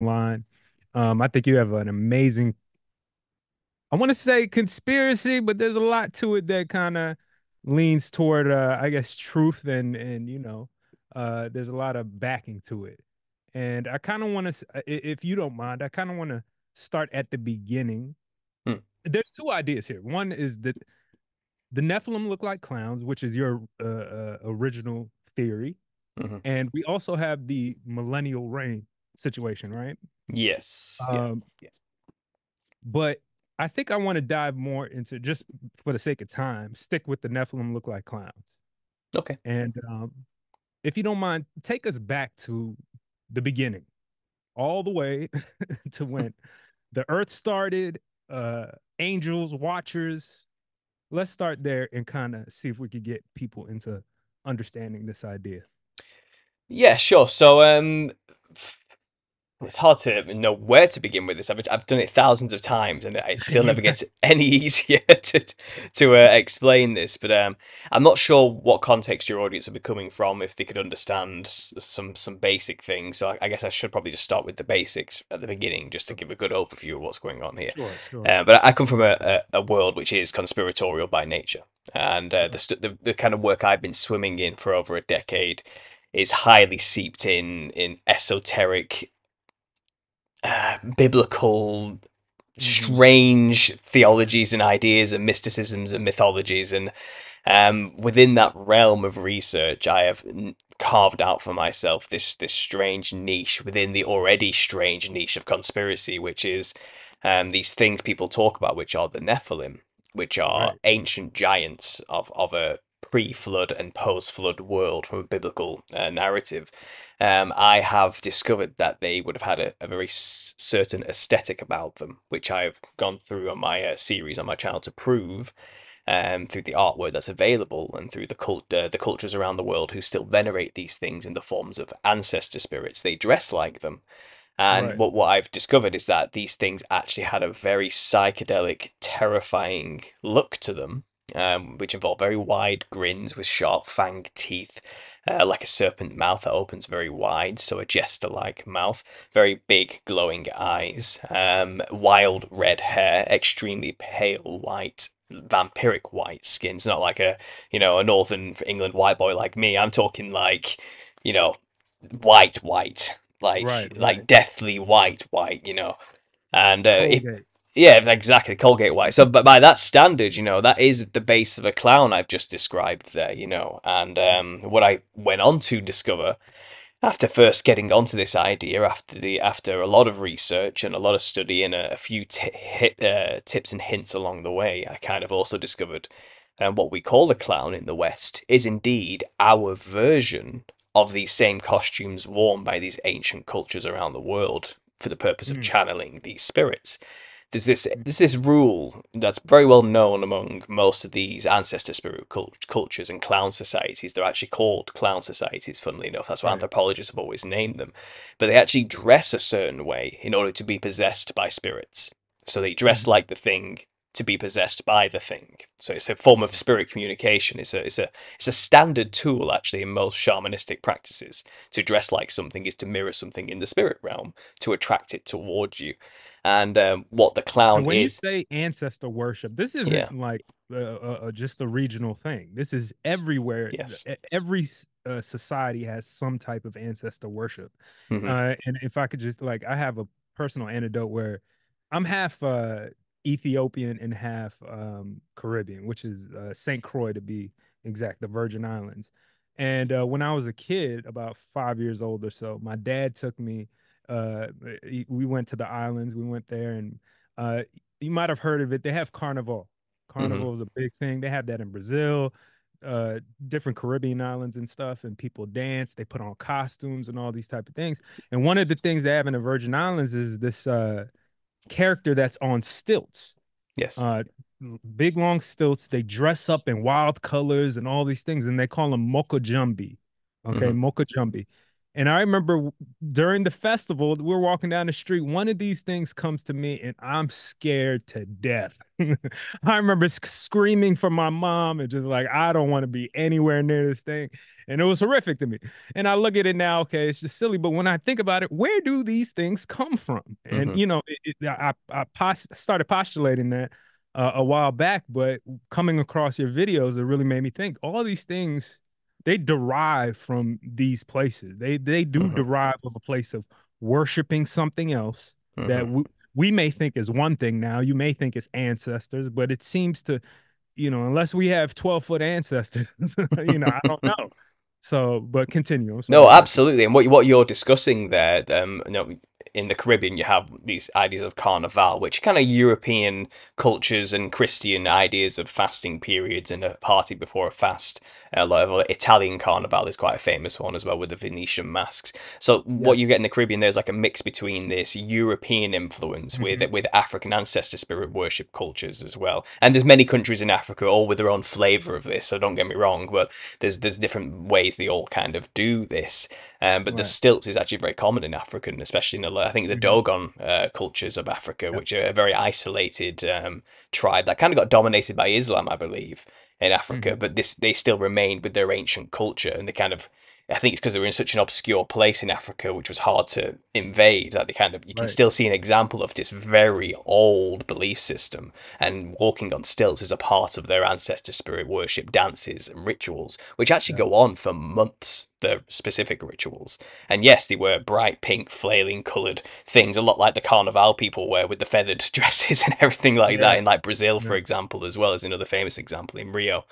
line. Um, I think you have an amazing I want to say conspiracy, but there's a lot to it that kind of leans toward uh I guess truth and and you know, uh there's a lot of backing to it. And I kind of want to if you don't mind, I kind of want to start at the beginning. Hmm. There's two ideas here. One is that the Nephilim look like clowns, which is your uh, uh, original theory. Mhm. And we also have the millennial reign situation, right? Yes. Um, Yeah. but I think I want to dive more into just for the sake of time, stick with the Nephilim look like clowns. Okay. And um, if you don't mind, take us back to the beginning, all the way to when the earth started, uh, angels, watchers. Let's start there and kind of see if we could get people into understanding this idea. Yeah, sure. So, um, it's hard to know where to begin with this. I've I've done it thousands of times, and it still never gets any easier to to uh, explain this. But um, I'm not sure what context your audience would be coming from if they could understand some some basic things. So I, I guess I should probably just start with the basics at the beginning, just to give a good overview of what's going on here. Sure, sure. Uh, but I come from a, a, a world which is conspiratorial by nature, and uh, the, st- the the kind of work I've been swimming in for over a decade is highly seeped in in esoteric, uh, biblical, strange theologies and ideas and mysticisms and mythologies, and um, within that realm of research, I have carved out for myself this this strange niche within the already strange niche of conspiracy, which is um, these things people talk about, which are the Nephilim, which are Right. ancient giants of of a pre-flood and post-flood world from a biblical uh, narrative. Um, I have discovered that they would have had a, a very s- certain aesthetic about them, which I've gone through on my uh, series on my channel to prove um, through the artwork that's available and through the cult, uh, the cultures around the world who still venerate these things in the forms of ancestor spirits. They dress like them. And Right. what, what I've discovered is that these things actually had a very psychedelic, terrifying look to them, um, which involve very wide grins with sharp fanged teeth, uh, like a serpent mouth that opens very wide, so a jester-like mouth, very big glowing eyes, um, wild red hair, extremely pale white, vampiric white skin. It's not like a, you know, a northern England white boy like me. I'm talking like, you know, white, white, like Right, like right. deathly white, white, you know. And uh, it. Yeah, exactly, Colgate white. So, but by that standard, you know, that is the base of a clown I've just described there, you know. And um, what I went on to discover after first getting onto this idea, after the after a lot of research and a lot of study and a, a few ti hit, uh, tips and hints along the way, I kind of also discovered um, what we call the clown in the West is indeed our version of these same costumes worn by these ancient cultures around the world for the purpose of Mm, channeling these spirits. There's this there's this rule that's very well known among most of these ancestor spirit cult- cultures and clown societies. They're actually called clown societies, funnily enough. That's what Right. anthropologists have always named them. But they actually dress a certain way in order to be possessed by spirits. So they dress mhm. like the thing to be possessed by the thing. So it's a form of spirit communication. It's a it's a it's a standard tool actually in most shamanistic practices. To dress like something is to mirror something in the spirit realm to attract it towards you. And um, what the And clown when you say ancestor worship, this isn't like uh, uh, uh, just a regional thing. This is everywhere. yes, Every uh, society has some type of ancestor worship. hmm Uh, and if I could just like, I have a personal anecdote where I'm half uh, Ethiopian and half um, Caribbean, which is uh, Saint Croix to be exact, the Virgin Islands. And uh, when I was a kid, about five years old or so, my dad took me uh we went to the islands we went there and uh you might have heard of it they have carnival. Hmm carnival is a big thing they have that in brazil uh different caribbean islands and stuff and people dance they put on costumes and all these type of things. And one of the things they have in the virgin islands is this uh character that's on stilts. Yes, uh big long stilts. They dress up in wild colors and all these things and they call them mokojumbi. Okay hmm mokojumbi And I remember during the festival, we're walking down the street. One of these things comes to me, and I'm scared to death. I remember screaming for my mom and just like, I don't want to be anywhere near this thing. And it was horrific to me. And I look at it now, okay, it's just silly. But when I think about it, where do these things come from? And, mm-hmm. you know, it, it, I, I started postulating that uh, a while back, but coming across your videos, it really made me think all these things they derive from these places. They they do mm-hmm. derive of a place of worshiping something else mm-hmm. that we, we may think is one thing now. You may think it's ancestors, but it seems to, you know, unless we have 12 foot ancestors, you know, I don't know. So, but continue. No, absolutely. And what what you're discussing there, um, you know, in the Caribbean, you have these ideas of carnival, which kind of European cultures and Christian ideas of fasting periods and a party before a fast. A lot of Italian carnival is quite a famous one as well with the Venetian masks. So yeah. what you get in the Caribbean, there's like a mix between this European influence mm-hmm. with with African ancestor spirit worship cultures as well. And there's many countries in Africa all with their own flavor of this. So don't get me wrong, but there's there's different ways they all kind of do this. Um, but right. the stilts is actually very common in African, especially in I think the mm-hmm. Dogon uh, cultures of Africa, which are a very isolated um, tribe that kind of got dominated by Islam, I believe, in Africa. Mm-hmm. But this they still remained with their ancient culture, and they kind of I think it's because they were in such an obscure place in Africa, which was hard to invade. That they kind of you can right. still see an example of this very old belief system, and walking on stilts is a part of their ancestor spirit worship dances and rituals, which actually yeah. go on for months. The specific rituals, and yes, they were bright pink, flailing coloured things, a lot like the carnival people wear with the feathered dresses and everything like yeah. that in like Brazil, for example, as well as another famous example in Rio.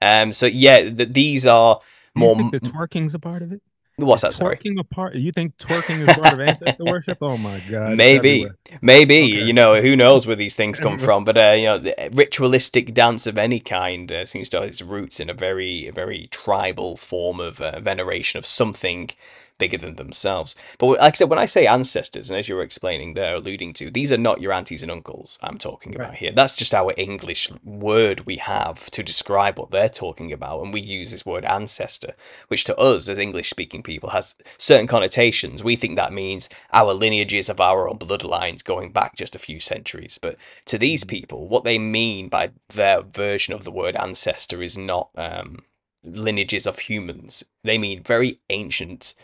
Um, so yeah, th- these are more. You think the twerking's a part of it? What's that? Sorry. Twerking a part? You think twerking is part of ancestor worship? Oh my god! Maybe, maybe. Okay. You know, who knows where these things come from? But uh, you know, ritualistic dance of any kind uh, seems to have its roots in a very, very tribal form of uh, veneration of something bigger than themselves. But like I said, when I say ancestors, and as you were explaining they're alluding to, these are not your aunties and uncles I'm talking about here. That's just our English word we have to describe what they're talking about. And we use this word ancestor, which to us as English speaking people has certain connotations. We think that means our lineages of our own bloodlines going back just a few centuries. But to these mm. people, what they mean by their version of the word ancestor is not um, lineages of humans. They mean very ancient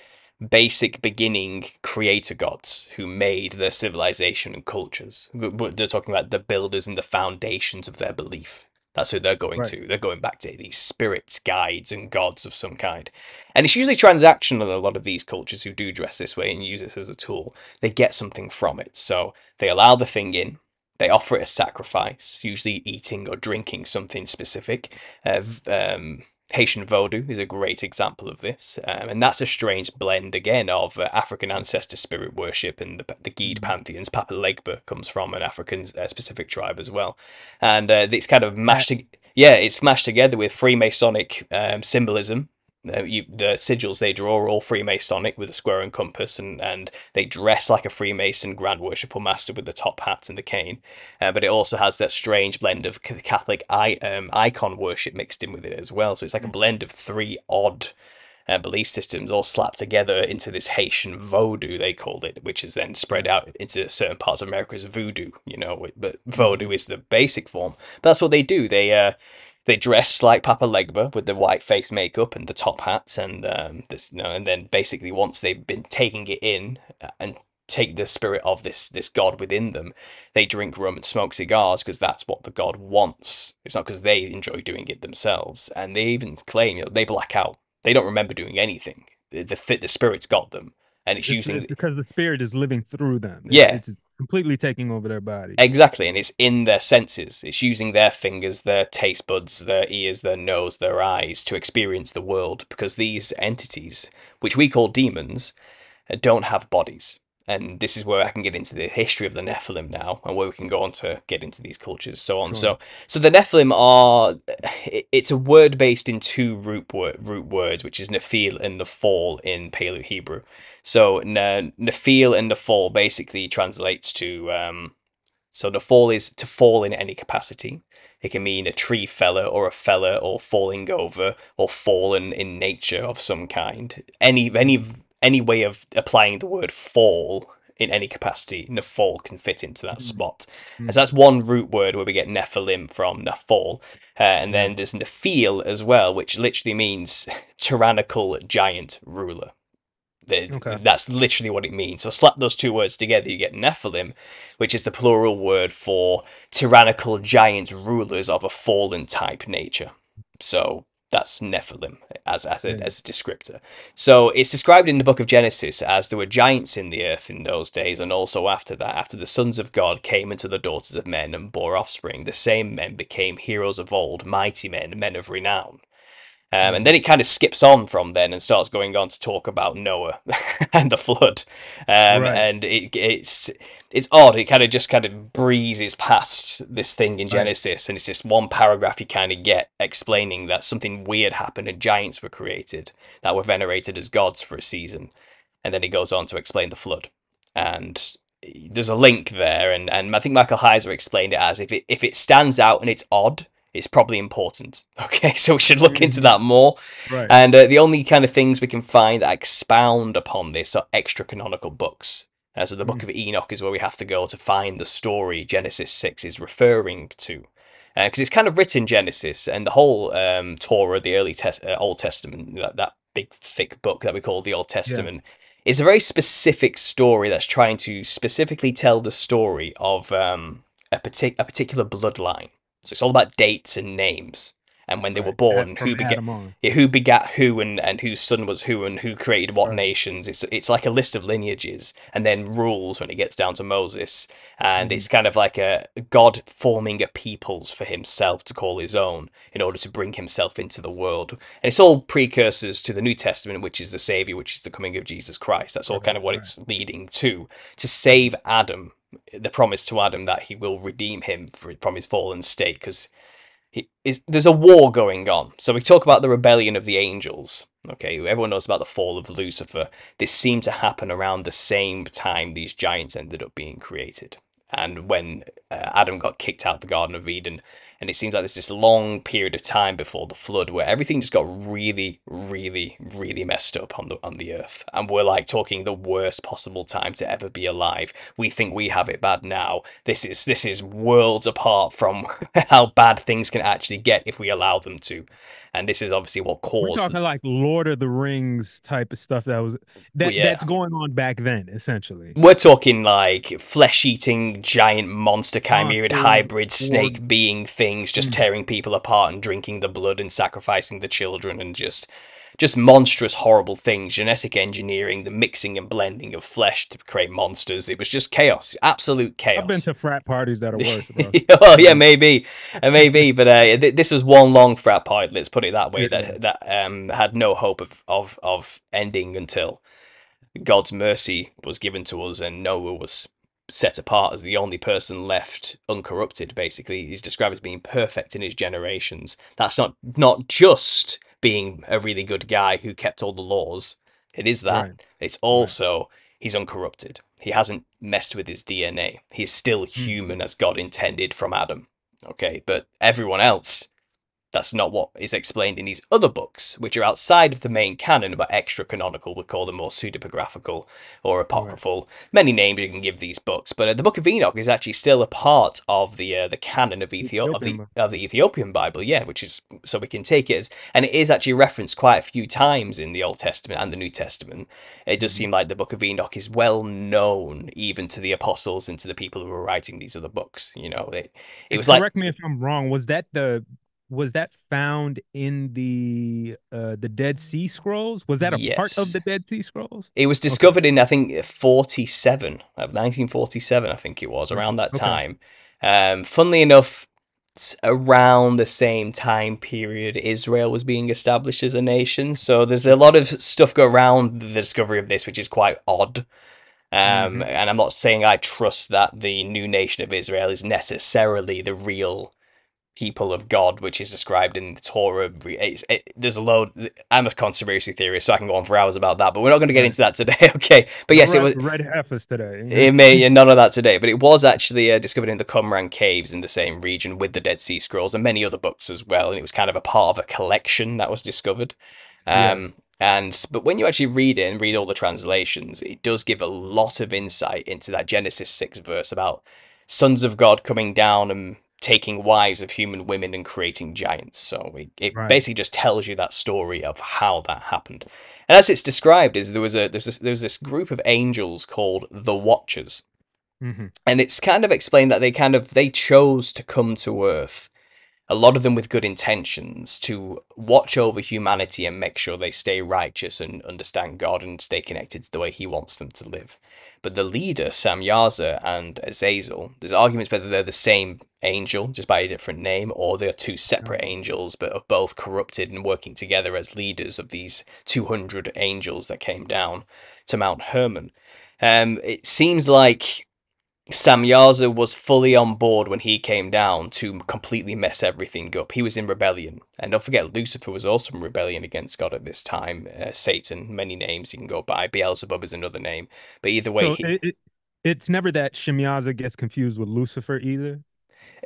basic beginning creator gods who made their civilization and cultures. They're talking about the builders and the foundations of their belief. That's who they're going right. to. They're going back to these spirits, guides, and gods of some kind. And it's usually transactional in a lot of these cultures who do dress this way and use this as a tool. They get something from it. So they allow the thing in, they offer it a sacrifice, usually eating or drinking something specific. Uh, um, Haitian Vodou is a great example of this, um, and that's a strange blend again of uh, African ancestor spirit worship and the, the Guide mm. pantheons. Papa Legba comes from an African uh, specific tribe as well, and uh, it's kind of mashed. To- yeah, it's mashed together with Freemasonic um, symbolism uh, you, the sigils they draw are all Freemasonic with a square and compass, and, and they dress like a Freemason Grand Worshipful Master with the top hat and the cane. Uh, but it also has that strange blend of Catholic I, um, icon worship mixed in with it as well. So it's like a mm. blend of three odd uh, belief systems all slapped together into this Haitian voodoo, they called it, which is then spread out into certain parts of America as voodoo, you know. But voodoo is the basic form. That's what they do. They uh, they dress like Papa Legba with the white face makeup and the top hats, and um, this, you know, and then basically once they've been taking it in uh, and take the spirit of this this god within them, they drink rum and smoke cigars because that's what the god wants. It's not because they enjoy doing it themselves, and they even claim you know, they black out. They don't remember doing anything. The the, the spirit's got them, and it's, it's using it's because the spirit is living through them. Yeah, it's, completely taking over their body. Exactly, and it's in their senses. It's using their fingers, their taste buds, their ears, their nose, their eyes to experience the world because these entities, which we call demons, don't have bodies and this is where I can get into the history of the Nephilim now, and where we can go on to get into these cultures, so on. Sure. So, so the Nephilim are it's a word based in two root word, root words, which is Nephil and Nephal in Paleo Hebrew. So ne, Nephil and Nephal basically translates to um, so Nephal is to fall in any capacity. It can mean a tree feller or a feller or falling over or fallen in nature of some kind. Any any any way of applying the word fall in any capacity, Nephal can fit into that mm. spot. Mm. And so that's one root word where we get Nephilim from Nephal. Uh, and then there's Nephil as well, which literally means tyrannical giant ruler. The, okay. That's literally what it means. So slap those two words together, you get Nephilim, which is the plural word for tyrannical giant rulers of a fallen type nature. So that's Nephilim as as a, hmm. as a descriptor. So it's described in the book of Genesis as there were giants in the earth in those days, and also after that, after the sons of God came into the daughters of men and bore offspring, the same men became heroes of old, mighty men, men of renown. Um, and then it kind of skips on from then and starts going on to talk about Noah and the flood. Um, right. And it, it's it's odd. It kind of just kind of breezes past this thing in Genesis, right. and it's just one paragraph you kind of get explaining that something weird happened and giants were created that were venerated as gods for a season. And then he goes on to explain the flood. And there's a link there, and, and I think Michael Heiser explained it as if it if it stands out and it's odd it's probably important. Okay, so we should look into that more. Right. And uh, the only kind of things we can find that expound upon this are extra canonical books. Uh, so the Book mm. of Enoch is where we have to go to find the story Genesis 6 is referring to. Because uh, it's kind of written Genesis and the whole um, Torah, the early te- uh, Old Testament, that, that big thick book that we call the Old Testament, yeah. is a very specific story that's trying to specifically tell the story of um, a, partic- a particular bloodline. So it's all about dates and names and when they were born, who begat yeah, who begat who, and, and whose son was who, and who created what right. nations. It's it's like a list of lineages, and then rules when it gets down to Moses, and mm-hmm. it's kind of like a God forming a peoples for himself to call his own in order to bring himself into the world, and it's all precursors to the New Testament, which is the Savior, which is the coming of Jesus Christ. That's all kind of what right. it's leading to to save Adam the promise to Adam that he will redeem him from his fallen state because there's a war going on. So we talk about the rebellion of the angels. Okay, everyone knows about the fall of Lucifer. This seemed to happen around the same time these giants ended up being created and when uh, Adam got kicked out of the Garden of Eden, and it seems like there's this long period of time before the flood where everything just got really, really, really messed up on the on the earth, and we're like talking the worst possible time to ever be alive. We think we have it bad now. This is this is worlds apart from how bad things can actually get if we allow them to, and this is obviously what caused. We're talking like Lord of the Rings type of stuff that was that yeah. that's going on back then, essentially. We're talking like flesh eating giant monster oh, chimerid hybrid snake being things just mm. tearing people apart and drinking the blood and sacrificing the children and just just monstrous, horrible things. Genetic engineering, the mixing and blending of flesh to create monsters. It was just chaos, absolute chaos. I've been to frat parties that are worse. oh yeah, maybe, uh, maybe, but uh, th- this was one long frat party. Let's put it that way. That that um, had no hope of of of ending until God's mercy was given to us, and Noah was set apart as the only person left uncorrupted basically. He's described as being perfect in his generations. That's not not just being a really good guy who kept all the laws. It is that. Right. it's also right. he's uncorrupted. He hasn't messed with his dna he's still hmm. human as god intended from adam. Okay but everyone else that's not what is explained in these other books, which are outside of the main canon but extra canonical. We call them more pseudepigraphical or apocryphal. Right. Many names you can give these books, but uh, the Book of Enoch is actually still a part of the uh, the canon of, Ethio- of the of the Ethiopian Bible. Yeah, which is so we can take it as, and it is actually referenced quite a few times in the Old Testament and the New Testament. It does mm-hmm. seem like the Book of Enoch is well known even to the apostles and to the people who were writing these other books. You know, it it was correct like. Correct me if I'm wrong. Was that the was that found in the uh the Dead Sea Scrolls? Was that a yes. part of the Dead Sea Scrolls? It was discovered okay. in I think 47 of 1947 I think it was around that okay. time. Um funnily enough around the same time period Israel was being established as a nation. So there's a lot of stuff go around the discovery of this which is quite odd. Um, mm-hmm. and I'm not saying I trust that the new nation of Israel is necessarily the real people of God, which is described in the Torah. It, there's a load. I'm a conspiracy theorist, so I can go on for hours about that. But we're not going to get into that today. okay, but yes, red, it was red heifers today. It may yeah, none of that today, but it was actually uh, discovered in the Qumran caves in the same region with the Dead Sea Scrolls and many other books as well. And it was kind of a part of a collection that was discovered. Um, yes. And but when you actually read it and read all the translations, it does give a lot of insight into that Genesis six verse about sons of God coming down and taking wives of human women and creating giants. So it, it Right. basically just tells you that story of how that happened. And as it's described, is there was a there's this, there was this group of angels called the Watchers, hmm and it's kind of explained that they kind of they chose to come to Earth. A lot of them with good intentions to watch over humanity and make sure they stay righteous and understand God and stay connected to the way He wants them to live. But the leader, Samyaza and Azazel, there's arguments whether they're the same angel, just by a different name, or they're two separate angels, but are both corrupted and working together as leaders of these 200 angels that came down to Mount Hermon. Um, it seems like Samyaza was fully on board when he came down to completely mess everything up. He was in rebellion. And don't forget, Lucifer was also in rebellion against God at this time. Uh, Satan, many names you can go by. Beelzebub is another name. But either way, So he, it, it, it's never that Shemyaza gets confused with Lucifer either.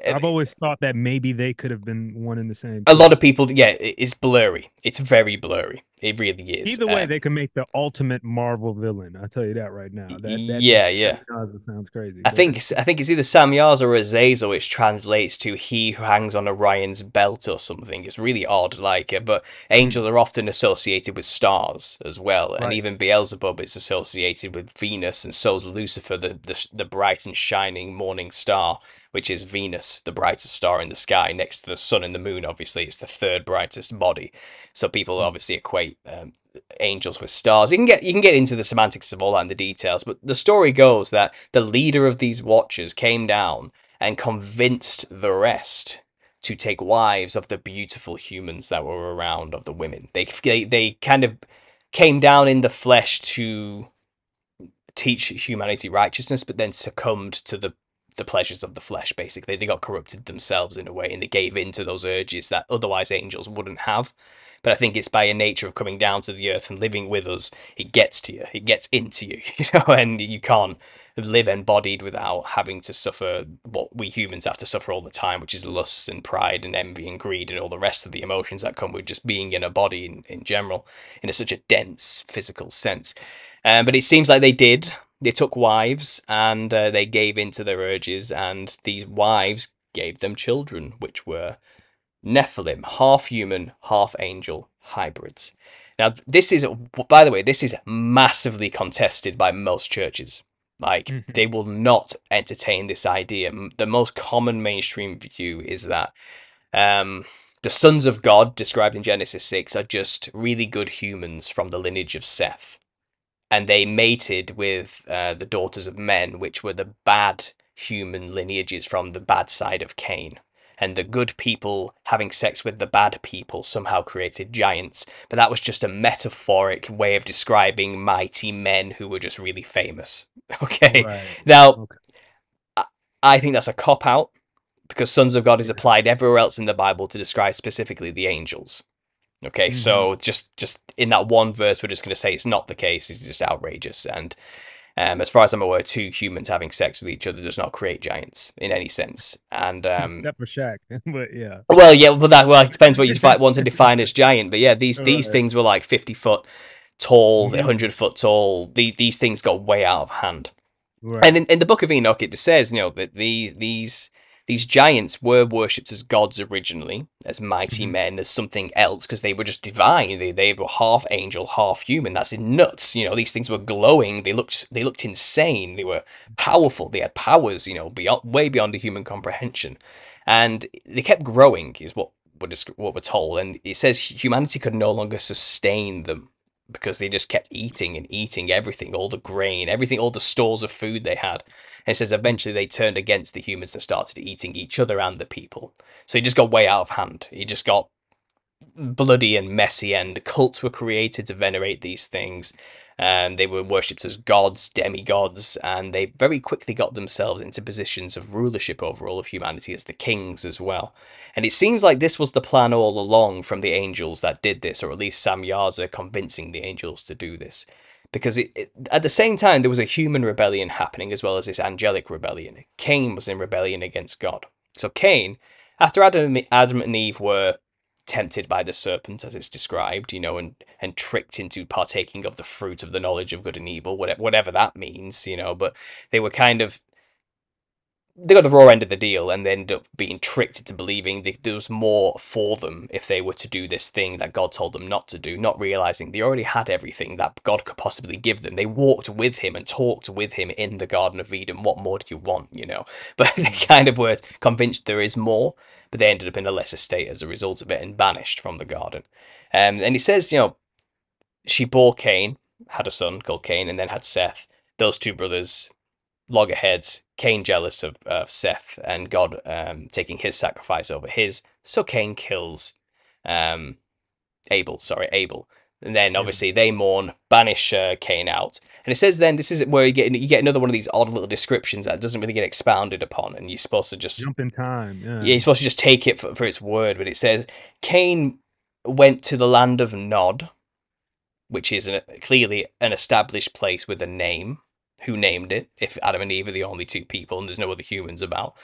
Uh, I've always thought that maybe they could have been one and the same. a lot of people, yeah, it's blurry. It's very blurry. It really is. Either way, Um, they can make the ultimate Marvel villain. I'll tell you that right now. That, that Yeah, yeah. Shemyaza sounds crazy. I think it's- I think it's either Samyaz or Azazel, which translates to "he who hangs on Orion's belt" or something. It's really odd, like. uh, But angels are often associated with stars as well, and Right. even Beelzebub is associated with Venus, and so is Lucifer, the, the the bright and shining morning star, which is Venus, the brightest star in the sky, next to the sun and the moon. Obviously, it's the third brightest body. So people Hmm. obviously equate um, angels with stars. You can get you can get into the semantics of all that and the details, but the story goes that the leader of these watchers came down and convinced the rest to take wives of the beautiful humans that were around of the women. They they, they kind of came down in the flesh to teach humanity righteousness, but then succumbed to the the pleasures of the flesh. Basically, they got corrupted themselves in a way, and they gave in to those urges that otherwise angels wouldn't have. But I think it's by a nature of coming down to the earth and living with us, it gets to you, it gets into you, you know, and you can't live embodied without having to suffer what we humans have to suffer all the time, which is lust and pride and envy and greed and all the rest of the emotions that come with just being in a body in, in general, in a, such a dense physical sense. Um, but it seems like they did. They took wives and uh, they gave into their urges, and these wives gave them children, which were Nephilim, half human, half angel hybrids. Now, this is, by the way, this is massively contested by most churches. Like, Mhm. they will not entertain this idea. The most common mainstream view is that um, the sons of God, described in Genesis 6, are just really good humans from the lineage of Seth. And they mated with uh, the daughters of men, which were the bad human lineages from the bad side of Cain and the good people having sex with the bad people somehow created giants. But that was just a metaphoric way of describing mighty men who were just really famous. Okay. Right. Now, Okay. I- I think that's a cop out because sons of God is applied everywhere else in the Bible to describe specifically the angels. Okay, Mm-hmm. so just just in that one verse, we're just going to say it's not the case. It's just outrageous, and um, as far as I'm aware, two humans having sex with each other does not create giants in any sense. And um, Except for Shaq. but yeah. well, yeah, well, that well, it depends what you want to define as giant. But yeah, these these Right. things were like fifty foot tall, Mhm. hundred foot tall. The, these things got way out of hand. Right. And in, in the book of Enoch, it just says, you know, that these these these giants were worshipped as gods originally, as mighty Mhm. men, as something else, because they were just divine. They they were half angel, half human. That's in nuts. You know, these things were glowing. They looked they looked insane. They were powerful. They had powers. You know, beyond way beyond the human comprehension, and they kept growing. Is what we're what we're told. And it says humanity could no longer sustain them because they just kept eating and eating everything, all the grain, everything, all the stores of food they had. And it says eventually they turned against the humans and started eating each other and the people. So it just got way out of hand. It just got bloody and messy, and cults were created to venerate these things. Um, they were worshipped as gods, demigods, and they very quickly got themselves into positions of rulership over all of humanity as the kings as well. And it seems like this was the plan all along from the angels that did this, or at least Sam Samyaza convincing the angels to do this. Because it, it, at the same time, there was a human rebellion happening as well as this angelic rebellion. Cain was in rebellion against God. So Cain, after Adam, Adam and Eve were tempted by the serpent as it's described you know and and tricked into partaking of the fruit of the knowledge of good and evil whatever whatever that means you know but they were kind of they got the raw end of the deal and they ended up being tricked into believing that there was more for them if they were to do this thing that God told them not to do, not realizing they already had everything that God could possibly give them. They walked with him and talked with him in the Garden of Eden. What more do you want, you know? But they mm. kind of were convinced there is more, but they ended up in a lesser state as a result of it and banished from the garden. Um, and he says, you know, she bore Cain, had a son called Cain, and then had Seth. Those two brothers loggerheads, Cain jealous of, of Seth and God um, taking his sacrifice over his. So Cain kills um, Abel, sorry, Abel. And then obviously they mourn, banish uh, Cain out. And it says then this is where you get you get another one of these odd little descriptions that doesn't really get expounded upon, and you're supposed to just jump in time. Yeah, yeah you're supposed to just take it for, for its word. But it says Cain went to the land of Nod, which is an, clearly an established place with a name who named it, if Adam and Eve are the only two people and there's no other humans about.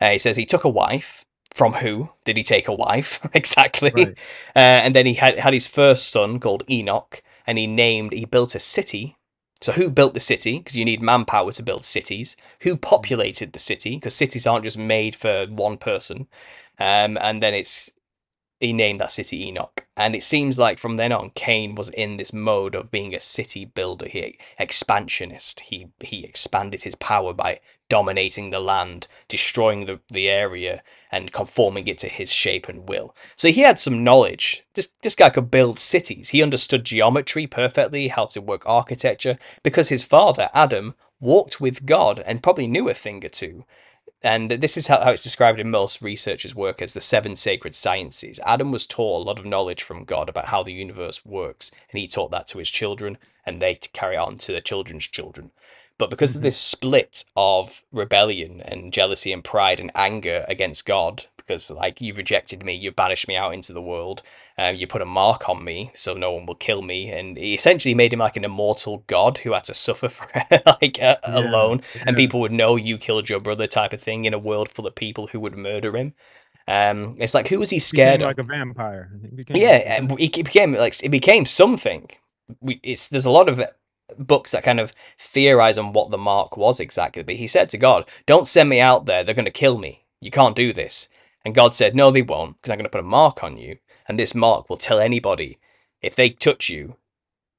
Uh, he says he took a wife. From who did he take a wife? exactly. Right. Uh, and then he had, had his first son called Enoch, and he named, he built a city. So who built the city? Because you need manpower to build cities. Who populated the city? Because cities aren't just made for one person. Um, and then it's he named that city Enoch. And it seems like from then on, Cain was in this mode of being a city builder. He expansionist. He he expanded his power by dominating the land, destroying the, the area, and conforming it to his shape and will. So he had some knowledge. This this guy could build cities. He understood geometry perfectly, how to work architecture, because his father, Adam, walked with God and probably knew a thing or two. And this is how, how it's described in most researchers' work as the seven sacred sciences. Adam was taught a lot of knowledge from God about how the universe works, and he taught that to his children, and they to carry on to their children's children. But because mm-hmm. of this split of rebellion and jealousy and pride and anger against God, because like you've rejected me, you've banished me out into the world, um, you put a mark on me so no one will kill me, and he essentially made him like an immortal god who had to suffer for like uh, yeah, alone, yeah. and people would know you killed your brother type of thing in a world full of people who would murder him. Um, it's like who was he scared he of? Like a vampire. yeah, like he became like it became something. We, it's there's a lot of books that kind of theorize on what the mark was exactly. But he said to God, "Don't send me out there. They're going to kill me. You can't do this." And God said, "No, they won't, because I'm going to put a mark on you, and this mark will tell anybody if they touch you,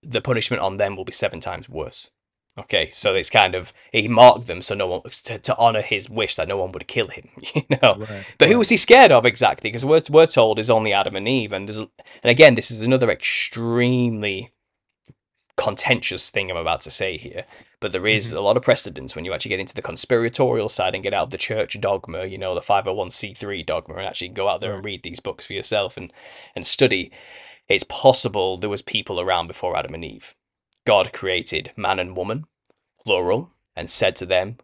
the punishment on them will be seven times worse." Okay, so it's kind of he marked them so no one to, to honor his wish that no one would kill him, you know. Right, but right. who was he scared of exactly? Because we're we're told is only Adam and Eve, and there's and again this is another extremely contentious thing I'm about to say here, but there is mm-hmm. a lot of precedence when you actually get into the conspiratorial side and get out of the church dogma, you know, the 501c3 dogma, and actually go out there and read these books for yourself and, and study. It's possible there was people around before Adam and Eve. God created man and woman, plural, and said to them,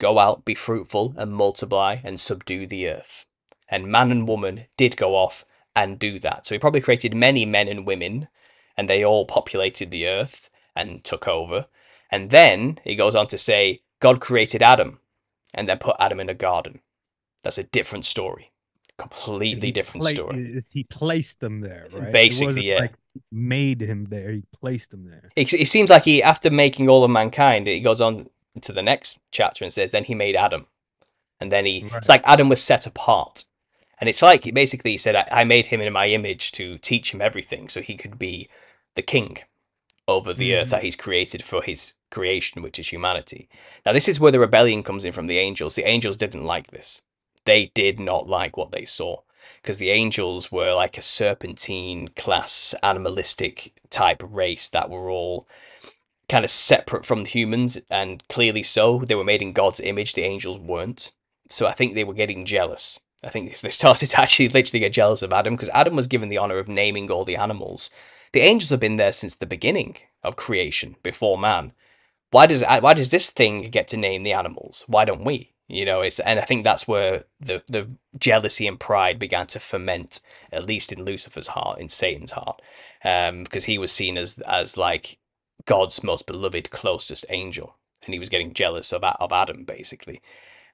Go out, be fruitful, and multiply, and subdue the earth. And man and woman did go off and do that. So he probably created many men and women and they all populated the earth and took over. And then he goes on to say, God created Adam and then put Adam in a garden. That's a different story. Completely he different pla- story. Uh, he placed them there, right? Basically, yeah. Like made him there. He placed him there. It, it seems like he, after making all of mankind, he goes on to the next chapter and says, then he made Adam. And then he, right. it's like Adam was set apart. And it's like basically he said, I, I made him in my image to teach him everything so he could be the king over the mm. earth that he's created for his creation, which is humanity. Now, this is where the rebellion comes in from the angels. The angels didn't like this. They did not like what they saw because the angels were like a serpentine class, animalistic type race that were all kind of separate from the humans, and clearly so. They were made in God's image, the angels weren't. So I think they were getting jealous I think they started to actually literally get jealous of Adam because Adam was given the honor of naming all the animals. The angels have been there since the beginning of creation, before man. Why does why does this thing get to name the animals? Why don't we? You know, it's and I think that's where the the jealousy and pride began to ferment, at least in Lucifer's heart, in Satan's heart, um, because he was seen as as like God's most beloved, closest angel, and he was getting jealous of of Adam basically.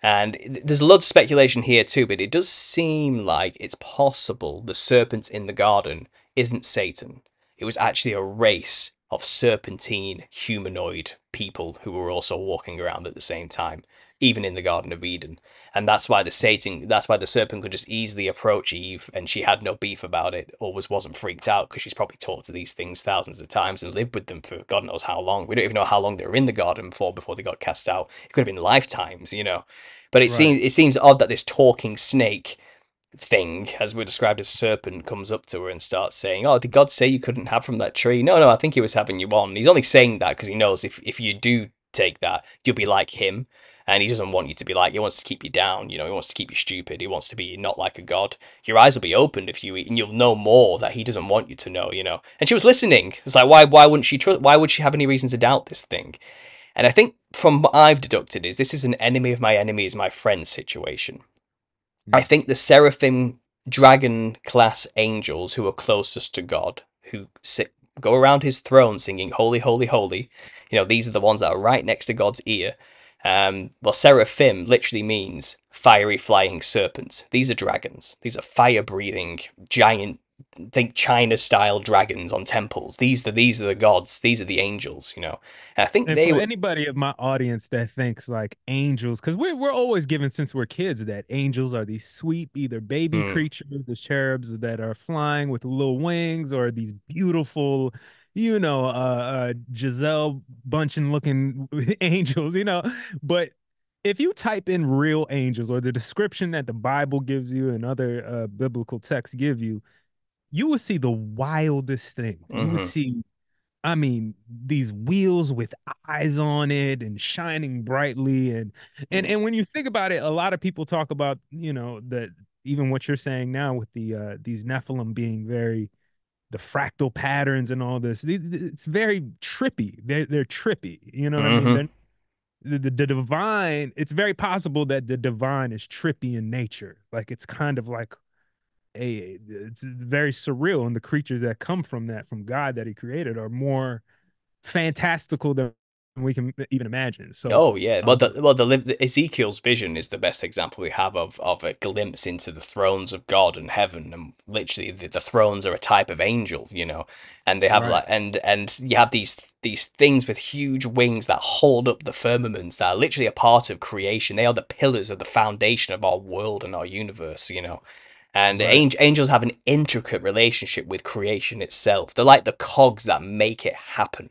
And there's a lot of speculation here too, but it does seem like it's possible the serpent in the garden isn't Satan. It was actually a race of serpentine humanoid people who were also walking around at the same time, even in the Garden of Eden. And that's why the Satan, that's why the serpent could just easily approach Eve, and she had no beef about it, or was wasn't freaked out because she's probably talked to these things thousands of times and lived with them for God knows how long. We don't even know how long they were in the garden before before they got cast out. It could have been lifetimes, you know. But it right. seems it seems odd that this talking snake thing, as we're described as serpent, comes up to her and starts saying, "Oh, did God say you couldn't have from that tree?" No, no, I think He was having you on. He's only saying that because He knows if if you do take that, you'll be like Him, and He doesn't want you to be like. He wants to keep you down. You know, He wants to keep you stupid. He wants to be not like a god. Your eyes will be opened if you eat, and you'll know more that He doesn't want you to know. You know, and she was listening. It's like, why, why wouldn't she trust? Why would she have any reason to doubt this thing? And I think from what I've deducted is this is an enemy of my enemy is my friend situation. I think the seraphim dragon class angels who are closest to God, who sit go around his throne singing holy holy holy you know these are the ones that are right next to god's ear. Um, well seraphim literally means fiery flying serpents. These are dragons. These are fire breathing giant think China style dragons on temples. These are these are the gods. These are the angels. You know, and I think and they for anybody of my audience that thinks like angels, because we're we're always given since we're kids that angels are these sweet either baby mm. creatures, the cherubs that are flying with little wings, or these beautiful. You know, uh, uh Gisele Bündchen looking angels, you know, but if you type in real angels or the description that the Bible gives you and other uh, biblical texts give you, you would see the wildest things. Mm-hmm. You would mm-hmm. see, I mean, these wheels with eyes on it and shining brightly. And and mm. and when you think about it, a lot of people talk about, you know, that even what you're saying now with the uh these Nephilim being very the fractal patterns and all this. It's very trippy. They're they're trippy. You know what mm-hmm. I mean? Mm-hmm. The, the, the divine, it's very possible that the divine is trippy in nature. Like it's kind of like a it's very surreal and the creatures that come from that from god that he created are more fantastical than we can even imagine so oh yeah well the um, well the, the ezekiel's vision is the best example we have of of a glimpse into the thrones of god and heaven and literally the, the thrones are a type of angel you know and they have right. like and and you have these these things with huge wings that hold up the firmaments that are literally a part of creation they are the pillars of the foundation of our world and our universe you know and right. angels have an intricate relationship with creation itself. They're like the cogs that make it happen.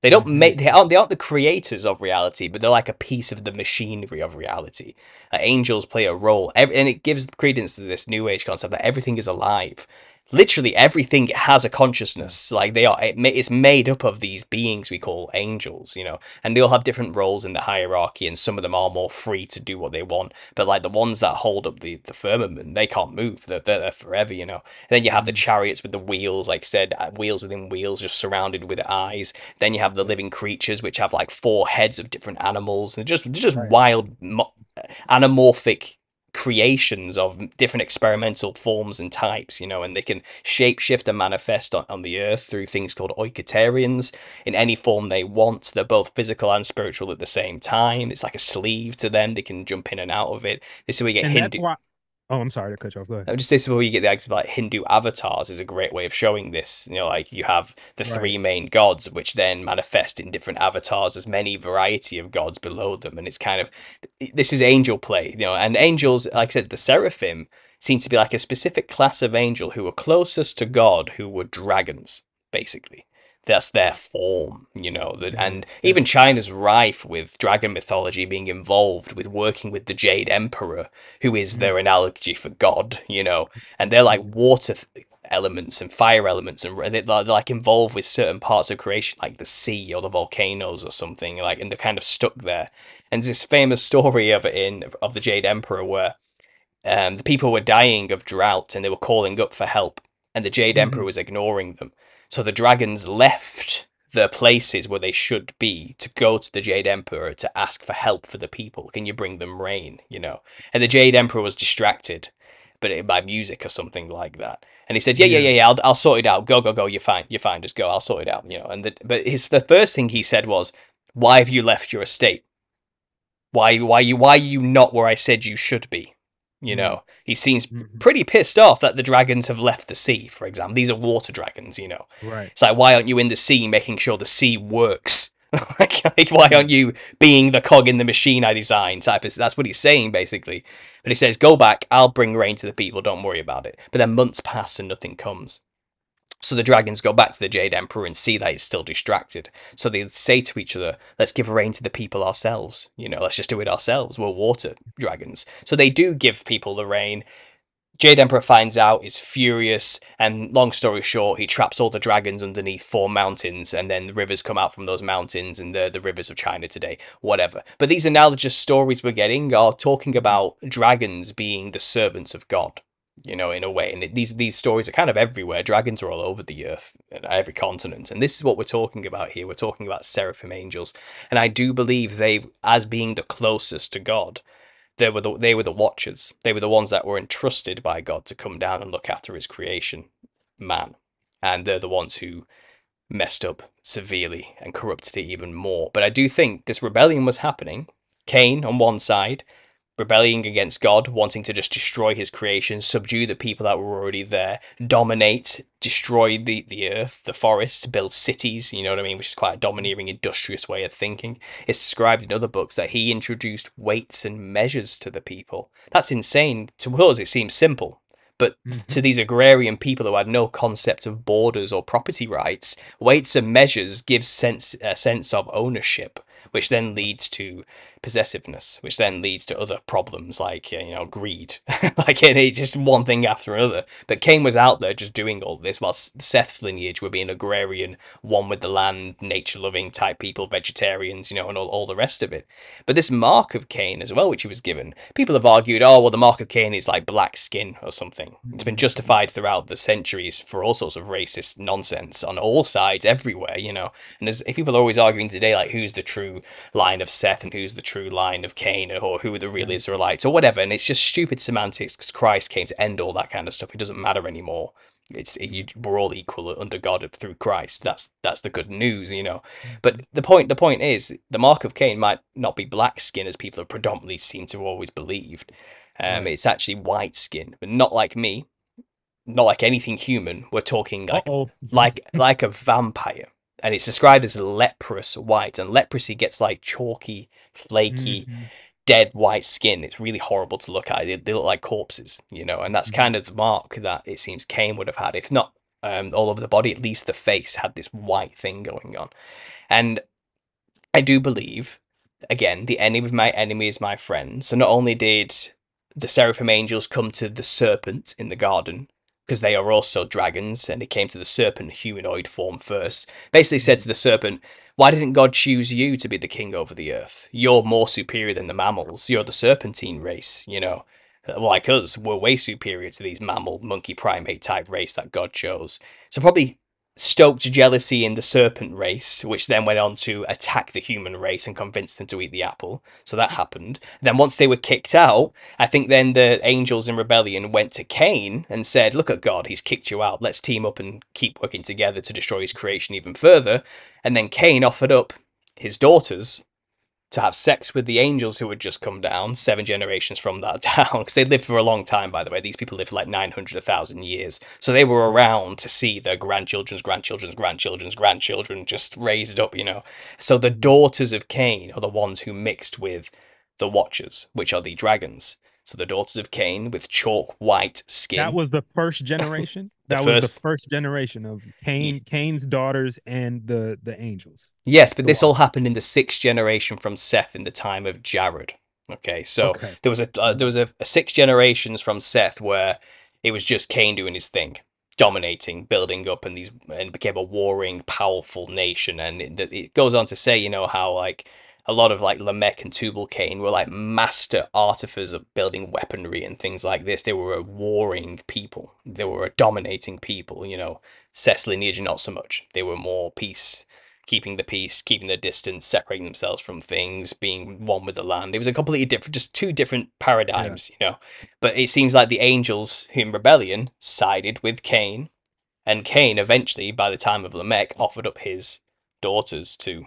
They don't mm-hmm. make they aren't they aren't the creators of reality, but they're like a piece of the machinery of reality. Uh, angels play a role, and it gives credence to this new age concept that everything is alive literally everything has a consciousness. Like they are it, it's made up of these beings we call angels you know? And they all have different roles in the hierarchy and some of them are more free to do what they want. But like the ones that hold up the, the firmament they can't move. They're, they're there forever you know? And then you have the mm. chariots with the wheels like I said uh, wheels within wheels just surrounded with eyes. Then you have the living creatures which have like four heads of different animals. And just just right. wild anamorphic creations of different experimental forms and types, you know, and they can shapeshift and manifest on, on the earth through things called oiketerions in any form they want. They're both physical and spiritual at the same time. It's like a sleeve to them. They can jump in and out of it. This is where you get and Hindu. Why, Oh, I'm sorry to cut you off. Go ahead. I just this is where you get the idea of like Hindu avatars is a great way of showing this. You know, like you have the right. three main gods, which then manifest in different avatars as many variety of gods below them, and it's kind of this is angel play, you know. And angels, like I said, the seraphim seem to be like a specific class of angel who were closest to God, who were dragons, basically that's their form, you know. That, and even China's rife with dragon mythology being involved with working with the Jade Emperor, who is their analogy for God, you know. And they're like water elements and fire elements, and they're, they're like involved with certain parts of creation, like the sea or the volcanoes or something. Like, and they're kind of stuck there. And this famous story of it in of the Jade Emperor where um, the people were dying of drought and they were calling up for help, and the Jade mm-hmm. Emperor was ignoring them so the dragons left the places where they should be to go to the Jade Emperor to ask for help for the people. Can you bring them rain? You know, and the Jade Emperor was distracted, but it, by music or something like that. And he said, "Yeah, yeah, yeah, yeah. I'll, I'll sort it out. Go, go, go. You're fine. You're fine. Just go. I'll sort it out." You know. And the, but his the first thing he said was, "Why have you left your estate?" Why why you why are you not where I said you should be? You Mm. know, he seems Mhm. pretty pissed off that the dragons have left the sea, for example. These are water dragons, you know. Right. It's like, why aren't you in the sea making sure the sea works? like, like, why aren't you being the cog in the machine I designed? Type of, that's what he's saying, basically. But he says, go back, I'll bring rain to the people, don't worry about it. But then months pass and nothing comes. So the dragons go back to the Jade Emperor and see that he's still distracted. So they say to each other, let's give rain to the people ourselves. You know, let's just do it ourselves. We're water dragons. So they do give people the rain. Jade Emperor finds out, is furious, and long story short, he traps all the dragons underneath four mountains, and then the rivers come out from those mountains, and the the rivers of China today, whatever. But these are now just stories we're getting, are talking about dragons being the servants of God, you know, in a way. And these these stories are kind of everywhere. Dragons are all over the earth, and every continent, and this is what we're talking about here. We're talking about seraphim angels, and I do believe they, as being the closest to God, they were the they were the watchers. They were the ones that were entrusted by God to come down and look after His creation, man, and they're the ones who messed up severely and corrupted it even more. But I do think this rebellion was happening. Cain on one side, rebelling against God, wanting to just destroy his creation, subdue the people that were already there, dominate, destroy the, the earth, the forests, build cities, you know what I mean, which is quite a domineering, industrious way of thinking. It's described in other books that he introduced weights and measures to the people. That's insane. To us, it seems simple. But Mhm. to these agrarian people who had no concept of borders or property rights, weights and measures gives sense a sense of ownership, which then leads to possessiveness, which then leads to other problems like you know greed, like it's just one thing after another. But Cain was out there just doing all this, while Seth's lineage were being agrarian, one with the land, nature-loving type people, vegetarians, you know, and all, all the rest of it. But this mark of Cain as well, which he was given, people have argued, oh well, the mark of Cain is like black skin or something. It's been justified throughout the centuries for all sorts of racist nonsense on all sides, everywhere, you know. And there's people are always arguing today, like who's the true line of Seth and who's the true line of Cain, or who are the real hmm. Israelites, or whatever. And it's just stupid semantics because Christ came to end all that kind of stuff. It doesn't matter anymore. It's you, we're all equal under God through Christ. That's that's the good news, you know. Hmm. But the point the point is the mark of Cain might not be black skin as people have predominantly seem to have always believed. Um, Right. It's actually white skin, but not like me, not like anything human. We're talking like Uh-oh. like like a vampire and it's described as leprous white and leprosy gets like chalky flaky Mhm. dead white skin it's really horrible to look at they, they look like corpses you know and that's Mhm. kind of the mark that it seems cain would have had if not um, all over the body at least the face had this white thing going on and i do believe again the enemy of my enemy is my friend so not only did the seraphim angels come to the serpent in the garden because they are also dragons and it came to the serpent humanoid form first. Basically said to the serpent why didn't god choose you to be the king over the earth? You're more superior than the mammals. You're the serpentine race you know like us. We're way superior to these mammal monkey primate type race that god chose. So probably stoked jealousy in the serpent race which then went on to attack the human race and convince them to eat the apple so that happened then once they were kicked out I think then the angels in rebellion went to Cain and said, Look at God, he's kicked you out. Let's team up and keep working together to destroy his creation even further. And then Cain offered up his daughters to have sex with the angels who had just come down, seven generations from that town, because they lived for a long time, by the way. These people lived for like 900, 1,000 years. So they were around to see their grandchildren's grandchildren's grandchildren's grandchildren just raised up, you know. So the daughters of Cain are the ones who mixed with the Watchers, which are the dragons. So the daughters of Cain with chalk white skin. That was the first generation. The that was the first generation of Cain, Cain's daughters, and the the angels. yes, but this all happened in the sixth generation from Seth in the time of Jared. Okay, so Okay. there was a uh, there was a, a six generations from Seth where it was just Cain doing his thing, dominating, building up, and these and became a warring, powerful nation. And it, it goes on to say, you know, how like a lot of like Lamech and Tubal Cain were like master artificers of building weaponry and things like this. They were a warring people. They were a dominating people. You know, Seth's lineage not so much. They were more peace keeping the peace, keeping their distance, separating themselves from things, being one with the land. It was a completely different, just two different paradigms, you know. But it seems like the angels in rebellion sided with Cain, and Cain eventually, by the time of Lamech, offered up his daughters to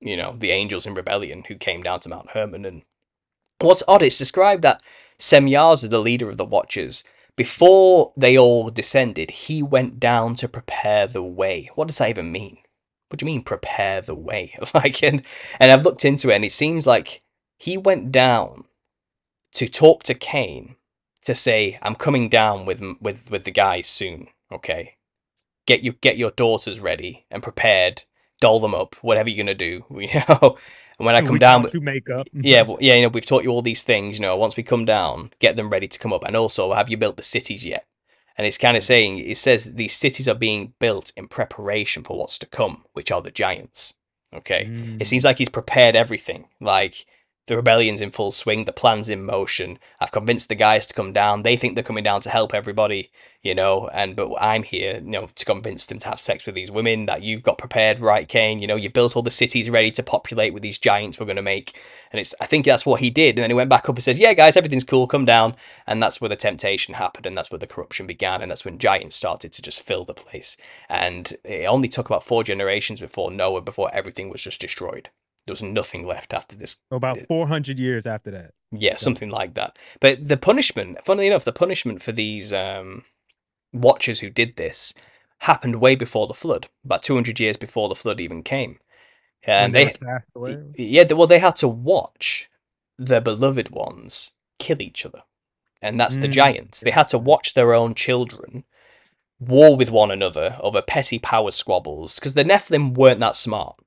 you know, the angels in rebellion who came down to Mount Hermon. And what's odd, it's described that Semyaza, the leader of the Watchers, before they all descended, he went down to prepare the way. What does that even mean? What do you mean prepare the way? like, and and I've looked into it, and it seems like he went down to talk to Cain to say, "I'm coming down with with with the guys soon." Okay, get you get your daughters ready and prepared, doll them up, whatever you're gonna do, you know. And when I come we down, to make up. yeah, well, yeah, you know, we've taught you all these things. You know, once we come down, get them ready to come up, and also, have you built the cities yet? And it's kind of saying it says these cities are being built in preparation for what's to come, which are the giants. Okay, Mm. it seems like he's prepared everything. Like the rebellion's in full swing, the plan's in motion. I've convinced the guys to come down. They think they're coming down to help everybody, you know, and but I'm here, you know, to convince them to have sex with these women that you've got prepared, right, Cain? You know, you built all the cities ready to populate with these giants we're gonna make. And it's I think that's what he did. And then he went back up and said, Yeah, guys, everything's cool, come down. And that's where the temptation happened, and that's where the corruption began, and that's when giants started to just fill the place. And it only took about four generations before Noah, before everything was just destroyed. There was nothing left after this. About 400 years after that. Yeah, something like that. But the punishment, funnily enough, the punishment for these um, watchers who did this happened way before the flood, about 200 years before the flood even came. And When they, away. yeah, they- well, they had to watch their beloved ones kill each other. And that's the Mm, giants. They had to watch their own children war with one another over petty power squabbles because the Nephilim weren't that smart.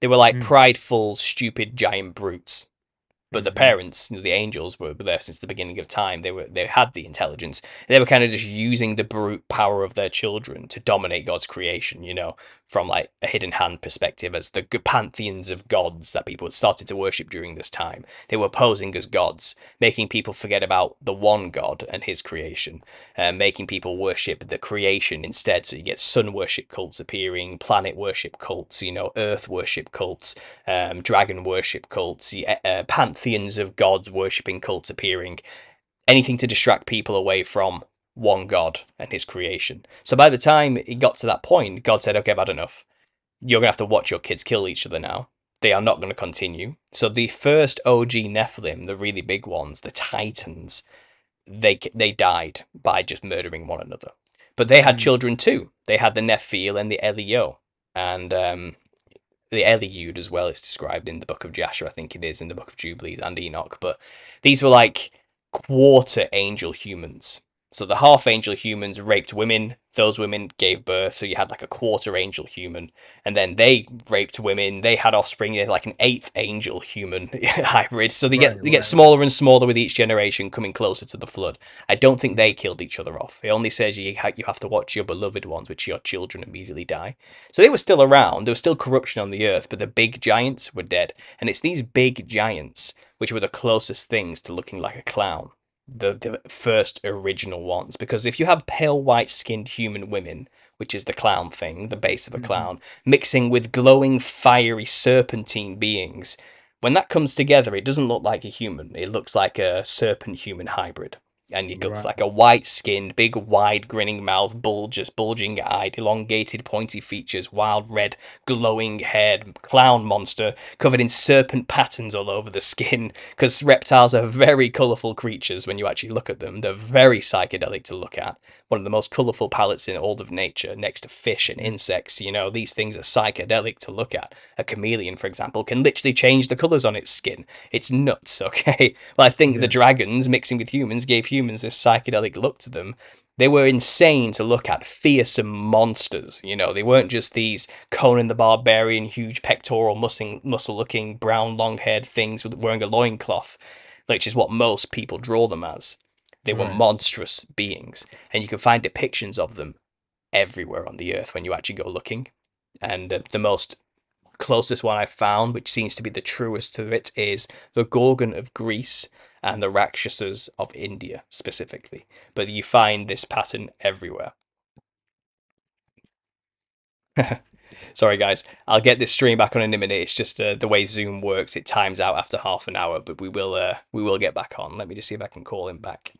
They were like Mm. prideful, stupid giant brutes. But the parents, you know, the angels, were there since the beginning of time. They were they had the intelligence. They were kind of just using the brute power of their children to dominate God's creation. You know, from like a hidden hand perspective, as the pantheons of gods that people started to worship during this time. They were posing as gods, making people forget about the one God and His creation, and making people worship the creation instead. So you get sun worship cults appearing, planet worship cults, you know, earth worship cults, um, dragon worship cults, uh, pantheons of gods worshipping cults appearing. Anything to distract people away from one God and his creation. So by the time it got to that point, God said, okay, I've enough. You're going to have to watch your kids kill each other now. They are not going to continue. So the first OG Nephilim, the really big ones, the Titans, they they died by just murdering one another. But they had Mm. children too. They had the Nephil and the Elio, and um, the Eliud as well. It's described in the Book of Jasher, I think it is in the Book of Jubilees and Enoch. But these were like quarter angel humans. So the half angel humans raped women. Those women gave birth. So you had like a quarter angel human, and then they raped women. They had offspring. They had like an eighth angel human hybrid. So they get Right, they get smaller and smaller with each generation, coming closer to the flood. I don't think they killed each other off. It only says you ha- you have to watch your beloved ones, which your children immediately die. So they were still around. There was still corruption on the earth, but the big giants were dead. And it's these big giants which were the closest things to looking like a clown. The, the first original ones. Because if you have pale white skinned human women, which is the clown thing, the base of a Mhm. clown, mixing with glowing, fiery, serpentine beings, when that comes together, it doesn't look like a human. It looks like a serpent human hybrid. And it looks Right. like a white skinned, big, wide, grinning mouth, bulges, bulging eyed, elongated, pointy features, wild red, glowing haired clown monster covered in serpent patterns all over the skin. Because reptiles are very colourful creatures when you actually look at them. They're very psychedelic to look at. One of the most colourful palettes in all of nature, next to fish and insects. You know, these things are psychedelic to look at. A chameleon, for example, can literally change the colours on its skin. It's nuts, okay? Well, I think Yeah. the dragons mixing with humans gave humans this psychedelic look to them. They were insane to look at, fearsome monsters. You know, they weren't just these Conan the Barbarian, huge pectoral, muscle looking, brown, long haired things with wearing a loincloth, which is what most people draw them as. They were Right. monstrous beings, and you can find depictions of them everywhere on the earth when you actually go looking. And uh, the most closest one I found, which seems to be the truest to it, is the Gorgon of Greece and the Rakshasas of India specifically. But you find this pattern everywhere. Sorry, guys. I'll get this stream back on in a minute. It's just uh, the way Zoom works; it times out after half an hour. But we will, uh, we will get back on. Let me just see if I can call him back.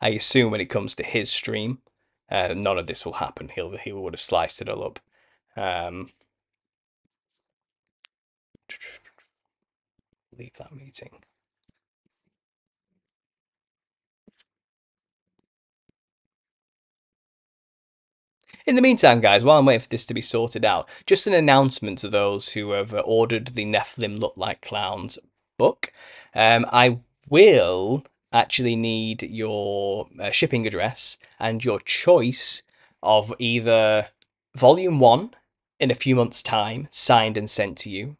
I assume when it comes to his stream, uh, none of this will happen. He'll he would have sliced it all up. Um, leave that meeting. In the meantime, guys, while I'm waiting for this to be sorted out, just an announcement to those who have ordered the Nephilim Look Like Clowns book. Um, I will actually need your uh, shipping address and your choice of either volume one in a few months' time, signed and sent to you,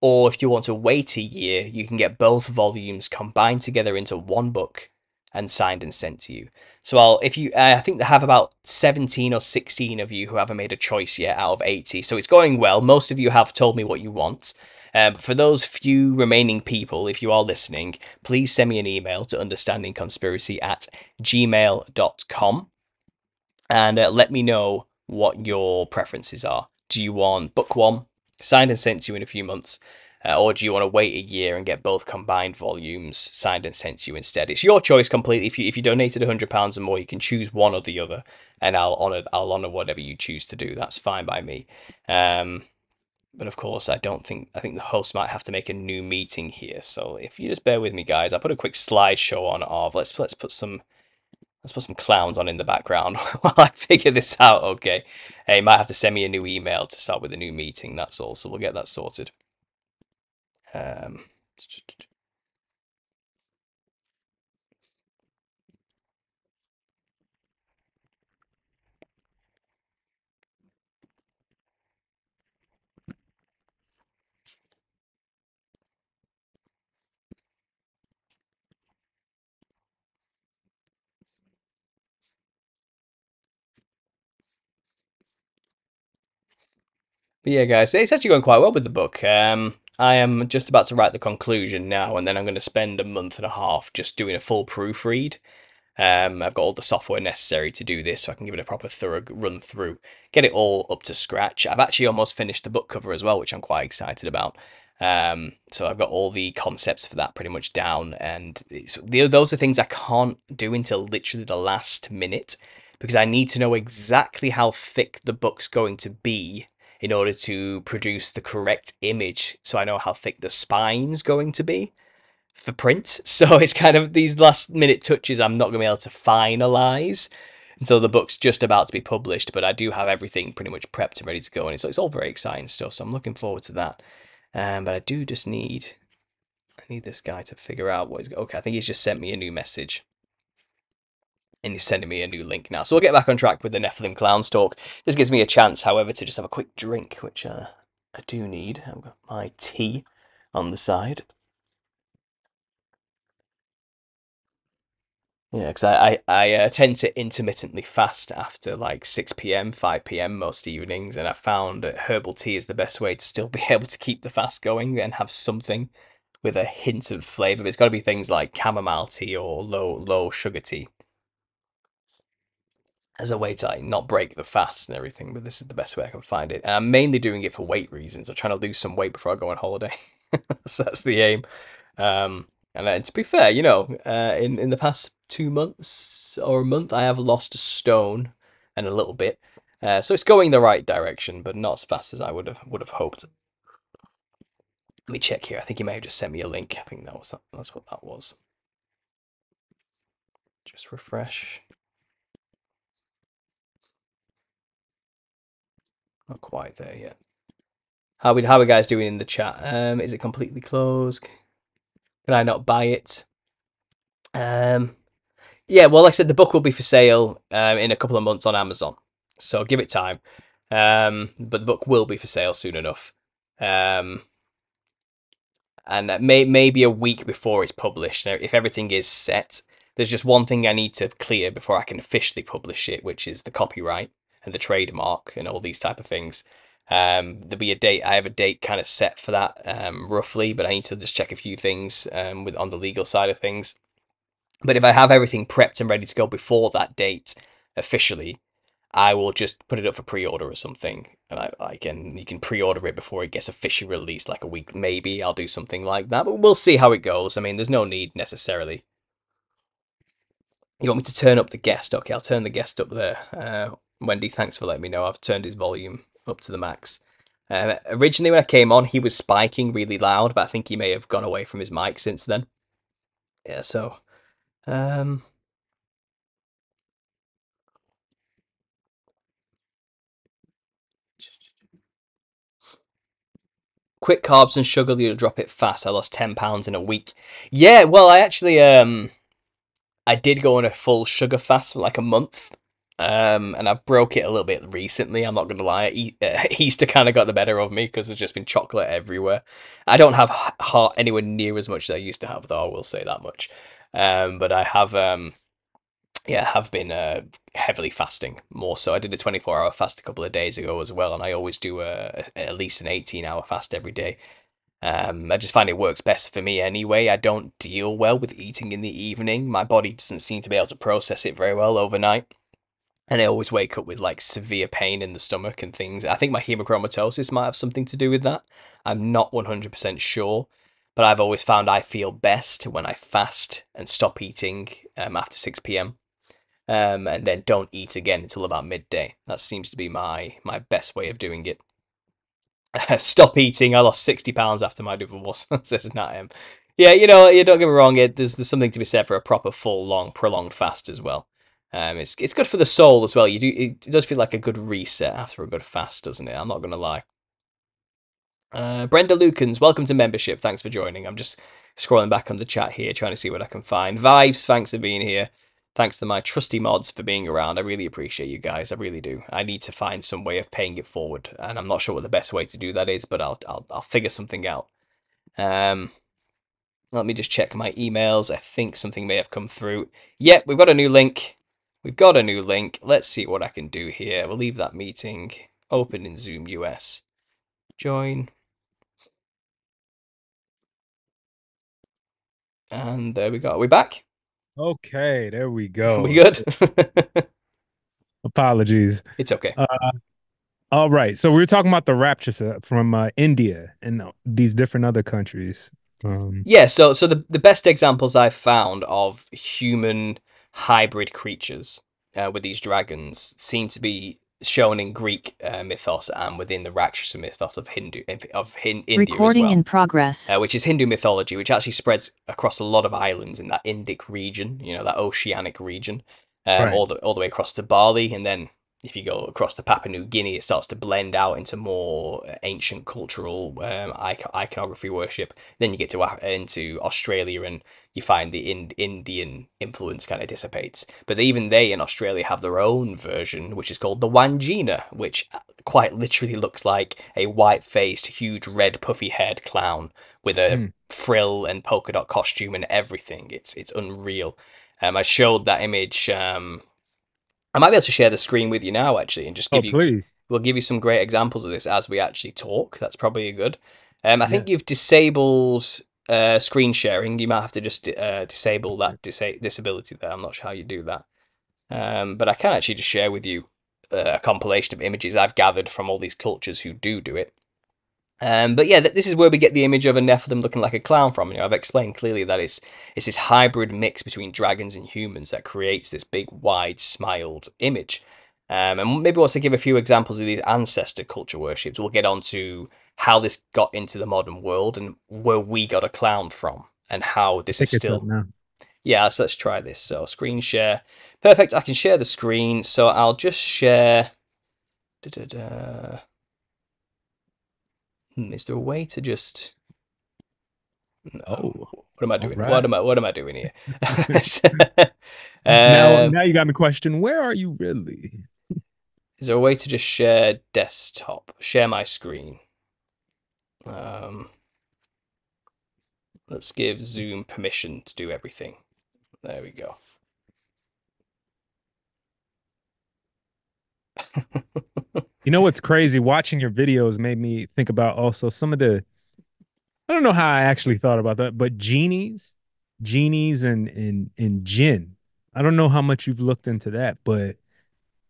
or if you want to wait a year, you can get both volumes combined together into one book and signed and sent to you. So I'll if you uh, I think they have about 17 or 16 of you who haven't made a choice yet out of 80. So it's going well. Most of you have told me what you want. Um, for those few remaining people, if you are listening, please send me an email to understandingconspiracy at gmail.com and uh, let me know what your preferences are. Do you want book one signed and sent to you in a few months? Uh, or do you want to wait a year and get both combined volumes signed and sent to you instead? It's your choice completely. If you if you donated hundred pounds or more, you can choose one or the other, and I'll honor I'll honor whatever you choose to do. That's fine by me. Um, but of course, I don't think I think the host might have to make a new meeting here. So if you just bear with me, guys, I'll put a quick slideshow on of let's let's put some let's put some clowns on in the background while I figure this out. Okay, hey, you might have to send me a new email to start with a new meeting. That's all. So we'll get that sorted. Um, But yeah, guys, it's actually going quite well with the book. Um, I am just about to write the conclusion now, and then I'm going to spend a month and a half just doing a full proofread. Um, I've got all the software necessary to do this, so I can give it a proper thorough run through, get it all up to scratch. I've actually almost finished the book cover as well, which I'm quite excited about. Um, so I've got all the concepts for that pretty much down, and those are things I can't do until literally the last minute because I need to know exactly how thick the book's going to be in order to produce the correct image so I know how thick the spine's going to be for print. So it's kind of these last minute touches I'm not going to be able to finalize until the book's just about to be published, but I do have everything pretty much prepped and ready to go. And so it's all very exciting stuff. So I'm looking forward to that. Um, but I do just need, I need this guy to figure out what he's, okay, I think he's just sent me a new message and he's sending me a new link now. So we'll get back on track with the Nephilim Clowns talk. This gives me a chance, however, to just have a quick drink, which uh, I do need. I've got my tea on the side. Yeah, because I, I, I uh, tend to intermittently fast after like 6 p.m., 5 p.m. most evenings, and I found that herbal tea is the best way to still be able to keep the fast going and have something with a hint of flavour. It's got to be things like chamomile tea or low low sugar tea as a way to like not break the fast and everything. But this is the best way I can find it, and I'm mainly doing it for weight reasons. I'm trying to lose some weight before I go on holiday. so that's the aim. Um, and to be fair, you know, uh, in in the past two months or a month, I have lost a stone and a little bit. Uh, so it's going the right direction, but not as fast as I would have would have hoped. Let me check here. I think he may have just sent me a link. I think that was that's what that was. Just refresh. Not quite there yet. How we how are guys doing in the chat? Um, is it completely closed? Can I not buy it? Um, yeah. Well, like I said, the book will be for sale um, in a couple of months on Amazon. So give it time. Um, but the book will be for sale soon enough. Um, and may, maybe a week before it's published. If everything is set, there's just one thing I need to clear before I can officially publish it, which is the copyright and the trademark and all these type of things. Um, there'll be a date. I have a date kind of set for that, um, roughly, but I need to just check a few things um, with on the legal side of things. But if I have everything prepped and ready to go before that date officially, I will just put it up for pre-order or something, and I, I can you can pre-order it before it gets officially released, like a week maybe. I'll do something like that, but we'll see how it goes. I mean, there's no need necessarily You want me to turn up the guest? Okay, I'll turn the guest up there. Uh, Wendy, thanks for letting me know. I've turned his volume up to the max. Uh, originally, when I came on, he was spiking really loud, but I think he may have gone away from his mic since then. Yeah, so. Um, quick carbs and sugar, you'll drop it fast. I lost 10 pounds in a week. Yeah, well, I actually, um, I did go on a full sugar fast for like a month. Um, and I broke it a little bit recently. I'm not going to lie. E- uh, Easter kind of got the better of me because there's just been chocolate everywhere. I don't have heart anywhere near as much as I used to have, though. I will say that much. Um, but I have, um, yeah, have been uh, heavily fasting more so. I did a 24 hour fast a couple of days ago as well, and I always do a, a at least an 18 hour fast every day. Um, I just find it works best for me anyway. I don't deal well with eating in the evening. My body doesn't seem to be able to process it very well overnight. And I always wake up with like severe pain in the stomach and things. I think my hemochromatosis might have something to do with that. I'm not 100% sure. But I've always found I feel best when I fast and stop eating um, after 6 p.m um, and then don't eat again until about midday. That seems to be my my best way of doing it. Stop eating. I lost sixty pounds after my divorce. Says not him. Yeah, you know, you don't get me wrong. It there's there's something to be said for a proper, full, long, prolonged fast as well. Um, it's it's good for the soul as well. You do it does feel like a good reset after a good fast, doesn't it? I'm not gonna lie. Uh, Brenda Lukens, welcome to membership. Thanks for joining. I'm just scrolling back on the chat here, trying to see what I can find. Vibes, thanks for being here. Thanks to my trusty mods for being around. I really appreciate you guys. I really do. I need to find some way of paying it forward, and I'm not sure what the best way to do that is, but I'll I'll, I'll figure something out. Um, let me just check my emails. I think something may have come through. Yep, we've got a new link. We've got a new link. Let's see what I can do here. We'll leave that meeting open in Zoom US. Join. And there we go. Are we back? Okay, there we go. We good? Apologies. It's okay. Uh, all right. So we were talking about the rapture from uh, India and these different other countries. Um, yeah. So so the the best examples I've found of human hybrid creatures uh, with these dragons seem to be shown in Greek uh, mythos and within the Rakshasa mythos of Hindu of Hin- India Recording as well, in progress. uh, which is Hindu mythology, which actually spreads across a lot of islands in that Indic region, you know, that oceanic region, um, Right. all the all the way across to Bali, and then if you go across to Papua New Guinea, it starts to blend out into more ancient cultural um, iconography worship. Then you get to into Australia, and you find the in- Indian influence kind of dissipates. But even they in Australia have their own version, which is called the Wandjina, which quite literally looks like a white-faced, huge, red, puffy-haired clown with a Hmm. frill and polka dot costume and everything. It's it's unreal. Um, I showed that image. Um, I might be able to share the screen with you now, actually, and just oh, give you please. we'll give you some great examples of this as we actually talk. That's probably a good. Um, I think you've disabled uh, screen sharing. You might have to just uh, disable that disa- disability there. I'm not sure how you do that. Um, but I can actually just share with you uh, a compilation of images I've gathered from all these cultures who do do it. Um, but yeah, th- this is where we get the image of a Nephilim looking like a clown from. You know, I've explained clearly that it's it's this hybrid mix between dragons and humans that creates this big, wide, smiled image. Um, and maybe once I give a few examples of these ancestor culture worships, we'll get on to how this got into the modern world and where we got a clown from and how this is still yeah, so let's try this. So screen share. Perfect. I can share the screen. So I'll just share. Da-da-da. Hmm, is there a way to just? No. Oh, what am I doing? right. What am I? What am I doing here? now, Um, now you got me question. Where are you really? is there a way to just share desktop? Share my screen. Um, let's give Zoom permission to do everything. There we go. You know what's crazy? Watching your videos made me think about also some of the. I don't know how I actually thought about that, but genies, genies, and and and jinn. I don't know how much you've looked into that, but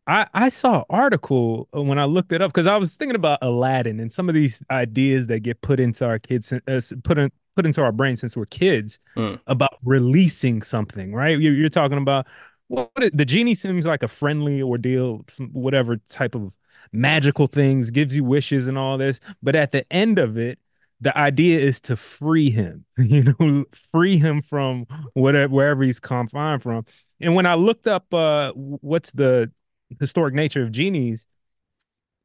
I I saw an article uh, when I looked it up because I was thinking about Aladdin and some of these ideas that get put into our kids, uh, put in put into our brains since we're kids Hmm. about releasing something. Right? You're, you're talking about what the genie seems like a friendly ordeal, some, whatever type of magical things, gives you wishes and all this. But at the end of it, the idea is to free him, you know, free him from whatever wherever he's confined from. And when I looked up uh what's the historic nature of genies,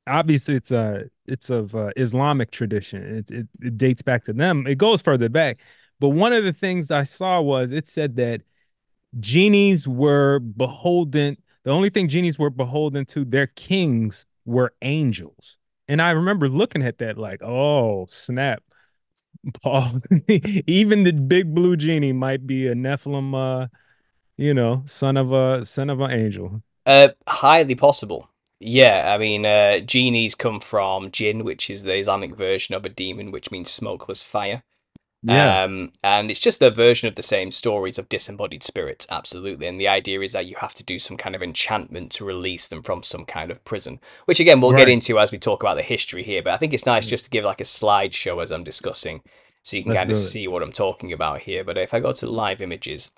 obviously it's uh it's of uh, Islamic tradition. It, it it dates back to them. It goes further back. But one of the things I saw was it said that genies were beholden. The only thing genies were beholden to their kings were angels. And I remember looking at that like, oh, snap. Paul, even the big blue genie might be a Nephilim, uh, you know, son of a son of an angel. Uh, highly possible. Yeah, I mean, uh, genies come from jinn, which is the Islamic version of a demon, which means smokeless fire. Yeah. Um, and it's just their version of the same stories of disembodied spirits, absolutely. And the idea is that you have to do some kind of enchantment to release them from some kind of prison, which again we'll Right. get into as we talk about the history here. But I think it's nice Mm. just to give like a slideshow as I'm discussing, so you can Let's kind of see what I'm talking about here. But if I go to live images,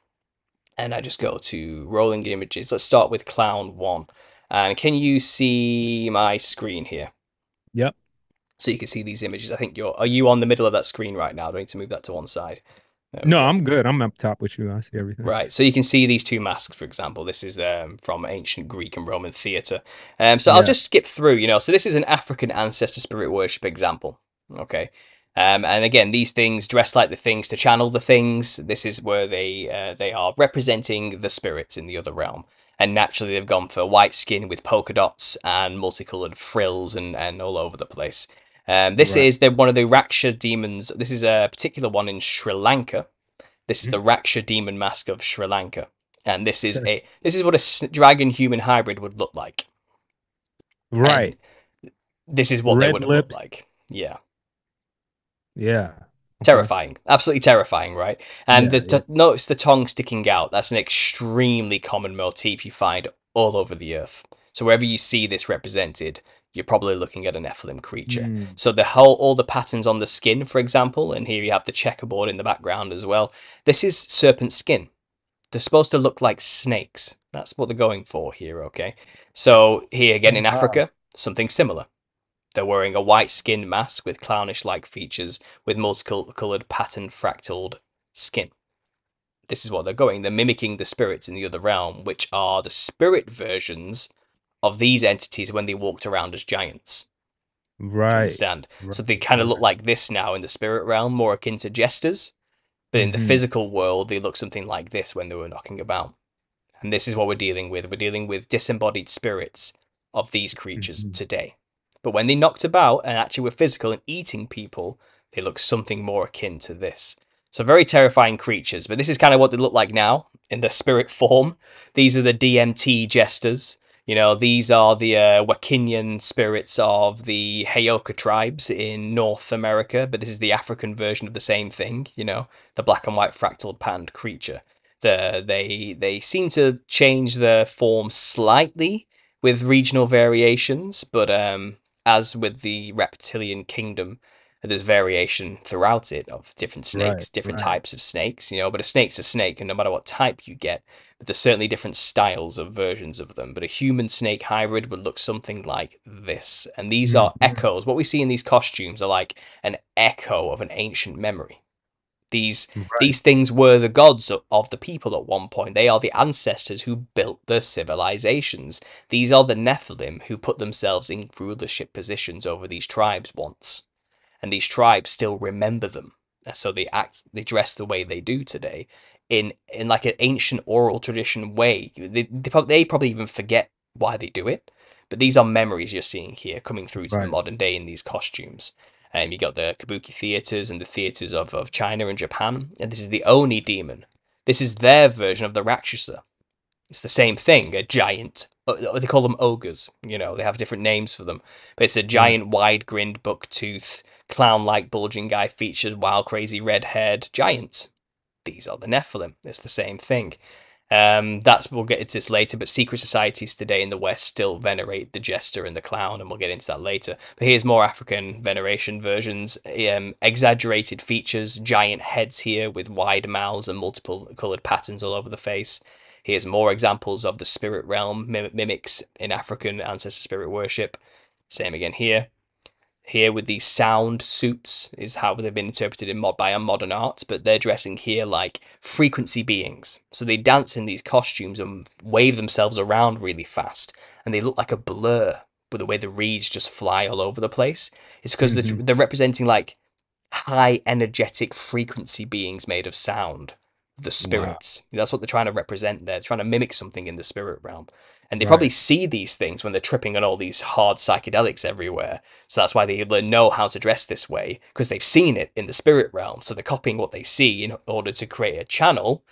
and I just go to rolling images, let's start with clown one. And can you see my screen here? Yep. So you can see these images. I think you're. Are you on the middle of that screen right now? Do I need to move that to one side? No, go. I'm good. I'm up top with you. I see everything. Right, so you can see these two masks, for example. This is um, from ancient Greek and Roman theatre. Um, so I'll just skip through, you know. So this is an African ancestor spirit worship example. Okay. Um, and again, these things dress like the things to channel the things. This is where they uh, they are representing the spirits in the other realm. And naturally, they've gone for white skin with polka dots and multicolored frills and, and all over the place. Um, this Right. is the, one of the Raksha demons. This is a particular one in Sri Lanka. This is the Raksha demon mask of Sri Lanka, and this is a this is what a dragon human hybrid would look like. Right. This is what they would have looked like. Yeah, Yeah. Terrifying, absolutely terrifying, right? And Yeah, the t- notice the tongue sticking out. That's an extremely common motif you find all over the earth. So wherever you see this represented, you're probably looking at a Nephilim creature. Mm, So the whole all the patterns on the skin, for example, and here you have the checkerboard in the background as well. This is serpent skin. They're supposed to look like snakes. That's what they're going for here, okay? So here again in Wow. Africa, something similar. They're wearing a white skin mask with clownish like features with multicolored pattern fractaled skin. This is what they're going. They're mimicking the spirits in the other realm, which are the spirit versions of these entities when they walked around as giants. Right. understand? So they kind of look like this now in the spirit realm, more akin to jesters. But in the Mhm. physical world, they look something like this when they were knocking about. And this is what we're dealing with. We're dealing with disembodied spirits of these creatures Mhm. today. But when they knocked about and actually were physical and eating people, they look something more akin to this. So very terrifying creatures. But this is kind of what they look like now in the spirit form. These are the DMT jesters. You know, these are the uh, Wakinyan spirits of the Heyoka tribes in North America, but this is the African version of the same thing. You know, the black and white fractal patterned creature. The they they seem to change their form slightly with regional variations, but um, as with the reptilian kingdom, there's variation throughout it of different snakes, Right, different right. types of snakes. You know, but a snake's a snake, and no matter what type you get, but there's certainly different styles of versions of them. But a human snake hybrid would look something like this. And these are Mhm. echoes. What we see in these costumes are like an echo of an ancient memory. These Right. these things were the gods of, of the people at one point. They are the ancestors who built the civilizations. These are the Nephilim who put themselves in rulership positions over these tribes once. And these tribes still remember them. So they act they dress the way they do today in in like an ancient oral tradition way. They, they, prob- they probably even forget why they do it. But these are memories you're seeing here coming through to the modern day in these costumes. Um, you got the kabuki theaters and the theaters of, of China and Japan, and this is the Oni demon. This is their version of the Rakshasa. It's the same thing, a giant. uh, They call them ogres. You know, they have different names for them. But it's a giant, wide-grinned, buck-toothed, clown-like, bulging guy features wild, crazy, red-haired giants. These are the Nephilim. It's the same thing. Um, that's we'll get into this later, but secret societies today in the West still venerate the jester and the clown, and we'll get into that later. But here's more African veneration versions. Um, exaggerated features, giant heads here with wide mouths and multiple coloured patterns all over the face. Here's more examples of the spirit realm mim- mimics in African ancestor spirit worship. Same again here. Here with these sound suits is how they've been interpreted in mod by our modern art, but they're dressing here like frequency beings. So they dance in these costumes and wave themselves around really fast, and they look like a blur with the way the reeds just fly all over the place. It's because they're, Mhm. they're representing like high energetic frequency beings made of sound the spirits that's what they're trying to represent they're trying to mimic something in the spirit realm and they probably see these things when they're tripping on all these hard psychedelics everywhere. So that's why they know how to dress this way because they've seen it in the spirit realm. So they're copying what they see in order to create a channel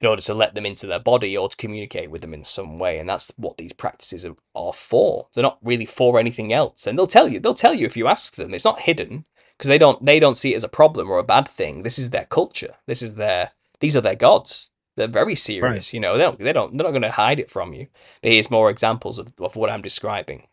in order to let them into their body or to communicate with them in some way. And that's what these practices are, are for. They're not really for anything else. And they'll tell you they'll tell you if you ask them. It's not hidden because they don't they don't see it as a problem or a bad thing. This is their culture. This is their these are their gods they're very serious you know they don't they don't they're not going to hide it from you but here's more examples of, of what i'm describing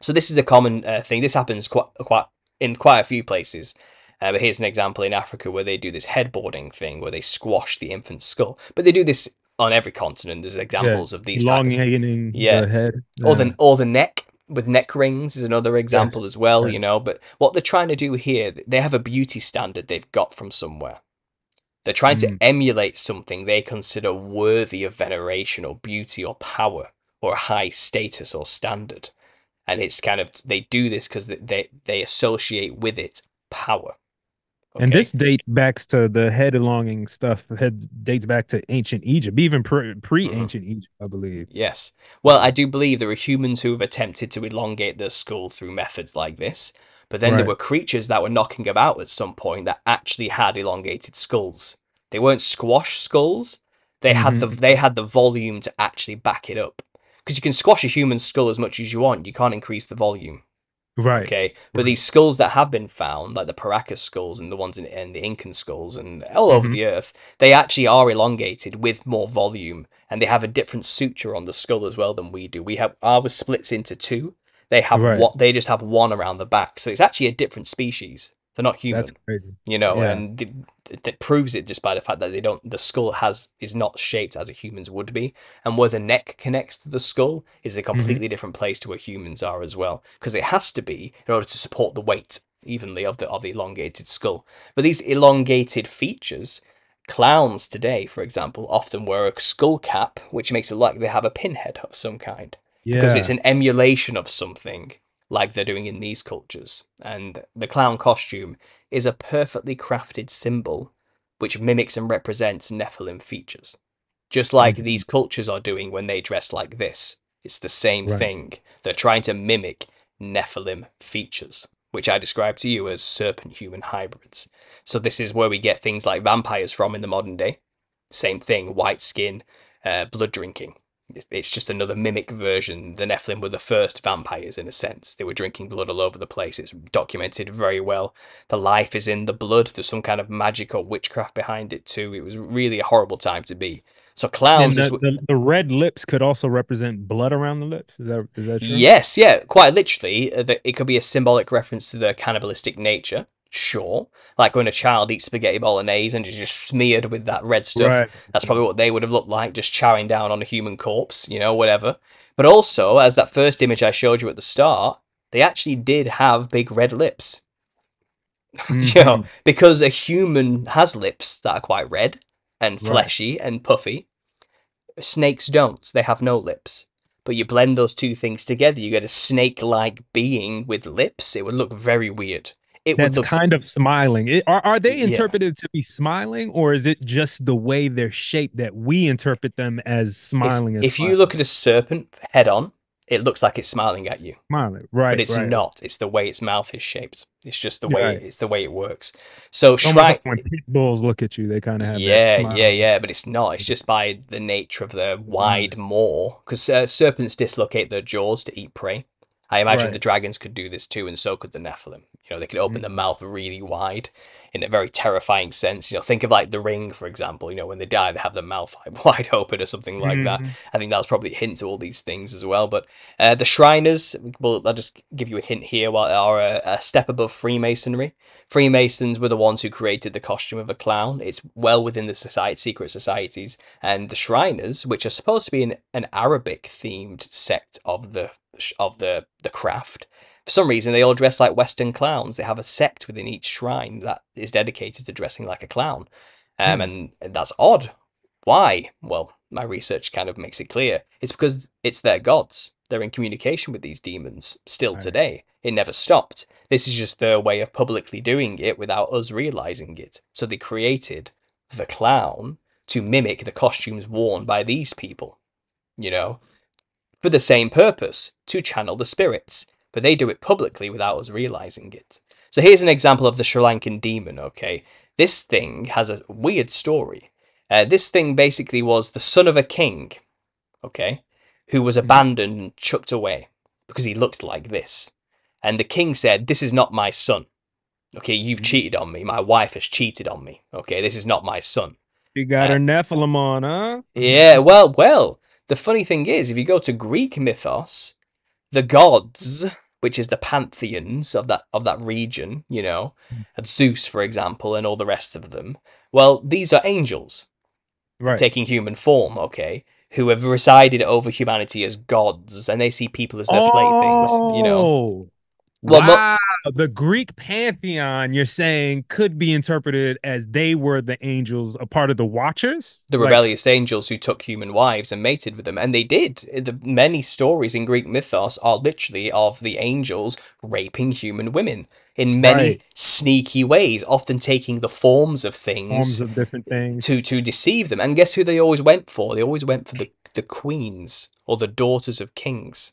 so this is a common uh, thing this happens quite quite in quite a few places uh, but here's an example in Africa where they do this headboarding thing where they squash the infant's skull. But they do this on every continent. There's examples of these type of Yeah. the head. or uh, the or the neck with neck rings is another example as well you know but what they're trying to do here they have a beauty standard they've got from somewhere they're trying to Mm. emulate something they consider worthy of veneration or beauty or power or high status or standard and it's kind of they do this because they they associate with it power And this date backs to the head elonging stuff. Head dates back to ancient Egypt, even pre pre ancient Egypt, I believe. Yes. Well, I do believe there are humans who have attempted to elongate their skull through methods like this, but then there were creatures that were knocking about at some point that actually had elongated skulls. They weren't squash skulls. They had the they had the volume to actually back it up. Because you can squash a human skull as much as you want, you can't increase the volume. Right. Okay, but Right. these skulls that have been found, like the Paracas skulls and the ones in, in the Incan skulls and all over Mhm. the earth, they actually are elongated with more volume, and they have a different suture on the skull as well than we do. We have ours splits into two. They have Right. what they just have one around the back, so it's actually a different species. They're not human That's crazy. you know, Yeah. and th- th- that proves it just by the fact that they don't. The skull has is not shaped as a human's would be, and where the neck connects to the skull is a mm-hmm. completely different place to where humans are as well, because it has to be in order to support the weight evenly of the of the elongated skull. But these elongated features. Clowns today, for example, often wear a skull cap, which makes it like they have a pinhead of some kind Yeah. because it's an emulation of something like they're doing in these cultures. And the clown costume is a perfectly crafted symbol which mimics and represents Nephilim features. Just like Mhm. these cultures are doing when they dress like this. It's the same Right. thing. They're trying to mimic Nephilim features, which I describe to you as serpent human hybrids. So this is where we get things like vampires from in the modern day. Same thing, white skin, uh, blood drinking. It's- just another mimic version. The Nephilim were the first vampires in a sense. They were drinking blood all over the place. It's documented very well. The life is in the blood. There's some kind of magic or witchcraft behind it too. It was really a horrible time to be. So clowns the, is the, the red lips could also represent blood around the lips. Is that is that true? Yes, yeah, quite literally. uh, that It could be a symbolic reference to their cannibalistic nature. Sure, like when a child eats spaghetti bolognese and is just smeared with that red stuff. Right. That's probably what they would have looked like, just chowing down on a human corpse, you know, whatever. But also, as that first image I showed you at the start, they actually did have big red lips. you know, Mhm. because a human has lips that are quite red and Right. fleshy and puffy. Snakes don't. They have no lips. But you blend those two things together, you get a snake-like being with lips. It would look very weird. It That's look kind of smiling. It- are are they Yeah. interpreted to be smiling, or is it just the way they're shaped that we interpret them as if, smiling? as if you look at a serpent head on, it looks like it's smiling at you. smiling, right? but it's right. not. It's the way its mouth is shaped. It's just the way right. it's the way it works. So like when pit bulls look at you, they kind of have that yeah, smile. yeah, yeah. But it's not. It's just by the nature of their wide maw. Because uh, serpents dislocate their jaws to eat prey, I imagine Right. the dragons could do this too, and so could the Nephilim. You know, they could open Mhm. their mouth really wide in a very terrifying sense. You know, think of like the ring, for example. You know, when they die, they have their mouth like wide open or something like that. Mhm. I think that's probably a hint to all these things as well. But uh, the Shriners, well, I'll just give you a hint here, are a, a step above Freemasonry. Freemasons were the ones who created the costume of a clown. It's well within the society, secret societies, and the Shriners, which are supposed to be an, an Arabic themed sect of the of the the craft. For some reason, they all dress like Western clowns. They have a sect within each shrine that is dedicated to dressing like a clown, um, and, and that's odd. Why? Well, my research kind of makes it clear. It's because it's their gods. They're in communication with these demons still Right. today. It never stopped. This is just their way of publicly doing it without us realizing it. So they created the clown to mimic the costumes worn by these people, you know, for the same purpose to channel the spirits. But they do it publicly without us realizing it. So here's an example of the Sri Lankan demon, okay? This thing has a weird story. Uh, this thing basically was the son of a king, okay, who was Mhm. abandoned and chucked away because he looked like this. And the king said, This is not my son. Okay, you've Mhm. cheated on me. My wife has cheated on me. Okay, this is not my son. You got Uh, her Nephilim on, huh? Yeah, well, well, the funny thing is, if you go to Greek mythos, the gods, which is the pantheons of that of that region, you know, Mm. of Zeus, for example, and all the rest of them, well, these are angels Right. taking human form, okay, who have resided over humanity as gods, and they see people as their playthings, you know. Well, mo- the Greek pantheon, you're saying, could be interpreted as they were the angels, a part of the Watchers. the Like, rebellious angels who took human wives and mated with them, and they did. The many stories in Greek mythos are literally of the angels raping human women in many Right. sneaky ways, often taking the forms of things forms of different things. to to deceive them. And guess who they always went for? They always went for the the queens or the daughters of kings.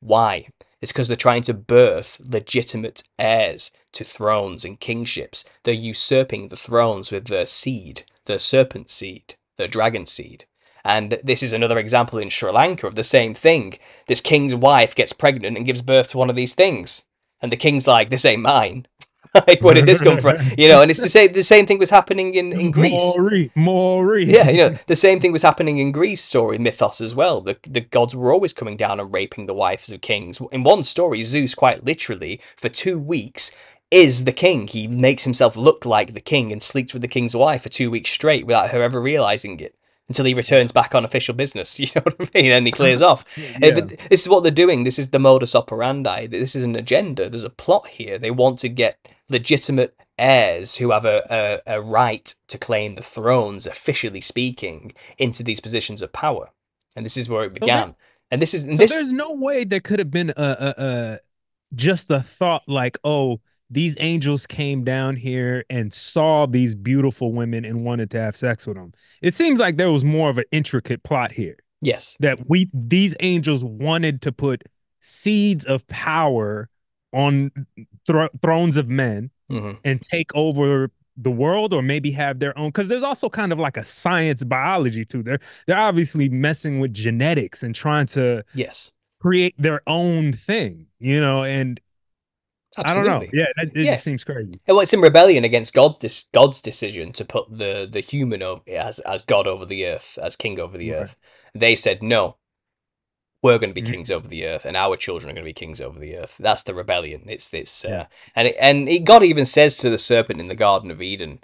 Why? It's because they're trying to birth legitimate heirs to thrones and kingships. They're usurping the thrones with their seed, their serpent seed, their dragon seed. And this is another example in Sri Lanka of the same thing. This king's wife gets pregnant and gives birth to one of these things. And the king's like, this ain't mine. like, where did this come from? You know, and it's the same the same thing was happening in, in Greece. Maury, Maury. Yeah, you know, the same thing was happening in Greece story mythos as well. The the gods were always coming down and raping the wives of kings. In one story, Zeus quite literally for two weeks is the king. He makes himself look like the king and sleeps with the king's wife for two weeks straight without her ever realizing it. Until he returns back on official business, you know what I mean, and he clears off. Uh, Yeah. But this is what they're doing. This is the modus operandi. This is an agenda. There's a plot here. They want to get legitimate heirs who have a, a, a right to claim the thrones, officially speaking, into these positions of power. And this is where it began. and this is and So this. there's no way there could have been a, a, a just a thought like, oh, these angels came down here and saw these beautiful women and wanted to have sex with them. It seems like there was more of an intricate plot here Yes. that we these angels wanted to put seeds of power on thro- thrones of men hmm and take over the world or maybe have their own because there's also kind of like a science biology too they're they're obviously messing with genetics and trying to Yes. create their own thing you know and Absolutely. i don't know yeah it, it Yeah. just seems crazy Well, it's in rebellion against God. This God's decision to put the the human o- as as God over the earth, as king over the Right. earth. They said no. We're going to be Mhm. kings over the earth, and our children are going to be kings over the earth. That's the rebellion. It's it's Yeah. uh, and it, and it, God even says to the serpent in the Garden of Eden,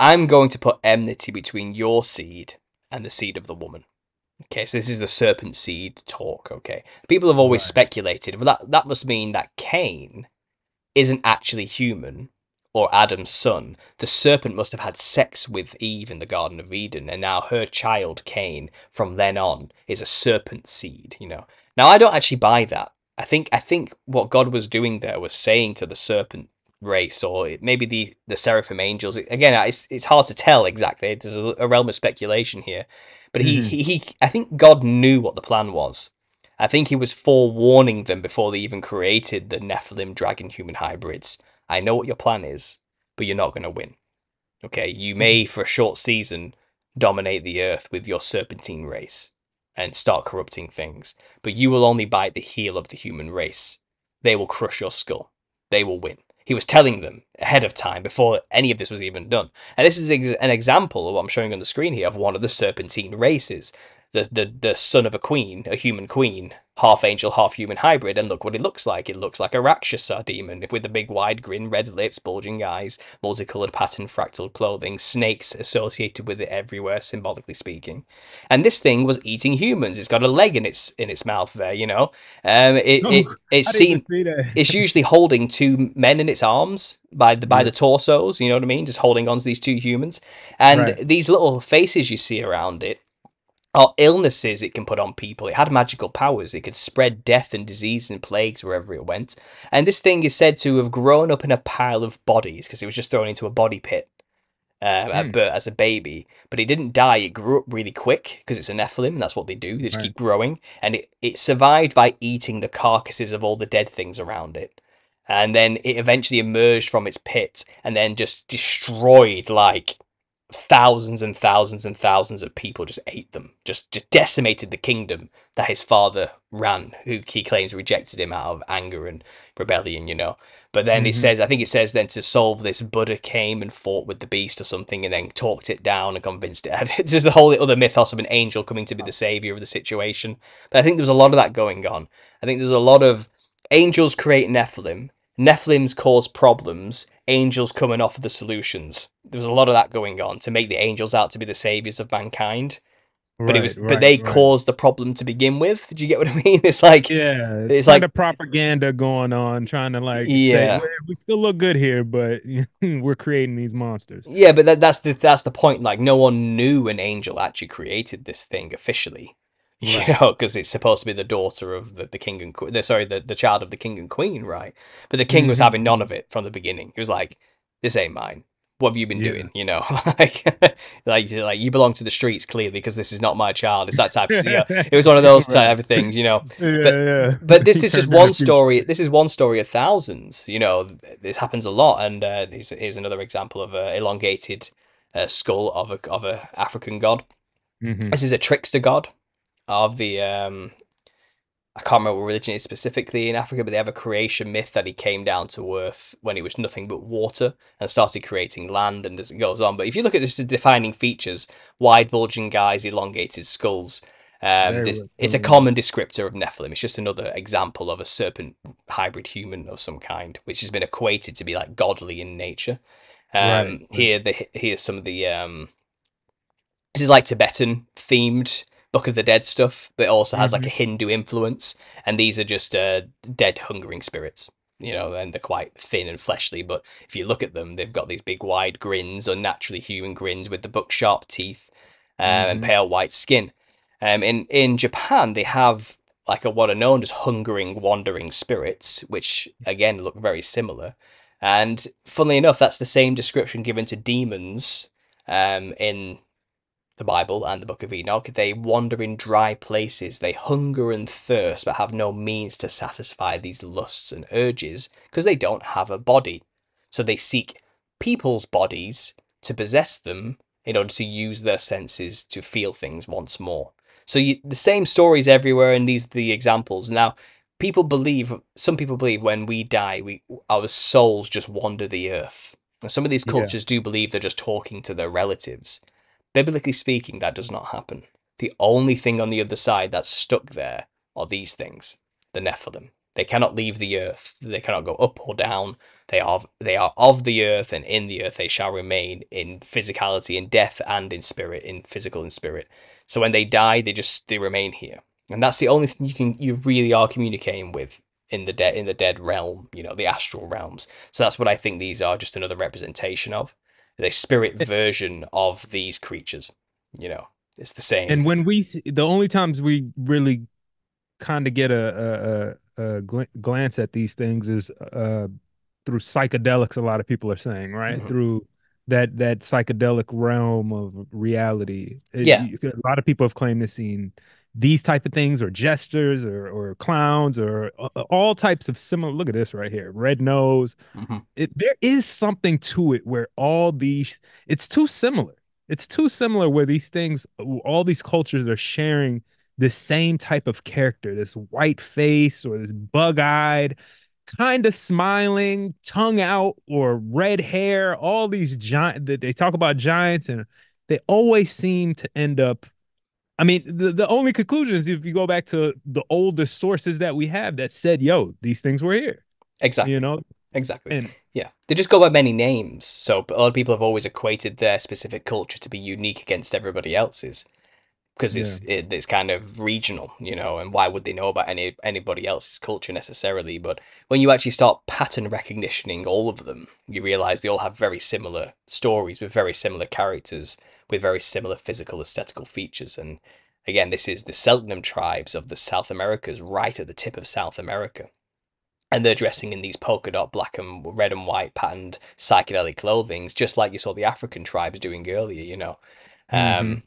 "I'm going to put enmity between your seed and the seed of the woman." Okay, so this is the serpent seed talk. Okay, people have always Right. speculated, well, that that must mean that Cain isn't actually human or Adam's son. The serpent must have had sex with Eve in the Garden of Eden, and now her child Cain, from then on, is a serpent seed. You know. Now I don't actually buy that. I think I think what God was doing there was saying to the serpent race, or maybe the the seraphim angels. Again, it's it's hard to tell exactly. There's a, a realm of speculation here, but he, Mhm. he he I think God knew what the plan was. I think he was forewarning them before they even created the Nephilim dragon human hybrids. I know what your plan is, but you're not going to win. Okay, you may for a short season dominate the earth with your serpentine race, and start corrupting things, but you will only bite the heel of the human race. They will crush your skull. They will win. He was telling them ahead of time before any of this was even done. And this is ex- an example of what I'm showing on the screen here of one of the serpentine races the, the the son of a queen, a human queen, half angel, half human hybrid, and look what it looks like. It looks like a Rakshasa demon with the big wide grin, red lips, bulging eyes, multicolored pattern fractal clothing, snakes associated with it everywhere, symbolically speaking. And this thing was eating humans. It's got a leg in its in its mouth there, you know. Um, it, oh, it it's seen. it's usually holding two men in its arms by the by yeah. the torsos. You know what I mean? Just holding on to these two humans, and right. these little faces you see around it or illnesses it can put on people. It had magical powers. It could spread death and disease and plagues wherever it went. And this thing is said to have grown up in a pile of bodies because it was just thrown into a body pit uh, mm. at birth as a baby. But it didn't die. It grew up really quick because it's a Nephilim. And that's what they do. They just right. keep growing. And it, it survived by eating the carcasses of all the dead things around it. And then it eventually emerged from its pit and then just destroyed like thousands and thousands and thousands of people just ate them, just, just decimated the kingdom that his father ran, who he claims rejected him out of anger and rebellion, you know. But then mm-hmm. he says, I think it says then to solve this, Buddha came and fought with the beast or something and then talked it down and convinced it. It's just the whole other mythos of an angel coming to be the savior of the situation. But I think there's a lot of that going on. I think there's a lot of angels create Nephilim, Nephilims cause problems, angels come and offer the solutions. There was a lot of that going on to make the angels out to be the saviors of mankind. But right, it was, right, but they right. caused the problem to begin with. Did you get what I mean? It's like, yeah, it's, it's like a propaganda going on, trying to like, yeah, say, we still look good here, but we're creating these monsters. Yeah, but that, that's the that's the point. Like, no one knew an angel actually created this thing officially. Right. You know, because it's supposed to be the daughter of the, the king and queen. Sorry, the, the child of the king and queen, right? But the king mm-hmm. was having none of it from the beginning. He was like, "This ain't mine. What have you been yeah. doing?" You know, like, like, like you belong to the streets clearly because this is not my child. It's that type of. You know, it was one of those type of things, you know. Yeah, but, yeah. but this is just one story. This is one story of thousands. You know, this happens a lot. And uh, here's, here's another example of a elongated uh, skull of a of a African god. Mm-hmm. This is a trickster god of the um I can't remember what religion it is specifically in Africa, but they have a creation myth that he came down to Earth when it was nothing but water and started creating land, and as it goes on. But if you look at just the defining features, wide bulging guys, elongated skulls, um, this, it's a common descriptor of Nephilim. It's just another example of a serpent hybrid human of some kind, which has been equated to be like godly in nature. Um, right. Here, the, here's some of the. Um, this is like Tibetan themed Book of the Dead stuff, but also has mm-hmm. like a Hindu influence. And these are just uh, dead, hungering spirits, you know, and they're quite thin and fleshly. But if you look at them, they've got these big, wide grins, unnaturally human grins with the book sharp teeth uh, mm-hmm. and pale white skin. Um, in in Japan, they have like a what are known as hungering, wandering spirits, which again look very similar. And funnily enough, that's the same description given to demons um, in the Bible and the Book of Enoch, they wander in dry places, they hunger and thirst, but have no means to satisfy these lusts and urges because they don't have a body. So they seek people's bodies to possess them in order to use their senses to feel things once more. So you, the same stories everywhere, and these are the examples. Now, people believe, some people believe when we die, we our souls just wander the earth. Now, some of these cultures yeah. do believe they're just talking to their relatives. Biblically speaking, that does not happen. The only thing on the other side that's stuck there are these things the Nephilim. They cannot leave the earth. They cannot go up or down. They are they are of the earth, and in the earth they shall remain in physicality, in death, and in spirit, in physical and spirit. So when they die, they just they remain here, and that's the only thing you can you really are communicating with in the dead in the dead realm. You know, the astral realms. So that's what I think these are just another representation of the spirit version of these creatures. You know, it's the same. And when we, the only times we really kind of get a, a, a, a gl- glance at these things is uh, through psychedelics. A lot of people are saying, right, mm-hmm. through that that psychedelic realm of reality. Yeah, a lot of people have claimed to seen these type of things or gestures or, or clowns or uh, uh, all types of similar look at this right here red nose mm-hmm. it, there is something to it where all these it's too similar it's too similar where these things all these cultures are sharing the same type of character, this white face or this bug-eyed, kind of smiling, tongue out, or red hair. All these giant that they talk about giants, and they always seem to end up. I mean, the, the only conclusion is if you go back to the oldest sources that we have that said, yo, these things were here. Exactly. You know, Exactly. and Yeah, they just go by many names. So a lot of people have always equated their specific culture to be unique against everybody else's because it's it, it's kind of regional, you know. And why would they know about any anybody else's culture necessarily? But when you actually start pattern recognitioning all of them, you realize they all have very similar stories with very similar characters with very similar physical aesthetical features. And again, this is the Selknam tribes of the South Americas, right at the tip of South America and they're dressing in these polka dot black and red and white patterned psychedelic clothings, just like you saw the African tribes doing earlier. You know, um, Mhm.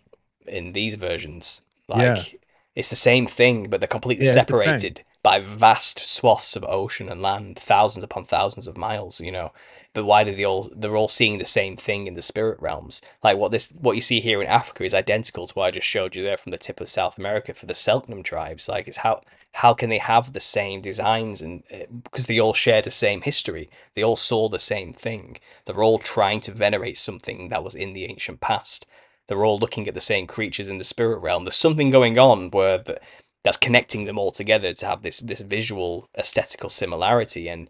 in these versions, Yeah. like it's the same thing, but they're completely Yeah, separated by vast swaths of ocean and land, thousands upon thousands of miles. You know, but why do they all? They're all seeing the same thing in the spirit realms. Like what this, what you see here in Africa is identical to what I just showed you there from the tip of South America for the Selknam tribes. Like it's how how can they have the same designs and eh, because they all share the same history they all saw the same thing they're all trying to venerate something that was in the ancient past they're all looking at the same creatures in the spirit realm there's something going on where the, that's connecting them all together to have this this visual aesthetical similarity and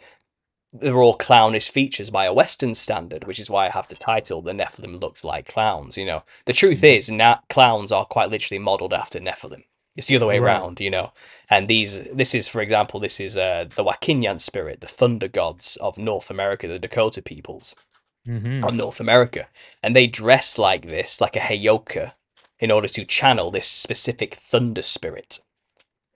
they're all clownish features by a Western standard, which is why I have the title "The Nephilim Looks Like Clowns." You know, the truth is, na- clowns are quite literally modelled after Nephilim. It's the other way Right. around, you know. And these, this is, for example, this is uh, the Wakinyan spirit, the thunder gods of North America, the Dakota peoples Mhm. of North America, and they dress like this, like a heyoka, in order to channel this specific thunder spirit,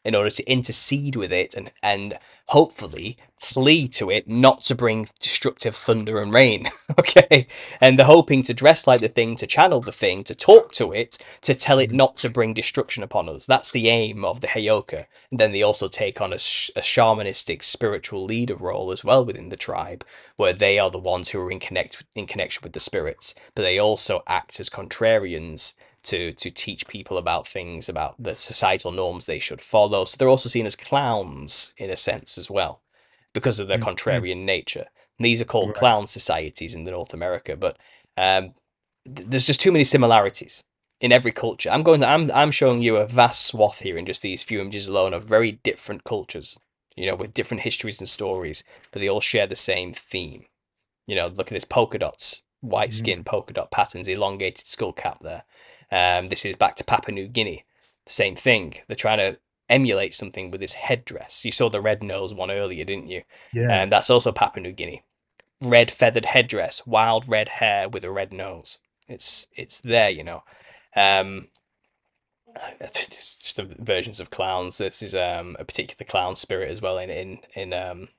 in order to intercede with it and and hopefully flee to it, not to bring destructive thunder and rain. okay, and they're hoping to dress like the thing, to channel the thing, to talk to it, to tell it mm-hmm. not to bring destruction upon us. That's the aim of the heyoka. And then they also take on a, sh- a shamanistic spiritual leader role as well within the tribe, where they are the ones who are in connect in connection with the spirits, but they also act as contrarians to to teach people about things about the societal norms they should follow. So they're also seen as clowns in a sense as well, because of their Mhm. contrarian nature. And these are called Right. clown societies in the North America, but um, th- there's just too many similarities in every culture. I'm going. I'm I'm showing you a vast swath here in just these few images alone of very different cultures. You know, with different histories and stories, but they all share the same theme. You know, look at this polka dots, white Mhm. skin polka dot patterns, elongated skull cap there. Um, this is back to Papua New Guinea. Same thing. They're trying to emulate something with this headdress. You saw the red nose one earlier, didn't you? Yeah. And that's also Papua New Guinea. Red feathered headdress, wild red hair with a red nose. It's it's there, you know. Um, it's just the versions of clowns. This is um a particular clown spirit as well in in in um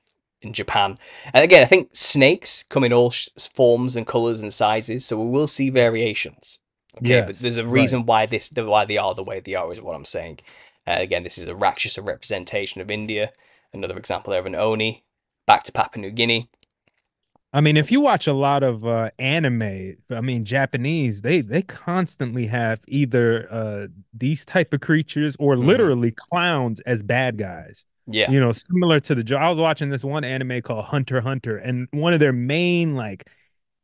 in Japan. And again, I think snakes come in all sh- forms and colors and sizes, so we will see variations. Okay, but there's a right. reason why this the why they are the way they are is what I'm saying. Uh, again, this is a Rakshasa representation of India. Another example there of an Oni. Back to Papua New Guinea. I mean, if you watch a lot of uh, anime, I mean Japanese, they they constantly have either uh, these type of creatures or Mhm. literally clowns as bad guys. Yeah. You know, similar to the. I was watching this one anime called Hunter Hunter, and one of their main like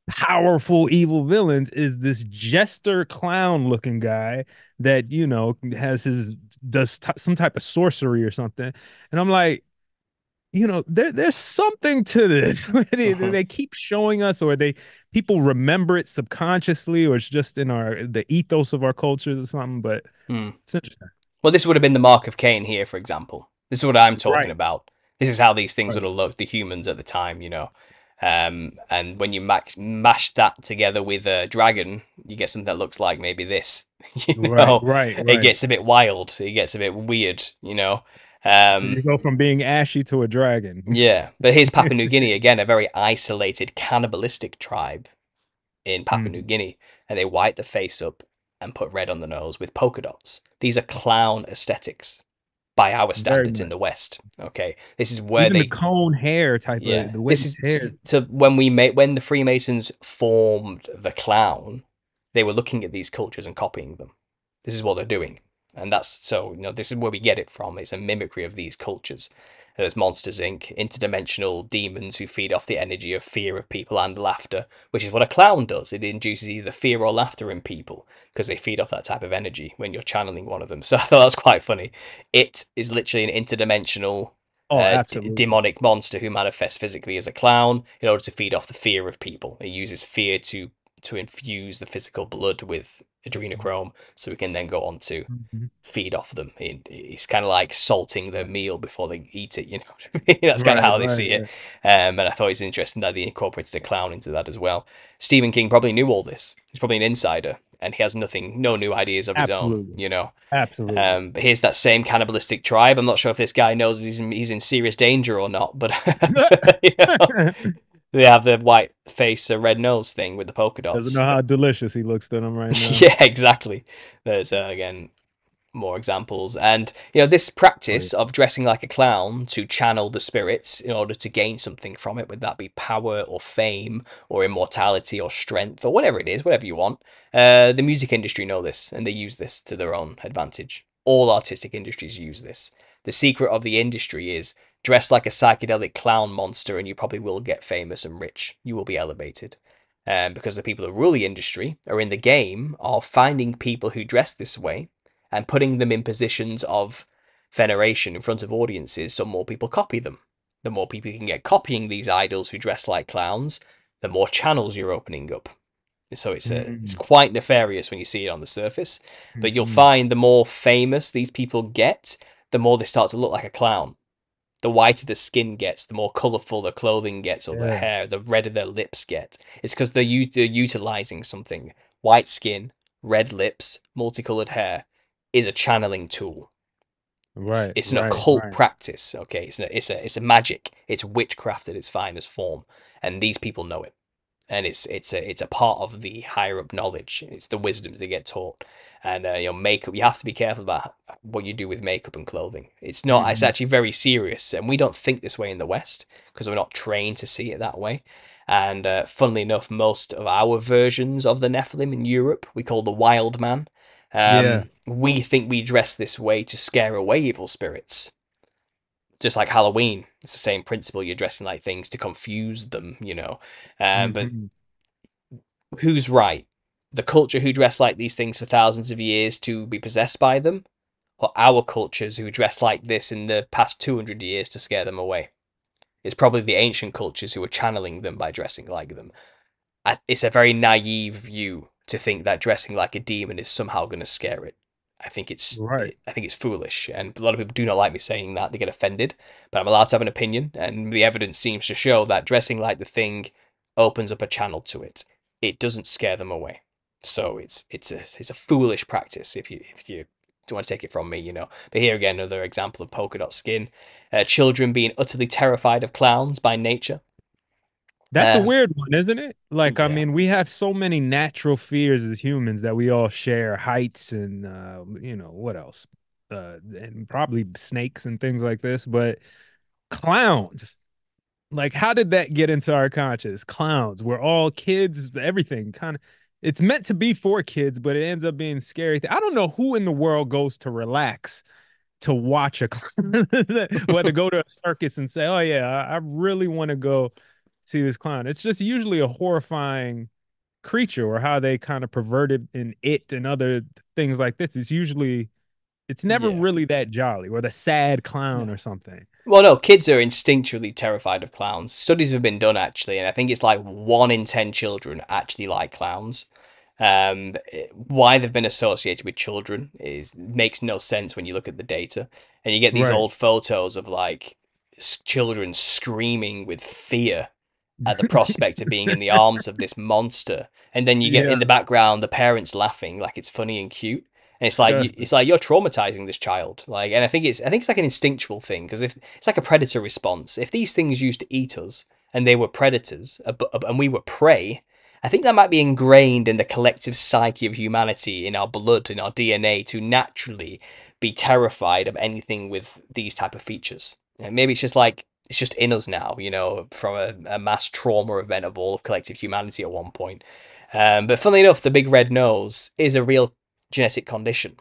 powerful evil villains is this jester clown looking guy that you know has his does t- some type of sorcery or something, and I'm like you know there there's something to this they, Uh-huh. they keep showing us or they people remember it subconsciously or it's just in our the ethos of our cultures or something but Hmm. it's interesting Well, this would have been the mark of Cain here, for example. This is what I'm talking Right. about. This is how these things Right. would have looked, the humans at the time, you know. Um, and when you max, mash that together with a dragon, you get something that looks like maybe this. You know, right right it gets a bit wild. It gets a bit weird, you know. Um, you go from being ashy to a dragon yeah, but here's Papua New Guinea again, a very isolated cannibalistic tribe in Papua Mm. New Guinea, and they white the face up and put red on the nose with polka dots. These are clown aesthetics by our standards in the West. Okay, this is where even they the cone hair type yeah. of the This is hair so when we made when the Freemasons formed the clown, they were looking at these cultures and copying them. This is what they're doing. And that's so, you know, this is where we get it from. It's a mimicry of these cultures. There's Monsters Inc., interdimensional demons who feed off the energy of fear of people and laughter, which is what a clown does. It induces either fear or laughter in people because they feed off that type of energy when you're channeling one of them. So I thought that was quite funny. It is literally an interdimensional Oh, uh, d- demonic monster who manifests physically as a clown in order to feed off the fear of people. It uses fear to to infuse the physical blood with adrenochrome, so we can then go on to Mhm. feed off them. It, it's kind of like salting their meal before they eat it. You know what I mean? That's kind of how they right, see it. Um, and I thought it's interesting that they incorporated a clown into that as well. Stephen King probably knew all this. He's probably an insider, and he has nothing, no new ideas of his own. You know. Absolutely. Um, but here's that same cannibalistic tribe. I'm not sure if this guy knows he's in, he's in serious danger or not, but you know, they have the white face, uh, red nose thing with the polka dots. Doesn't know how delicious he looks to them right now. yeah, exactly. There's uh, again more examples, and you know this practice of dressing like a clown to channel the spirits in order to gain something from it, whether that be power or fame or immortality or strength or whatever it is, whatever you want. Uh, the music industry know this, and they use this to their own advantage. All artistic industries use this. The secret of the industry is dress like a psychedelic clown monster, and you probably will get famous and rich. You will be elevated um, because the people who rule the industry are in the game of finding people who dress this way and putting them in positions of veneration in front of audiences so more people copy them. The more people you can get copying these idols who dress like clowns, the more channels you're opening up. So it's a, it's Mm. quite nefarious when you see it on the surface, but you'll Mhm. find the more famous these people get, the more they start to look like a clown. The whiter the skin gets, the more colourful the clothing gets, or Yeah. hair, the redder their lips get. It's because they're, u- they're utilizing something. White skin, red lips, multicolored hair is a channeling tool. It's, Right. it's an right, occult right. practice. Okay, it's a, it's a it's a magic. It's witchcraft at its finest form, and these people know it. And it's it's a it's a part of the higher up knowledge. It's the wisdoms they get taught, and uh, you know makeup. You have to be careful about what you do with makeup and clothing. It's not. It's Mhm. actually very serious, and we don't think this way in the West because we're not trained to see it that way. And uh, funnily enough, most of our versions of the Nephilim in Europe we call the Wild Man. Um, Yeah. We think we dress this way to scare away evil spirits. Just like Halloween, it's the same principle. You're dressing like things to confuse them, you know. Um, But Mhm. who's right? The culture who dress like these things for thousands of years to be possessed by them, or our cultures who dress like this in the past 200 years to scare them away? It's probably the ancient cultures who are channeling them by dressing like them. It's a very naive view to think that dressing like a demon is somehow going to scare it. I think it's Right. I think it's foolish, and a lot of people do not like me saying that. They get offended, but I'm allowed to have an opinion, and the evidence seems to show that dressing like the thing opens up a channel to it. It doesn't scare them away. So it's it's a it's a foolish practice if you if you do want to take it from me, you know. But here again, another example of polka dot skin. Uh, children being utterly terrified of clowns by nature. That's Uh, a weird one, isn't it? Like, I mean, we have so many natural fears as humans that we all share heights and, uh, you know, what else? Uh, and probably snakes and things like this. But clowns, like, how did that get into our conscious? Clowns, we're all kids, everything kind of. It's meant to be for kids, but it ends up being scary. I don't know who in the world goes to relax to watch a clown, or to go to a circus and say, "Oh yeah, I really want to go see this clown." It's just usually a horrifying creature, or how they kind of perverted in it and other things like this. It's usually, it's never Yeah. really that jolly, or the sad clown No. or something. Well, no, kids are instinctually terrified of clowns. Studies have been done actually, and I think it's like one in ten children actually like clowns. Um, why they've been associated with children is makes no sense when you look at the data, and you get these Right. old photos of like children screaming with fear at the prospect of being in the arms of this monster, and then you get Yeah. in the background the parents laughing like it's funny and cute. And it's like Disgusting. it's like you're traumatizing this child, like, and I think it's I think it's like an instinctual thing because if it's like a predator response, if these things used to eat us and they were predators uh, uh, and we were prey, I think that might be ingrained in the collective psyche of humanity, in our blood, in our DNA, to naturally be terrified of anything with these type of features. And maybe it's just like it's just in us now, you know, from a, a mass trauma event of all of collective humanity at one point. Um, but funnily enough, the big red nose is a real genetic condition.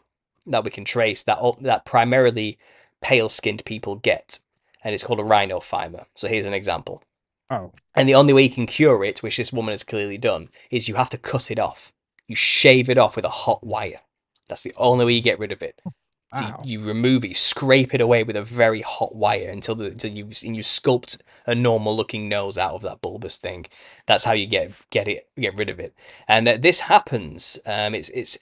that we can trace that that primarily pale skinned people get, and it's called a rhinophyma. So here's an example. Oh. And the only way you can cure it, which this woman has clearly done, is you have to cut it off. You shave it off with a hot wire. That's the only way you get rid of it. So Wow. you, you remove it, you scrape it away with a very hot wire until the until you and you sculpt a normal looking nose out of that bulbous thing. That's how you get get it get rid of it. And uh, this happens. Um, it's it's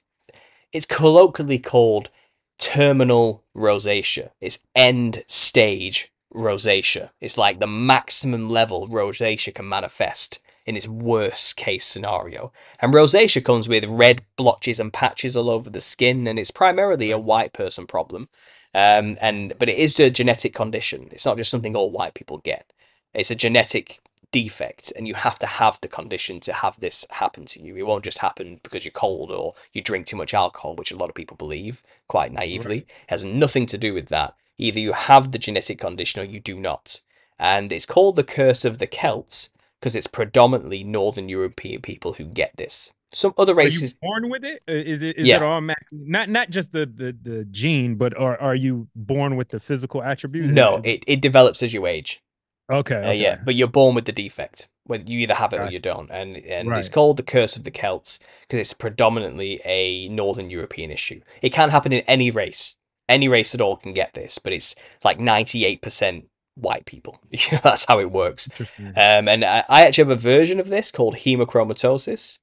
it's colloquially called terminal rosacea. It's end stage rosacea. It's like the maximum level rosacea can manifest in its worst case scenario. And rosacea comes with red blotches and patches all over the skin, and it's primarily a white person problem. Um, and but it is a genetic condition. It's not just something all white people get. It's a genetic defect, and you have to have the condition to have this happen to you. It won't just happen because you're cold or you drink too much alcohol, which a lot of people believe quite naively. It has nothing to do with that. Either you have the genetic condition or you do not. And it's called the curse of the Celts because it's predominantly Northern European people who get this. Some other races Are born with it? Is it is Yeah. it all not not just the, the the gene, but are are you born with the physical attribute? no, it, it develops as you age. okay, Uh, okay. yeah, but you're born with the defect. When you either have it or you don't, and and it's called the curse of the Celts because it's predominantly a Northern European issue. It can happen in any race, any race at all can get this, but it's like ninety eight percent white people. That's how it works. Um, and I, I actually have a version of this called hemochromatosis.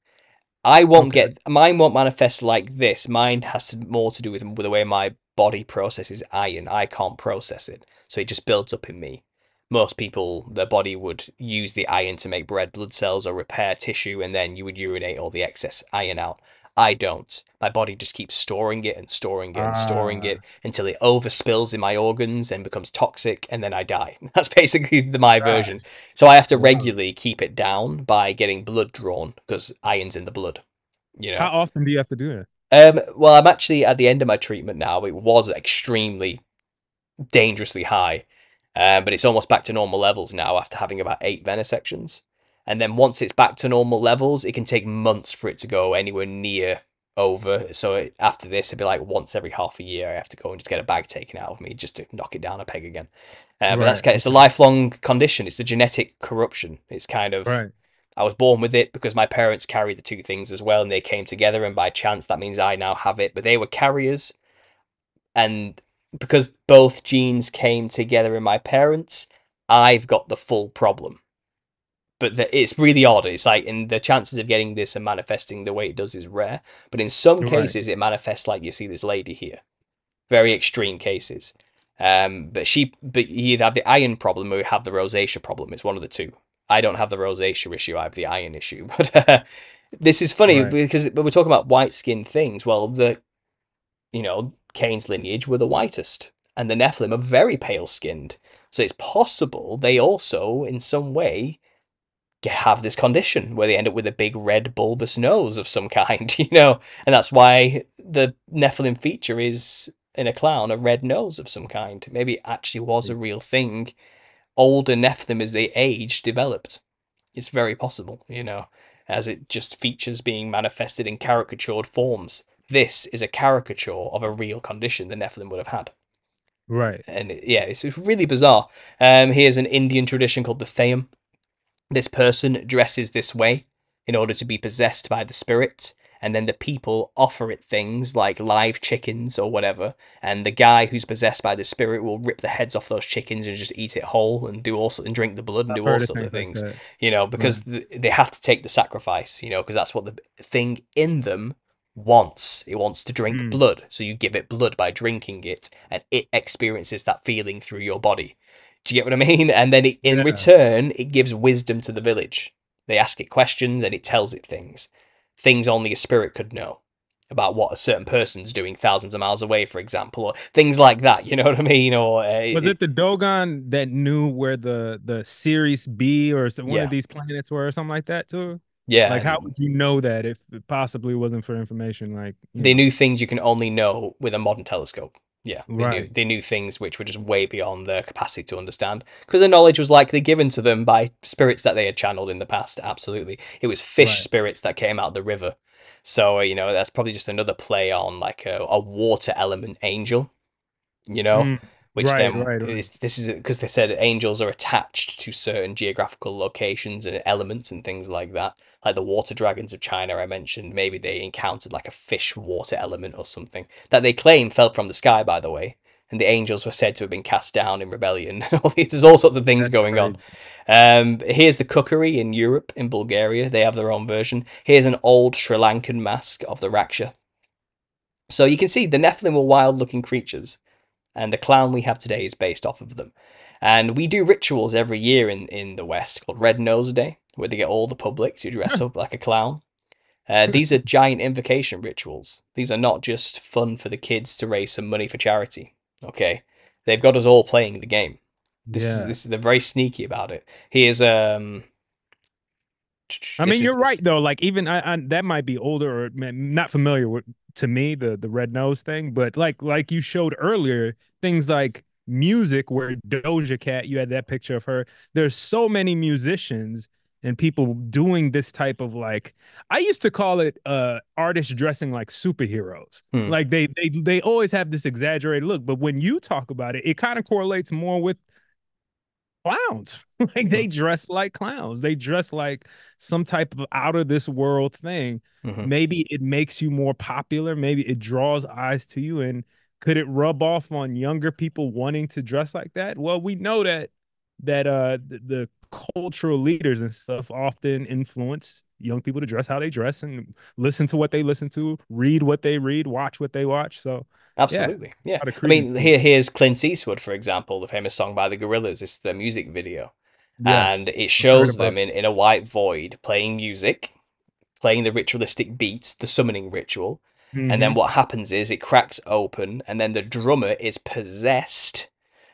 I won't Okay. get mine won't manifest like this. Mine has to, more to do with, with the way my body processes iron. I can't process it, so it just builds up in me. Most people, their body would use the iron to make red blood cells or repair tissue, and then you would urinate all the excess iron out. I don't. My body just keeps storing it and storing it and storing it until it overspills in my organs and becomes toxic, and then I die. That's basically the, my Right. version. So I have to regularly keep it down by getting blood drawn because iron's in the blood. You know. How often do you have to do that? Um, well, I'm actually at the end of my treatment now. It was extremely dangerously high, um, but it's almost back to normal levels now after having about eight venesections. And then once it's back to normal levels, it can take months for it to go anywhere near over. So it, after this, it'd be like once every half a year, I have to go and just get a bag taken out of me just to knock it down a peg again. Uh, But that's Right, kind. It's a lifelong condition. It's the genetic corruption. It's kind of. Right. I was born with it because my parents carried the two things as well, and they came together, and by chance that means I now have it. But they were carriers, and because both genes came together in my parents, I've got the full problem. But the, it's really odd. It's like, and the chances of getting this and manifesting the way it does is rare. But in some cases, it manifests like you see this lady here. Very extreme cases. Um, but she, but you either have the iron problem or you have the rosacea problem. It's one of the two. I don't have the rosacea issue. I have the iron issue. But uh, this is funny Right. because we're talking about white skin things, well, the you know Cain's lineage were the whitest, and the Nephilim are very pale skinned. So it's possible they also, in some way, have this condition where they end up with a big red bulbous nose of some kind, you know, and that's why the Nephilim feature is in a clown a red nose of some kind. Maybe it actually was a real thing. Older Nephilim, as they age, developed. It's very possible, you know, as it just features being manifested in caricatured forms. This is a caricature of a real condition the Nephilim would have had Right. and yeah, it's, it's really bizarre. Um, here's an Indian tradition called the Theyyam. This person dresses this way in order to be possessed by the spirit, and then the people offer it things like live chickens or whatever, and the guy who's possessed by the spirit will rip the heads off those chickens and just eat it whole and do all and drink the blood and I've do all sorts of things like you know, because th- they have to take the sacrifice, you know, because that's what the thing in them wants. It wants to drink Mm. blood, so you give it blood by drinking it, and it experiences that feeling through your body. Do you get what I mean? And then it, in Yeah. return, it gives wisdom to the village. They ask it questions, and it tells it things, things only a spirit could know about what a certain person's doing thousands of miles away, for example, or things like that. You know what I mean? Or uh, Was it the Dogon that knew where the the Sirius B or some, one Yeah. of these planets were or something like that too? Yeah, Like how would you know that if it possibly wasn't for information like they know? knew things you can only know with a modern telescope. Yeah, they Right. knew they knew things which were just way beyond their capacity to understand because the knowledge was likely given to them by spirits that they had channeled in the past. Absolutely, it was fish Right. spirits that came out of the river. So uh, you know that's probably just another play on like a, a water element angel. You know, Mm, which right, then right, right. is, this is because they said angels are attached to certain geographical locations and elements and things like that. Like the water dragons of China, I mentioned, maybe they encountered like a fish water element or something that they claim fell from the sky, by the way. And the angels were said to have been cast down in rebellion. There's all sorts of things That's going on. Um, here's the Kukeri in Europe, in Bulgaria. They have their own version. Here's an old Sri Lankan mask of the Raksha. So you can see the Nephilim were wild looking creatures, and the clown we have today is based off of them. And we do rituals every year in, in the West called Red Nose Day, where they get all the public to dress up like a clown. Uh, these are giant invocation rituals. These are not just fun for the kids to raise some money for charity. Okay, they've got us all playing the game. This is this is they're very sneaky about it. Here's um. I mean, is- you're right though. Like even I, I that might be older or not familiar with to me the the red nose thing, but like like you showed earlier, things like music where Doja Cat, you had that picture of her. There's so many musicians and people doing this type of like I used to call it uh artists dressing like superheroes. Hmm. Like they they they always have this exaggerated look, but when you talk about it, it kind of correlates more with clowns. like they dress like clowns. They dress like some type of out of this world thing. Mhm. Maybe it makes you more popular. Maybe it draws eyes to you. And could it rub off on younger people wanting to dress like that? Well, we know that that uh the, the cultural leaders and stuff often influence young people to dress how they dress and listen to what they listen to, read what they read, watch what they watch. So Absolutely, yeah. of I mean, here here's Clint Eastwood, for example, the famous song by the Gorillaz. It's the music video. and it shows them in, in a white void playing music, playing the ritualistic beats, the summoning ritual. And Mm-hmm. then what happens is it cracks open, and then the drummer is possessed,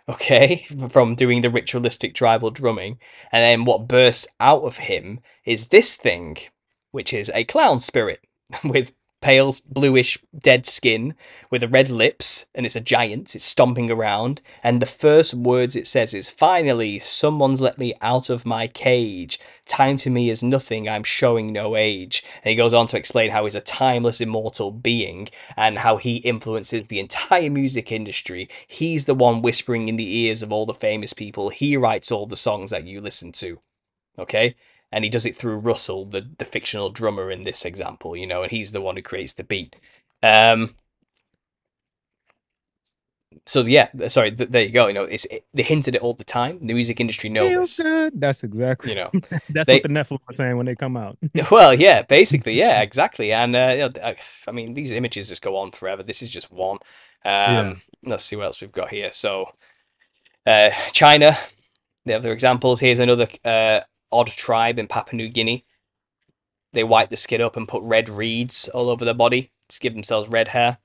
okay, from doing the ritualistic tribal drumming. And then what bursts out of him is this thing, which is a clown spirit with pale bluish dead skin with the red lips and it's a giant it's stomping around and the first words it says is finally someone's let me out of my cage. Time to me is nothing i'm showing no age. And he goes on to explain how he's a timeless immortal being and how he influences the entire music industry. He's the one whispering in the ears of all the famous people. He writes all the songs that you listen to. Okay and he does it through Russell, the, the fictional drummer in this example, you know, and he's the one who creates the beat. Um, so yeah, sorry, th- there you go. You know, it's it, they hinted it all the time. The music industry knows Feels this, good. That's exactly you know. That's They- what the Nephilim are saying when they come out. well, yeah, basically, yeah, exactly. And uh, you know, I, I mean, these images just go on forever. This is just one. Um, Yeah. Let's see what else we've got here. So, uh, China, they have their examples. Here's another uh, odd tribe in Papua New Guinea. They white the skin up and put red reeds all over their body to give themselves red hair.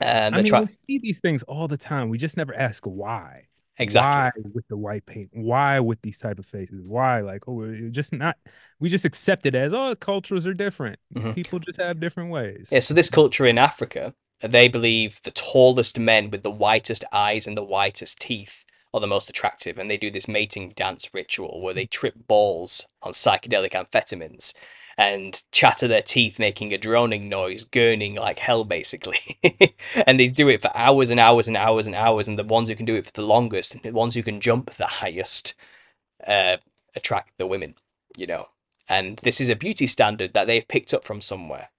And I the mean, we see these things all the time. We just never ask why. exactly. Why with the white paint? Why with these type of faces? Why like oh we're just not we just accept it as oh cultures are different. Mhm. People just have different ways. Yeah, so this culture in Africa, they believe the tallest men with the whitest eyes and the whitest teeth are the most attractive, and they do this mating dance ritual where they trip balls on psychedelic amphetamines and chatter their teeth, making a droning noise, gurning like hell, basically. and they do it for hours and hours and hours and hours, and the ones who can do it for the longest, and the ones who can jump the highest, uh, attract the women, you know. And this is a beauty standard that they've picked up from somewhere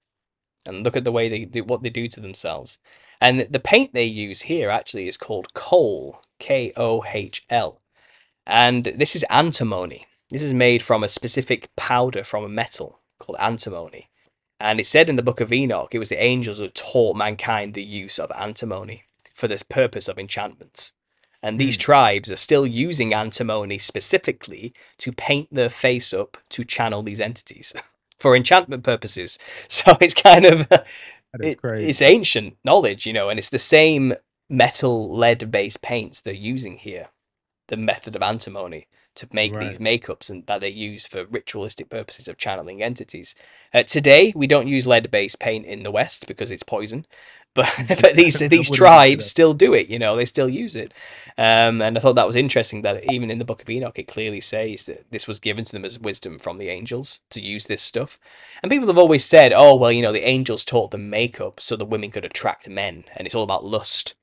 and look at the way they do what they do to themselves. And the paint they use here actually is called coal, K O H L. And this is antimony. This is made from a specific powder from a metal called antimony. And it said in the book of Enoch, it was the angels who taught mankind the use of antimony for this purpose of enchantments. And these tribes are still using antimony specifically to paint their face up to channel these entities for enchantment purposes. So it's kind of it- it's ancient knowledge, you know, and it's the same metal lead based paints they're using here the method of antimony to make Right. these makeups and that they use for ritualistic purposes of channeling entities. Uh, today, we don't use lead-based paint in the West because it's poison, but but these these tribes still do it. You know, they still use it. Um, and I thought that was interesting that even in the Book of Enoch, it clearly says that this was given to them as wisdom from the angels to use this stuff. And people have always said, oh, well, you know, the angels taught them makeup so the women could attract men, and it's all about lust.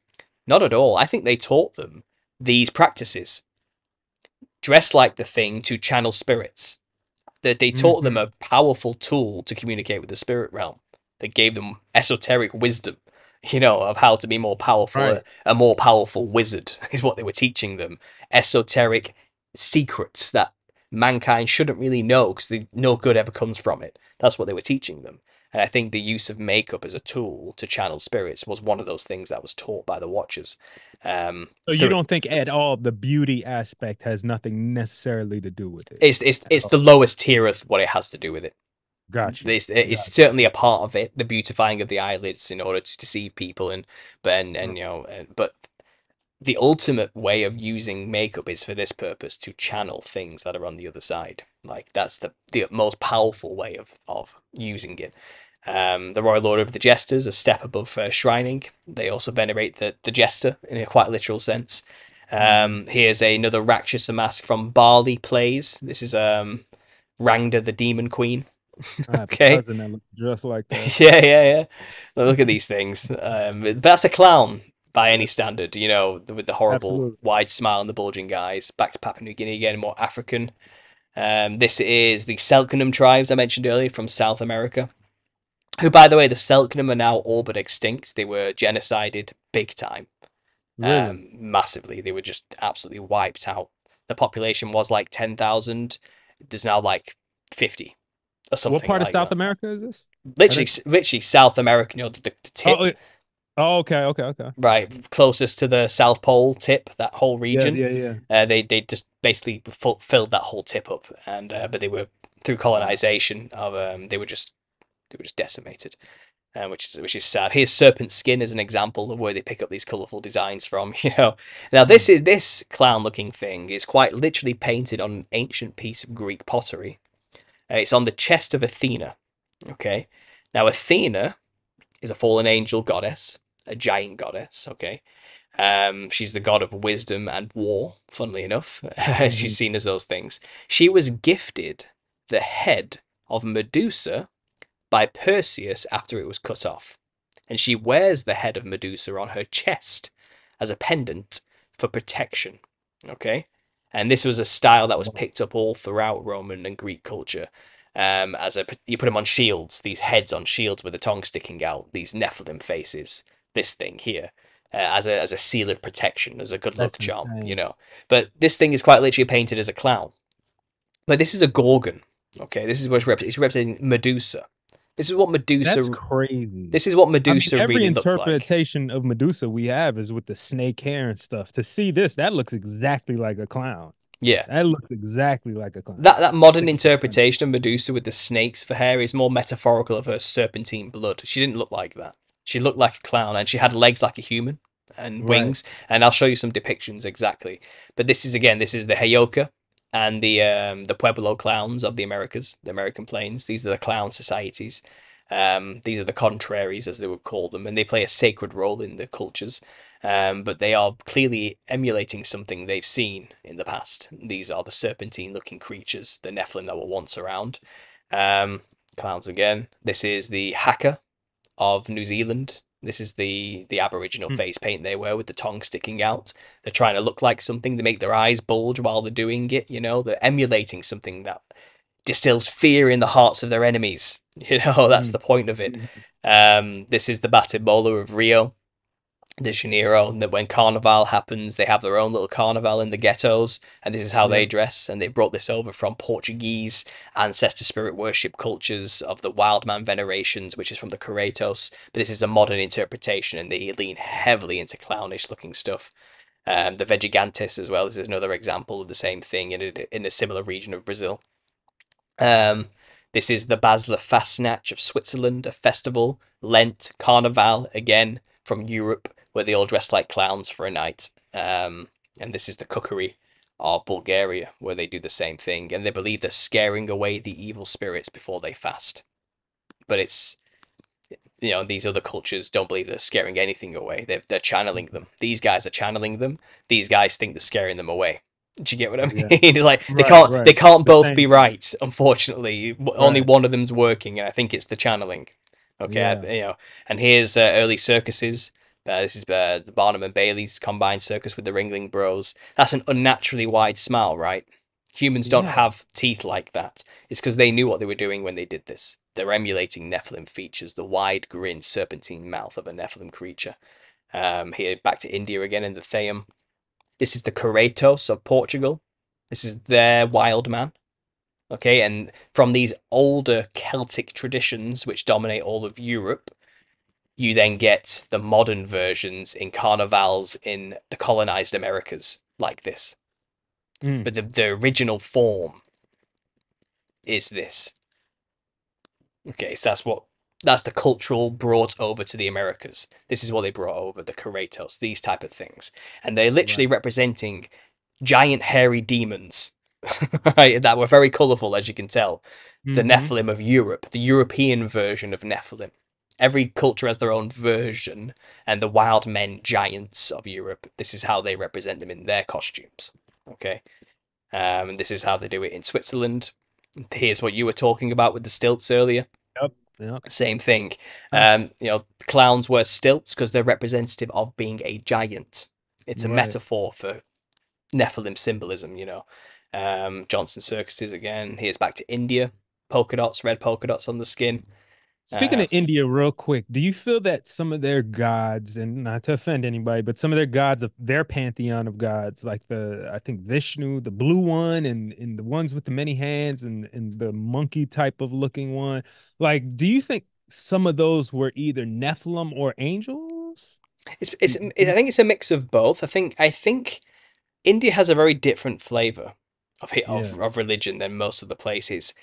Not at all. I think they taught them these practices. Dress like the thing to channel spirits. That they taught them mm-hmm. a powerful tool to communicate with the spirit realm. They gave them esoteric wisdom, you know, of how to be more powerful. Right. A, a more powerful wizard is what they were teaching them. Esoteric secrets that mankind shouldn't really know because no good ever comes from it. That's what they were teaching them. And I think the use of makeup as a tool to channel spirits was one of those things that was taught by the Watchers. Um, So you through- don't think at all the beauty aspect has nothing necessarily to do with it? It's it's it's the lowest tier of what it has to do with it. Gotcha. It's it's certainly a part of it, the beautifying of the eyelids in order to deceive people, and but and, and you know, and, but the ultimate way of using makeup is for this purpose to channel things that are on the other side. Like that's the the most powerful way of of using it. Um, the Royal Order of the Jesters, a step above uh, shrining, they also venerate the the jester in a quite literal sense. Um, here's another Rakshasa mask from Bali Plays. This is um, Rangda the Demon Queen. Okay. a cousin that looks just like that. yeah, yeah, yeah. Look at these things. Um, but that's a clown by any standard, you know, with the horrible Absolutely. wide smile and the bulging eyes. Back to Papua New Guinea again, more African. Um, this is the Selknam tribes I mentioned earlier from South America. Who, by the way, the Selknam are now all but extinct. They were genocided big time Really? um, massively. They were just absolutely wiped out. The population was like 10,000. There's now like 50 or something. what part like of South that. America is this? Literally, literally South America, you know, the, the tip, Oh, oh, okay, okay, okay. right, closest to the South Pole tip, that whole region. yeah, yeah. Uh, they they just basically filled that whole tip up, and uh, but they were through colonization of um, they were just they were just decimated, uh, which is which is sad. Here's serpent skin as an example of where they pick up these colorful designs from. You know, now this is this clown looking thing is quite literally painted on an ancient piece of Greek pottery. Uh, it's on the chest of Athena. Okay, now Athena is a fallen angel goddess, a giant goddess. Okay. Um, she's the god of wisdom and war, funnily enough. she's seen as those things. She was gifted the head of Medusa by Perseus after it was cut off. And she wears the head of Medusa on her chest as a pendant for protection. Okay? And this was a style that was picked up all throughout Roman and Greek culture. Um, as a you put them on shields, these heads on shields with the tongue sticking out, these Nephilim faces, this thing here, uh, as a as a seal of protection, as a good luck charm, you know. But this thing is quite literally painted as a clown. But this is a gorgon. Okay, this is what it's, rep- it's representing Medusa. This is what Medusa. That's crazy. this is what I mean, Medusa every really looks like. interpretation of Medusa we have is with the snake hair and stuff. To see this, that looks exactly like a clown. Yeah, That looks exactly like a clown. that that modern interpretation of Medusa with the snakes for hair is more metaphorical of her serpentine blood. She didn't look like that. She looked like a clown, and she had legs like a human and Right. wings. And I'll show you some depictions exactly. But this is again, this is the Heyoka and the um, the Pueblo clowns of the Americas, the American plains. These are the clown societies. Um, these are the contraries, as they would call them, and they play a sacred role in the cultures. Um, but they are clearly emulating something they've seen in the past. These are the serpentine-looking creatures, the Nephilim that were once around. Um, clowns again. This is the Haka of New Zealand. This is the the Aboriginal Hmm. face paint they wear with the tongue sticking out. They're trying to look like something. They make their eyes bulge while they're doing it. You know, they're emulating something that distills fear in the hearts of their enemies. You know, that's Mm. the point of it. Um, this is the Batimbola of Rio de Janeiro. And that when Carnival happens, they have their own little carnival in the ghettos, and this is how they dress. And they brought this over from Portuguese ancestor spirit worship cultures of the wild man venerations, which is from the Caretos. But this is a modern interpretation, and they lean heavily into clownish looking stuff. Um, the Vejigantes as well. This is another example of the same thing in a, in a similar region of Brazil. Um, this is the Basler Fastnacht of Switzerland, a festival, Lent, Carnival, again from Europe, where they all dress like clowns for a night. Um, and this is the Kukeri of Bulgaria, where they do the same thing, and they believe they're scaring away the evil spirits before they fast. But it's you know these other cultures don't believe they're scaring anything away. They're they're channeling them. These guys are channeling them. These guys think they're scaring them away. Do you get what I mean? Yeah. it's like they Right, can't right. they can't The both be right. Unfortunately, W- only one of them's working, and I think it's the channeling. Okay, I- you know, and here's uh, early circuses. Uh, this is uh, the Barnum and Bailey's combined circus with the Ringling Bros. That's an unnaturally wide smile, right? Humans don't Yeah. have teeth like that. It's because they knew what they were doing when they did this. They're emulating Nephilim features, the wide grin, serpentine mouth of a Nephilim creature. Um, here, back to India again in the Theyyam. This is the Caretos of Portugal. This is their wild man. Okay, and from these older Celtic traditions which dominate all of Europe, you then get the modern versions in carnivals in the colonized Americas, like this. Mm. But the, the original form is this. Okay, so that's what that's the cultural brought over to the Americas. This is what they brought over, the Caretos, these type of things. And they're literally representing giant hairy demons. right, that were very colourful, as you can tell. The Mhm. Nephilim of Europe, the European version of Nephilim. Every culture has their own version, and the wild men giants of Europe, this is how they represent them in their costumes. Okay. Um, and this is how they do it in Switzerland. Here's what you were talking about with the stilts earlier. Yep. Yep. Same thing. Ah. Um, you know, clowns wear stilts because they're representative of being a giant. It's a Right. metaphor for Nephilim symbolism, you know. Um, Johnson circuses again. Here's back to India. Polka dots, red polka dots on the skin. Speaking Uh, of India, real quick, do you feel that some of their gods, and not to offend anybody, but some of their gods of their pantheon of gods, like the I think Vishnu, the blue one, and and the ones with the many hands, and and the monkey type of looking one, like, do you think some of those were either Nephilim or angels? It's, it's I think it's a mix of both. I think I think India has a very different flavor of of, of religion than most of the places.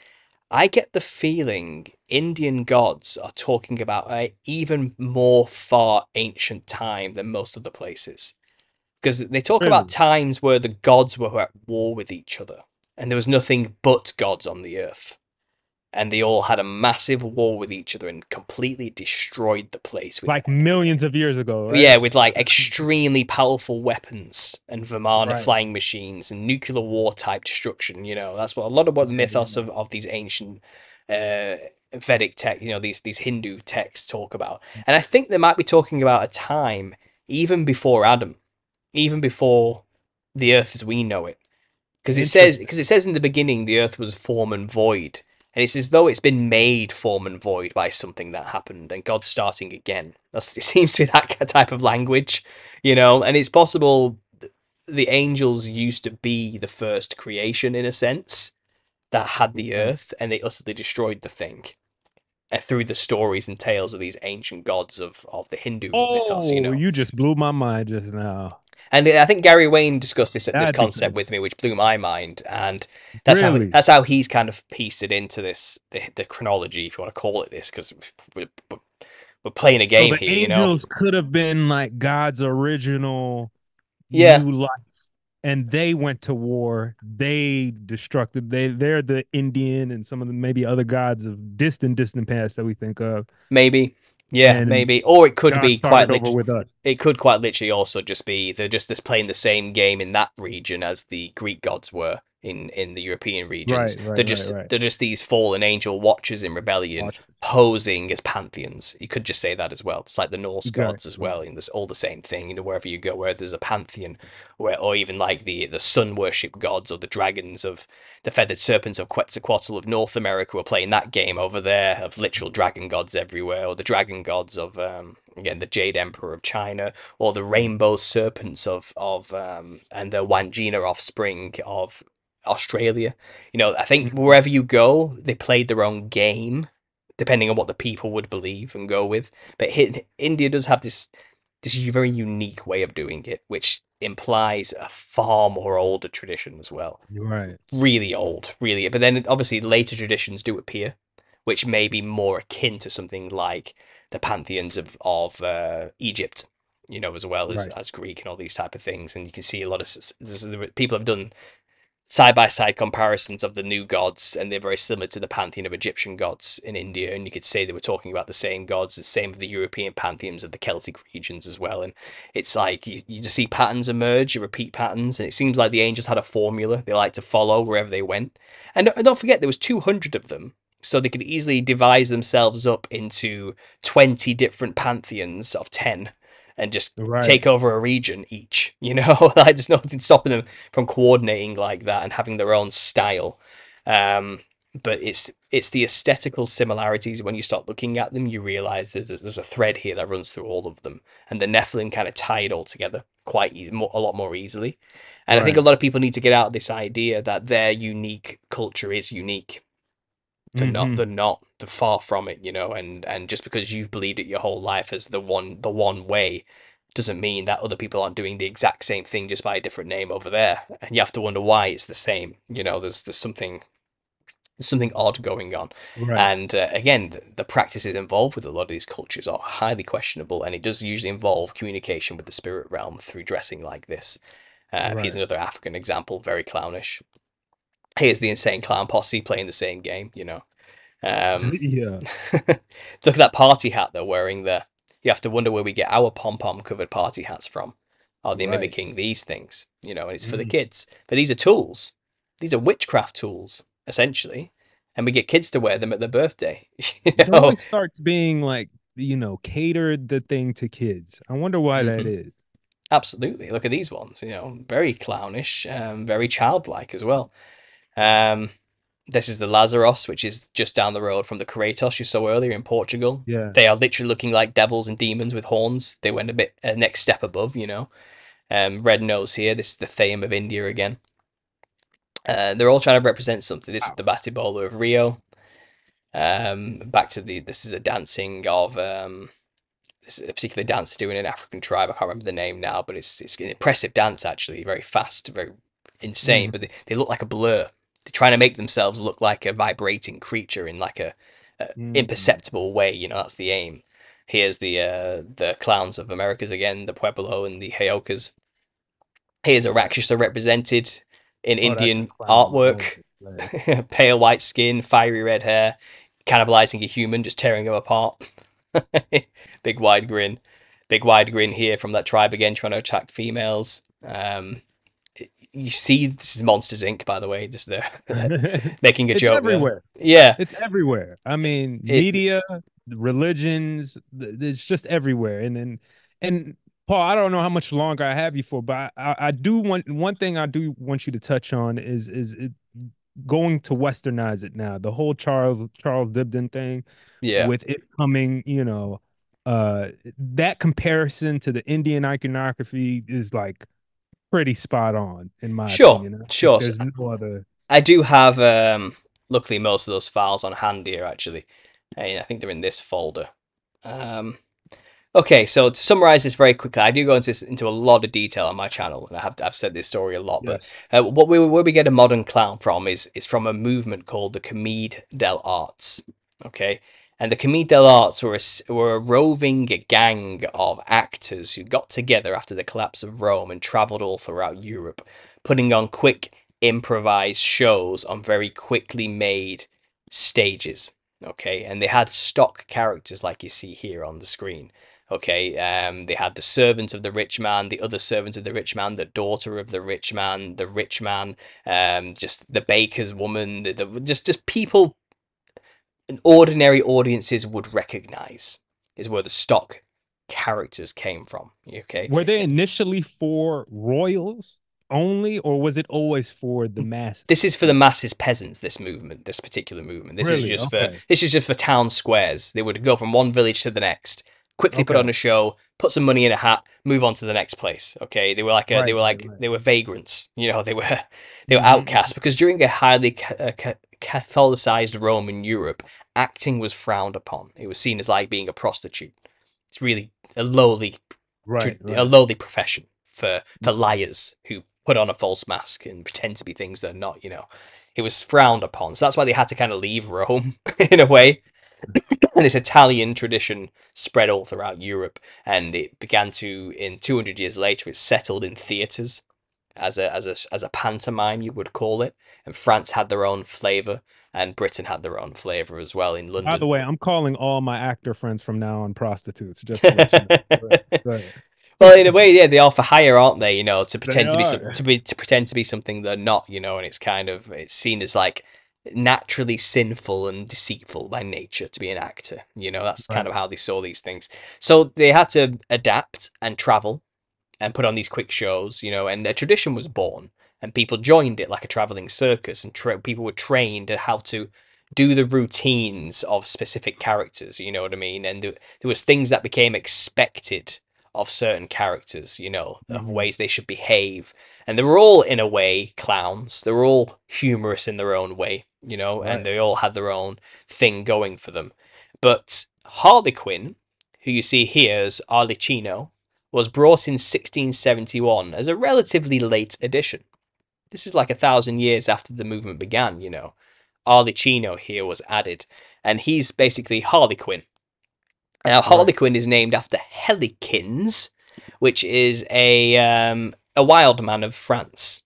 I get the feeling Indian gods are talking about an even more far ancient time than most of the places. Because they talk about times where the gods were at war with each other and there was nothing but gods on the earth. And they all had a massive war with each other and completely destroyed the place with Like millions of years ago, right? yeah, with like extremely powerful weapons and Vimana Right. flying machines and nuclear war type destruction. You know, that's what a lot of what the mythos of, of these ancient uh, Vedic tech, you know, these these Hindu texts talk about. And I think they might be talking about a time even before Adam, even before the Earth as we know it, because it says because it says in the beginning the Earth was form and void. And it's as though it's been made form and void by something that happened, and God's starting again. That's, it seems to be that type of language, you know. And it's possible the angels used to be the first creation in a sense that had the mm-hmm. earth, and they utterly destroyed the thing Uh, through the stories and tales of these ancient gods of, of the Hindu mythos, you Oh, know. you just blew my mind just now. And uh, I think Gary Wayne discussed this this That'd concept with me, which blew my mind. And that's how that's how he's kind of pieced it into this the, the chronology, if you want to call it this, because we're, we're- playing a game so here, you know. could have been like God's original Yeah. new life, and they went to war. They destructed. They they're the Indian and some of the maybe other gods of distant, distant past that we think of. Maybe, yeah, And maybe, or it could God be quite over lit- with us. it could quite literally also just be they're just this playing the same game in that region as the Greek gods were in in the European regions. right, they're just right. they're just these fallen angel watchers in rebellion Watch- posing as pantheons. You could just say that as well. It's like the Norse gods as well. In this, all the same thing. You know, wherever you go, where there's a pantheon, where or even like the the sun worship gods or the dragons of the feathered serpents of Quetzalcoatl of North America. Were playing that game over there of literal dragon gods everywhere, or the dragon gods of um again the Jade Emperor of China, or the rainbow serpents of of um and the Wandjina offspring of Australia. You know, I think Mhm. wherever you go, they played their own game depending on what the people would believe and go with. But India does have this this very unique way of doing it, which implies a far more older tradition as well. Right. Really old, really. But then obviously later traditions do appear, which may be more akin to something like the pantheons of of uh, Egypt you know, as well as, Right. as Greek and all these type of things. And you can see a lot of people have done side by side comparisons of the new gods, and they're very similar to the pantheon of Egyptian gods in India. And you could say they were talking about the same gods, the same of the European pantheons of the Celtic regions as well. And it's like you, you just see patterns emerge, you repeat patterns, and it seems like the angels had a formula they like to follow wherever they went. And don't- don't forget, there was 200 of them. So they could easily devise themselves up into 20 different pantheons of 10 and just Right. take over a region each. You know, like there's nothing stopping them from coordinating like that and having their own style. Um, but it's it's the aesthetical similarities when you start looking at them, you realize there's, there's a thread here that runs through all of them, and the Nephilim kind of tie it all together quite easy, more, a lot more easily. And I think a lot of people need to get out of this idea that their unique culture is unique. They're not. Mhm. They're not. They're far from it. You know, and and just because you've believed it your whole life as the one the one way doesn't mean that other people aren't doing the exact same thing just by a different name over there. And you have to wonder why it's the same. You know, there's there's something there's something odd going on. Right. And uh, again, the, the practices involved with a lot of these cultures are highly questionable, and it does usually involve communication with the spirit realm through dressing like this. Um, Here's another African example, very clownish. Here's the insane clown posse playing the same game, you know. Um, yeah. look at that party hat they're wearing there. You have to wonder where we get our pom pom covered party hats from. Are they Right. mimicking these things? You know, and it's for the Mm. kids. But these are tools. These are witchcraft tools, essentially. And we get kids to wear them at their birthday. You It know? always starts being like you know catered the thing to kids. I wonder why that Mhm. is. Absolutely. Look at these ones, you know, very clownish, um, very childlike as well. Um, this is the Lazarus, which is just down the road from the Caretos you saw earlier in Portugal. Yeah. They are literally looking like devils and demons with horns. They went a bit a next step above, you know. Um, red nose here. This is the Theyyam of India again. Uh, they're all trying to represent something. This is the Batibola of Rio. Um, back to the. This is a dancing of um, this is a particular dance doing in an African tribe. I can't remember the name now, but it's it's an impressive dance actually. Very fast, very insane. Mm. But they, they look like a blur. They're trying to make themselves look like a vibrating creature in like a, a Mm. imperceptible way. You know, that's the aim. Here's the uh, the clowns of Americas again, the Pueblo and the Heyokas. Here's a Rakshasa represented in Oh, Indian artwork. Pale white skin, fiery red hair, cannibalizing a human, just tearing him apart. Big wide grin. Big wide grin here from that tribe again, trying to attract females. Um, you see, this is Monsters Inc. By the way, just there making a it's joke. there. everywhere. Yeah, It's everywhere. I mean, It- media, religions, it's just everywhere. And then, and Paul, I don't know how much longer I have you for, but I, I, do want one thing I do want you to touch on is is it going to westernize it now. The whole Charles Charles Dibdin thing yeah, with it coming, you know, uh that comparison to the Indian iconography is like pretty spot on in my Sure, opinion. I sure. No other I do have. Um, luckily, most of those files on hand here actually. I, I think they're in this folder. Um, okay, so to summarize this very quickly, I do go into this- into a lot of detail on my channel, and I have I've said this story a lot. But uh, what we where we get a modern clown from is is from a movement called the Comede del Arts. Okay, and the Commedia dell'Arte were a, were a roving gang of actors who got together after the collapse of Rome and travelled all throughout Europe, putting on quick improvised shows on very quickly made stages. Okay, and they had stock characters like you see here on the screen. Okay, um, they had the servant of the rich man, the other servant of the rich man, the daughter of the rich man, the rich man, um, just the baker's woman, the, the just just people ordinary audiences would recognize is where the stock characters came from. Okay, Were they initially for royals only, or was it always for the masses? this is for the masses peasants this movement this particular movement this is just Okay. for this is just for town squares they would go from one village to the next quickly put on a show put some money in a hat move on to the next place okay they were like a, they were like right. they were vagrants you know they were they were Mhm. outcasts because during a highly ca- uh, ca- catholicized rome in europe acting was frowned upon it was seen as like being a prostitute it's really a lowly Right, right. a lowly profession for for liars who put on a false mask and pretend to be things they're not. You know, it was frowned upon. So that's why they had to kind of leave Rome in a way. And this Italian tradition spread all throughout Europe, and it began to, in 200 years later, it settled in theatres as a as a as a pantomime, you would call it. And France had their own flavor, and Britain had their own flavor as well in London. By the way, I'm calling all my actor friends from now on prostitutes. Just to you know. Go ahead. well, in a way, yeah, they are for hire, aren't they? You know, to pretend to be some, to be to pretend to be something they're not. You know, and it's kind of it's seen as like naturally sinful and deceitful by nature to be an actor. You know, that's kind of how they saw these things. So they had to adapt and travel and put on these quick shows. You know, and a tradition was born, and people joined it like a traveling circus, and tra- people were trained at how to do the routines of specific characters. You know what I mean? And there, there was things that became expected of certain characters, you know, of Mhm. ways they should behave. And they were all, in a way, clowns. They were all humorous in their own way, you know, Right. and they all had their own thing going for them. But Harley Quinn, who you see here as Arlecchino, was brought in 1671 as a relatively late addition. This is like a thousand years after the movement began, you know. Arlecchino here was added, and he's basically Harley Quinn. Now, Harley Quinn is named after Helikins, which is a um, a wild man of France.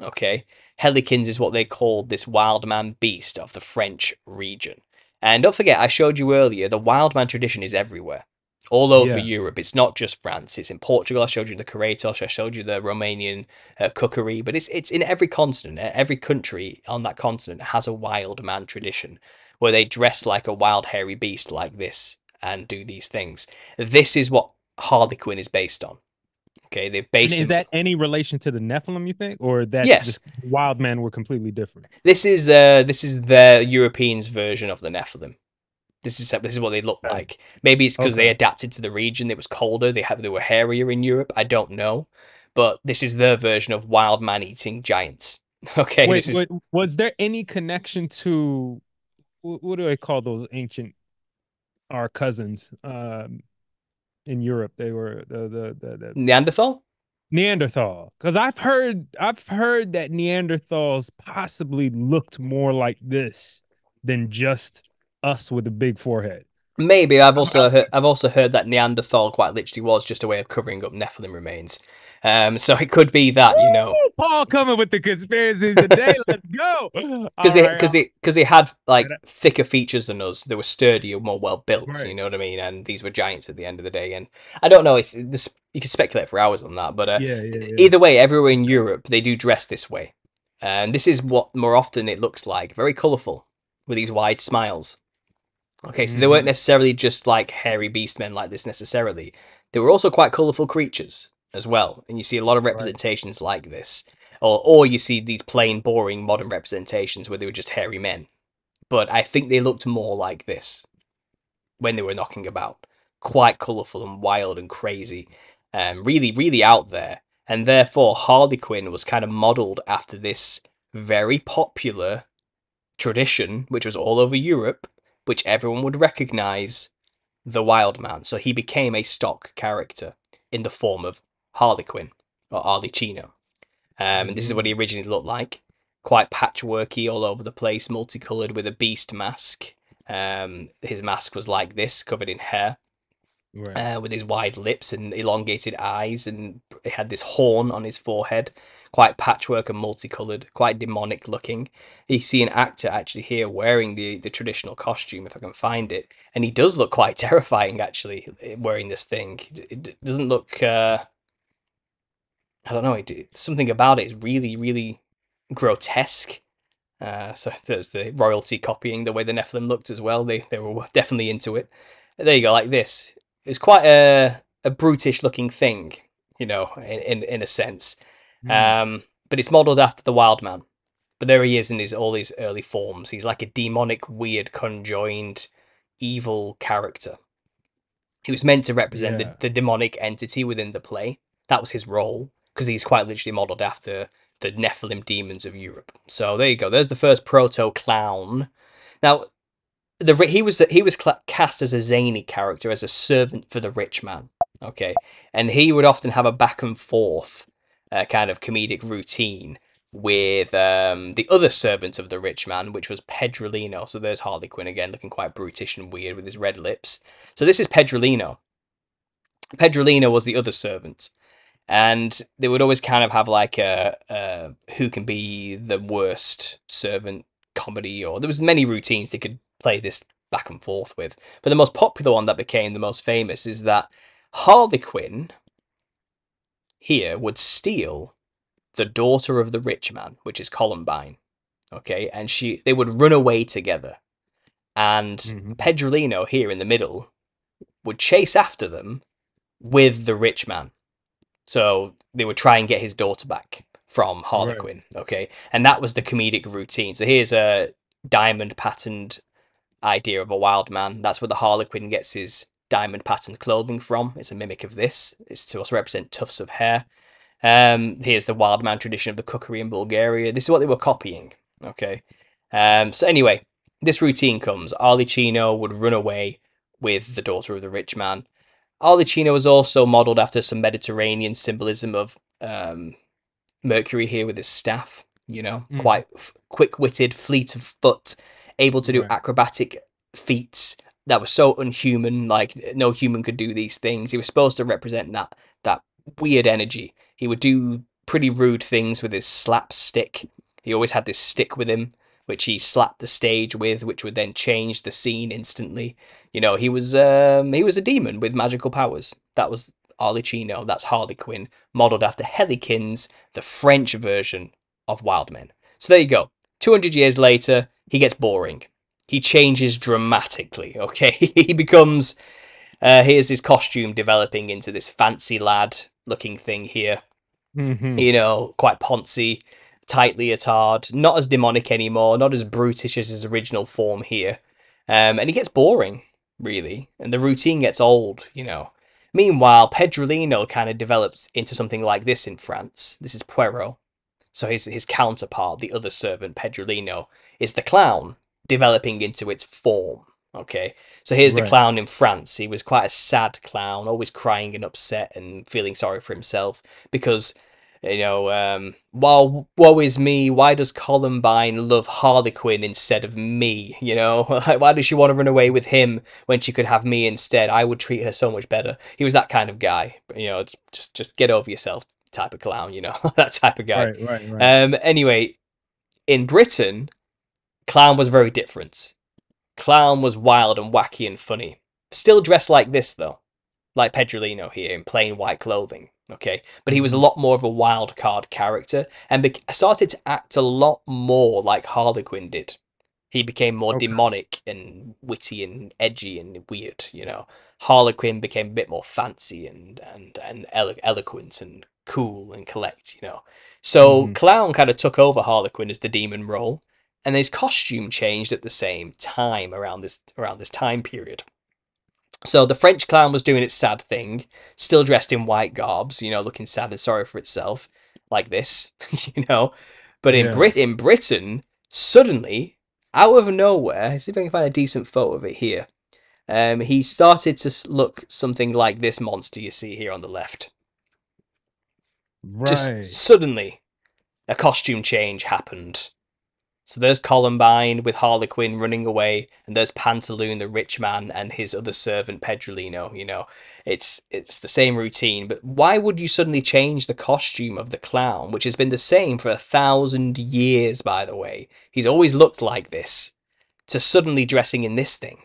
Okay, Helikins is what they called this wild man beast of the French region. And don't forget, I showed you earlier, the wild man tradition is everywhere, all over Yeah. Europe. It's not just France. It's in Portugal. I showed you the Caretos. I showed you the Romanian uh, Kukeri. But it's it's in every continent. Every country on that continent has a wild man tradition where they dress like a wild hairy beast like this and do these things. This is what Harley Quinn is based on. Okay, they're And is in that any relation to the Nephilim? You think, or that Yes. this wild men were completely different? This is uh this is the Europeans version of the Nephilim. This is this is what they look like. Maybe it's because they adapted to the region. It was colder. They have they were hairier in Europe. I don't know, but this is their version of wild man eating giants. Okay, Wait, this is wait, was there any connection to what do I call those ancient our cousins um, in Europe? They were the the the, the Neanderthal. Neanderthal. Because I've heard I've heard that Neanderthals possibly looked more like this than just us with a big forehead. Maybe I've also heard, I've also heard that Neanderthal quite literally was just a way of covering up Nephilim remains. Um, so it could be that you know. Woo, Paul coming with the conspiracies today. Let's go. because it because they because had like thicker features than us. They were sturdier, more well built. Right. You know what I mean? And these were giants at the end of the day. And I don't know. It's this. You can speculate for hours on that, but uh, yeah, yeah, yeah. either way, everywhere in Europe they do dress this way, and this is what more often it looks like. Very colourful with these wide smiles. Okay, so they weren't Mhm. necessarily just like hairy beastmen like this necessarily. They were also quite colourful creatures as well, and you see a lot of representations like this, or or you see these plain, boring modern representations where they were just hairy men. But I think they looked more like this when they were knocking about, quite colourful and wild and crazy, um, really, really out there, and therefore Harley Quinn was kind of modelled after this very popular tradition, which was all over Europe, which everyone would recognise the Wild Man. So he became a stock character in the form of Harlequin or Arlecchino. Um, and this is what he originally looked like. Quite patchworky all over the place, multicoloured with a beast mask. Um, his mask was like this, covered in hair Right. uh, with his wide lips and elongated eyes, and he had this horn on his forehead, quite patchwork and multicolored, quite demonic looking. You see an actor actually here wearing the the traditional costume, if I can find it, and he does look quite terrifying actually eh, wearing this thing. It doesn't look. Uh, I don't know. It- something about it is really, really grotesque. Uh, so there's the royalty copying the way the Nephilim looked as well. They they were definitely into it. There you go, like this. It's quite a a brutish looking thing, you know, in in, in a sense. Mm. Um, but it's modelled after the Wild Man. But there he is in his all his early forms. He's like a demonic, weird, conjoined, evil character. He was meant to represent Yeah. the, the demonic entity within the play. That was his role because he's quite literally modelled after the Nephilim demons of Europe. So there you go. There's the first proto clown. Now, the he was he was cast as a zany character, as a servant for the rich man. Okay, and he would often have a back and forth uh, kind of comedic routine with um, the other servant of the rich man, which was Pedrolino. So there's Harley Quinn again, looking quite brutish and weird with his red lips. So this is Pedrolino. Pedrolino was the other servant. And they would always kind of have like a, a who can be the worst servant comedy, or there was many routines they could play this back and forth with. But the most popular one that became the most famous is that Harley Quinn here would steal the daughter of the rich man, which is Columbine. Okay, and she they would run away together. And mm-hmm. Pedrolino here in the middle would chase after them with the rich man. So they would try and get his daughter back from Harlequin. Right. Okay, and that was the comedic routine. So here's a diamond patterned idea of a wild man. That's where the Harlequin gets his diamond patterned clothing from. It's a mimic of this. It's to also represent tufts of hair. Um, here's the wild man tradition of the Kukeri in Bulgaria. This is what they were copying. Okay. Um, so anyway, this routine comes. Arlecchino would run away with the daughter of the rich man. Arlecchino was also modelled after some Mediterranean symbolism of um, Mercury here with his staff. You know, mm. quite f- quick-witted, fleet of foot, able to do right. acrobatic feats that was so unhuman. Like no human could do these things. He was supposed to represent that that weird energy. He would do pretty rude things with his slapstick. He always had this stick with him, which he slapped the stage with, which would then change the scene instantly. You know, he was um, he was a demon with magical powers. That was Arlecchino. That's Harley Quinn, modelled after Helikins, the French version of Wild Men. So there you go. 200 years later, he gets boring. He changes dramatically, okay? he becomes. Uh, here's his costume developing into this fancy lad looking thing here. Mm-hmm. You know, quite poncy, tight leotard, not as demonic anymore, not as brutish as his original form here. Um, and he gets boring, really, and the routine gets old, you know. Meanwhile, Pedrolino kind of develops into something like this in France. This is Pierrot. So his his counterpart, the other servant, Pedrolino, is the clown developing into its form. Okay, so here's right. the clown in France. He was quite a sad clown, always crying and upset and feeling sorry for himself because, you know, um, while woe is me, why does Columbine love Harlequin instead of me? You know, like, why does she want to run away with him when she could have me instead? I would treat her so much better. He was that kind of guy. You know, just just get over yourself type of clown. You know, that type of guy. Right, right, right. Um. Anyway, in Britain, clown was very different Clown was wild and wacky and funny. Still dressed like this, though. Like Pedrolino here in plain white clothing. Okay. But he was a mm-hmm. lot more of a wild card character and be- started to act a lot more like Harlequin did. He became more okay. demonic and witty and edgy and weird, you know. Harlequin became a bit more fancy and and and elo- eloquent and cool and collect, you know. So mm. Clown kind of took over Harlequin as the demon role, and his costume changed at the same time around this around this time period. So the French clown was doing its sad thing, still dressed in white garbs, you know, looking sad and sorry for itself, like this, you know. But in yeah. Brit in Britain, suddenly, out of nowhere, see if I can find a decent photo of it here. Um, he started to look something like this monster you see here on the left. Right. Just suddenly, a costume change happened. So there's Columbine with Harlequin running away, and there's Pantaloon, the rich man, and his other servant Pedrolino. You know, it's it's the same routine. But why would you suddenly change the costume of the clown, which has been the same for a thousand years? By the way, he's always looked like this, to suddenly dressing in this thing.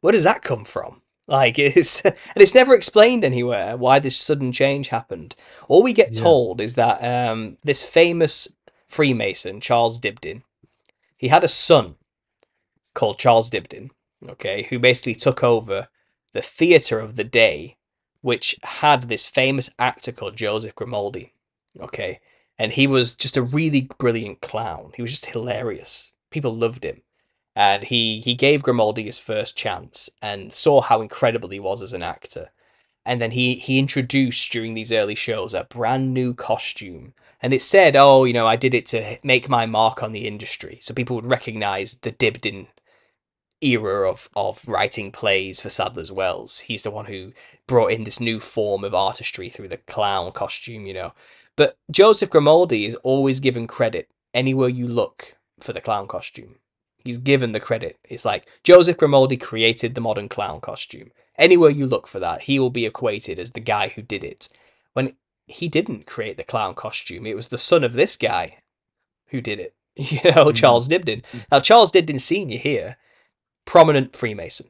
Where does that come from? Like it's and it's never explained anywhere why this sudden change happened. All we get yeah. told is that um, this famous Freemason, Charles Dibdin, he had a son called Charles Dibdin, okay, who basically took over the theatre of the day, which had this famous actor called Joseph Grimaldi, okay, and he was just a really brilliant clown. He was just hilarious. People loved him. And he, he gave Grimaldi his first chance and saw how incredible he was as an actor and then he he introduced during these early shows a brand new costume and it said oh you know i did it to make my mark on the industry so people would recognize the dibdin era of of writing plays for Sadler's Wells. He's the one who brought in this new form of artistry through the clown costume, you know. But Joseph Grimaldi is always given credit anywhere you look for the clown costume. He's given the credit. It's like Joseph Grimaldi created the modern clown costume. Anywhere you look for that, he will be equated as the guy who did it. When he didn't create the clown costume, it was the son of this guy who did it. You know, mm-hmm. Charles Dibdin. Now, Charles Dibdin Sr. here, prominent Freemason.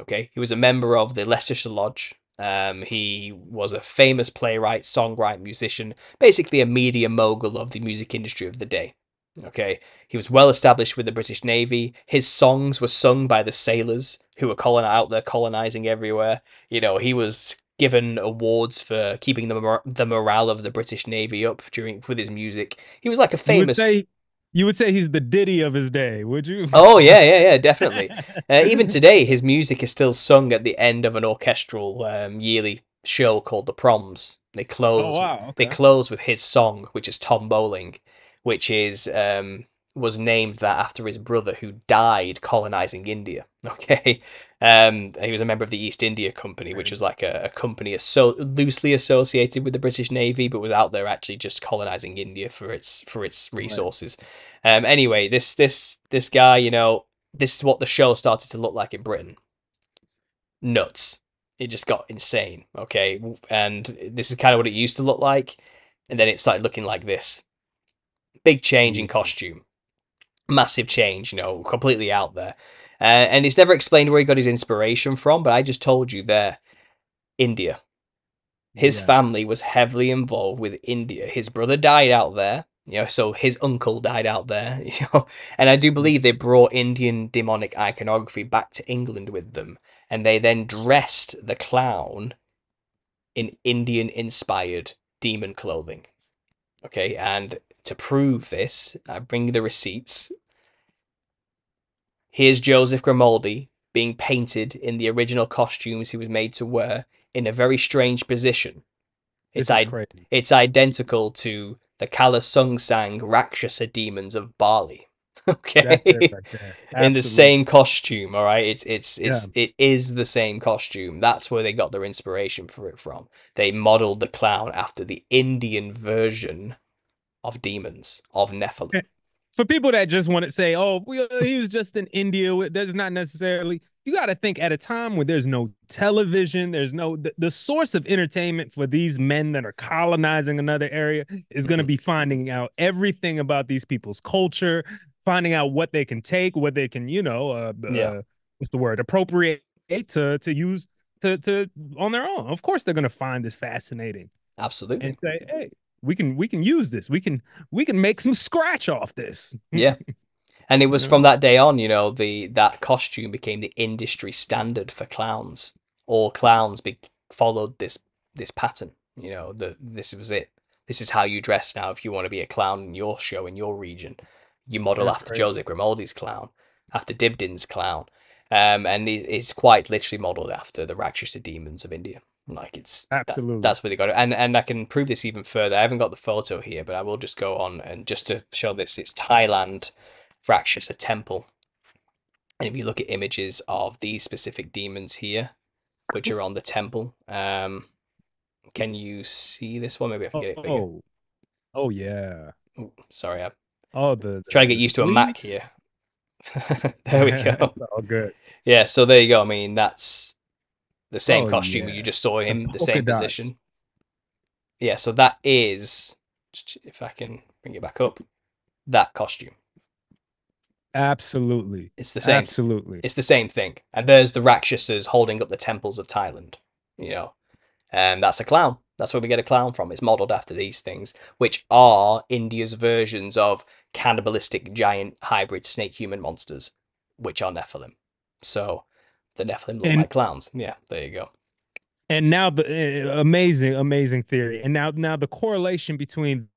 Okay, he was a member of the Leicestershire Lodge. Um, he was a famous playwright, songwriter, musician, basically a media mogul of the music industry of the day. Okay, he was well established with the British Navy. His songs were sung by the sailors who were colon- out there colonizing everywhere. You know, he was given awards for keeping the mor- the morale of the British Navy up during with his music. He was like a famous. You would say, you would say he's the Diddy of his day, would you? Oh yeah, yeah, yeah, definitely. uh, even today, his music is still sung at the end of an orchestral um, yearly show called the Proms. They close. Oh, wow, okay. They close with his song, which is Tom Bowling, which is um, was named that after his brother who died colonizing India. Okay, um, he was a member of the East India Company, which was like a, a company so loosely associated with the British Navy, but was out there actually just colonizing India for its for its resources. Right. Um, anyway, this this this guy, you know, this is what the show started to look like in Britain. Nuts. It just got insane. Okay, and this is kind of what it used to look like, and then it started looking like this. Big change in costume massive change, you know, completely out there. Uh, and it's never explained where he got his inspiration from, but I just told you there India. His yeah. family was heavily involved with India. His brother died out there, you know, so his uncle died out there, you know. And I do believe they brought Indian demonic iconography back to England with them, and they then dressed the clown in Indian inspired demon clothing. Okay, and to prove this, I bring the receipts. Here's Joseph Grimaldi being painted in the original costumes he was made to wear in a very strange position. It's, I- it's identical to the Kala Sung Sang Rakshasa demons of Bali. Okay, in the same costume. All right, it's it's it's yeah. it is the same costume. That's where they got their inspiration for it from. They modeled the clown after the Indian version of demons, of Nephilim. For people that just want to say, oh, he was just in India, there's not necessarily, you got to think at a time when there's no television, there's no, the, the source of entertainment for these men that are colonizing another area is going to mm-hmm. be finding out everything about these people's culture, finding out what they can take, what they can, you know, uh, yeah. Uh, what's the word, appropriate to, to use to, to on their own. Of course, they're going to find this fascinating. Absolutely. And say, hey, we can we can use this. We can we can make some scratch off this. yeah. And it was from that day on, you know, the that costume became the industry standard for clowns. All clowns be, followed this this pattern. You know, the this was it. This is how you dress now if you want to be a clown in your show in your region. You model That's after Joseph Grimaldi's clown, after Dibdin's clown, um, and it's quite literally modeled after the Rakshasa demons of India. Like it's absolutely that, that's where they got it, and and I can prove this even further. I haven't got the photo here, but I will just go on and just to show this. It's Thailand, Rakshasa temple, and if you look at images of these specific demons here, which are on the temple, um, can you see this one? Maybe I can get it bigger. Oh, oh yeah. Ooh, sorry, I. Oh, the, the trying to get used to a Mac here. there we go. oh, good. Yeah, so there you go. I mean, that's the same oh, costume. Yeah. You just saw him, the, the same dots. position. Yeah, so that is, if I can bring it back up, that costume. Absolutely. It's the same. Absolutely. It's the same thing. And there's the Rakshasas holding up the temples of Thailand, you know. And that's a clown. That's where we get a clown from. It's modeled after these things, which are India's versions of cannibalistic giant hybrid snake human monsters, which are Nephilim. So the Nephilim look and, like clowns. Yeah, there you go. And now the uh, amazing, amazing theory. And now, now the correlation between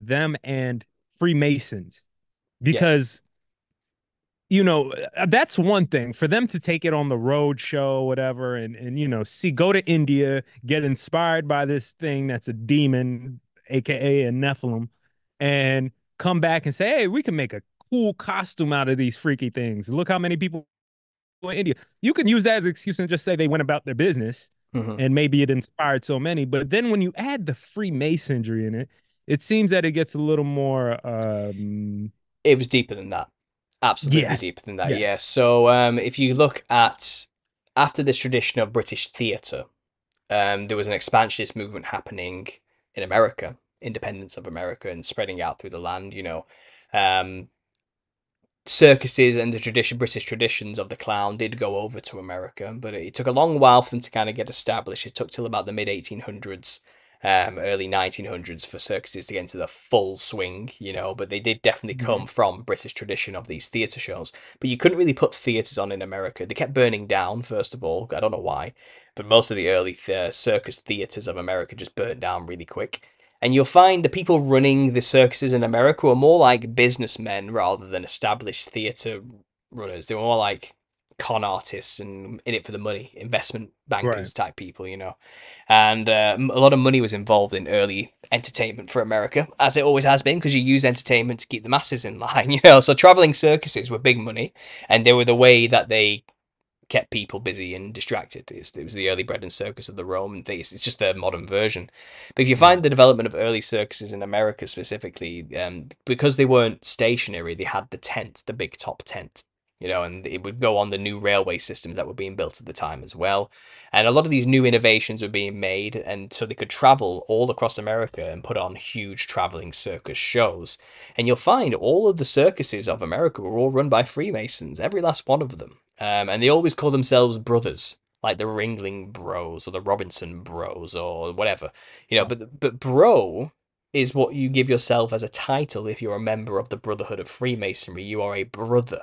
them and Freemasons, because yes. you know uh, that's one thing for them to take it on the road show, whatever, and and you know see go to India, get inspired by this thing that's a demon, aka a Nephilim, and come back and say, hey, we can make a cool costume out of these freaky things. Look how many people in India. You can use that as an excuse and just say they went about their business Mhm. and maybe it inspired so many. But then when you add the Freemasonry in it, it seems that it gets a little more um It was deeper than that. Absolutely Yes, deeper than that. Yeah. yes. So um, if you look at after this tradition of British theatre, um, there was an expansionist movement happening in America, independence of America, and spreading out through the land. You know, um, circuses and the tradition, British traditions of the clown did go over to America, but it took a long while for them to kind of get established. It took till about the mid 1800s, um, early 1900s for circuses to get into the full swing, you know, but they did definitely come from British tradition of these theatre shows. But you couldn't really put theatres on in America. They kept burning down, first of all. I don't know why, but most of the early th- circus theatres of America just burnt down really quick. And you'll find the people running the circuses in America are more like businessmen rather than established theatre runners. They were more like con artists and in it for the money, investment bankers type people, you know. And uh, a lot of money was involved in early entertainment for America, as it always has been, because you use entertainment to keep the masses in line, you know. So traveling circuses were big money, and they were the way that they kept people busy and distracted. It was, it was the early bread and circus of the Roman things. It's just a modern version. But if you find the development of early circuses in America specifically, um, because they weren't stationary, they had the tent, the big top tent. You know, and it would go on the new railway systems that were being built at the time as well. And a lot of these new innovations were being made, and so they could travel all across America and put on huge traveling circus shows. And you'll find all of the circuses of America were all run by Freemasons, every last one of them. Um, and they always call themselves brothers, like the Ringling Bros or the Robinson Bros or whatever. You know, but but bro is what you give yourself as a title if you're a member of the Brotherhood of Freemasonry. You are a brother.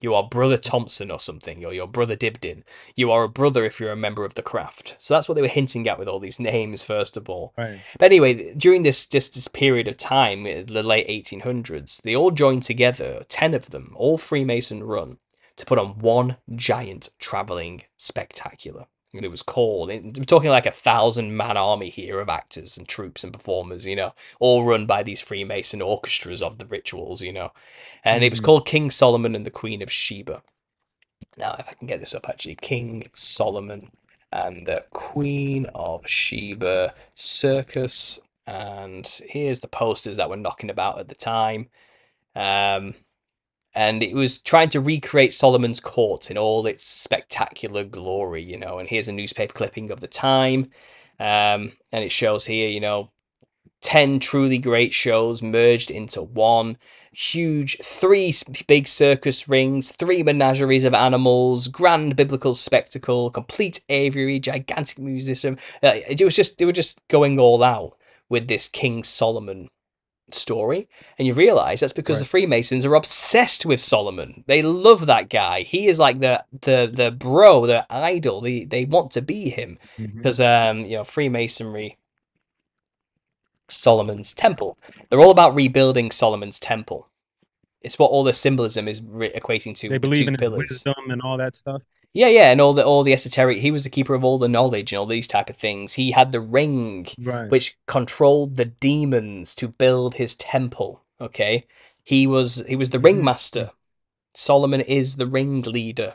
You are Brother Thompson or something, or your Brother Dibdin. You are a brother if you're a member of the craft. So that's what they were hinting at with all these names, first of all. right. But anyway, during this just this period of time, uh, the late 1800s, they all joined together, 10 of them, all Freemason run, to put on one giant traveling spectacular. And it was called, it- we're talking like a thousand man army here of actors and troops and performers, you know, all run by these Freemason orchestras of the rituals, you know. And it was Mhm. called King Solomon and the Queen of Sheba. Now, if I can get this up actually, King Solomon and the Queen of Sheba Circus. And here's the posters that were knocking about at the time. Um, and it was trying to recreate Solomon's court in all its spectacular glory, you know. And here's a newspaper clipping of the time. Um, and it shows here, you know, 10 truly great shows merged into one huge three big circus rings three menageries of animals grand biblical spectacle complete aviary gigantic museum uh, it was just they were just going all out with this king solomon story and you realize that's because the freemasons are obsessed with solomon. They love that guy. He is like the the the bro the idol. They they want to be him because um you know freemasonry solomon's temple. They're all about rebuilding solomon's temple. It's what all the symbolism is re- equating to They believe in pillars. wisdom and all that stuff. Yeah yeah and all the all the esoteric he was the keeper of all the knowledge and all these type of things he had the ring Right. which controlled the demons to build his temple okay he was he was the ringmaster solomon is the ringleader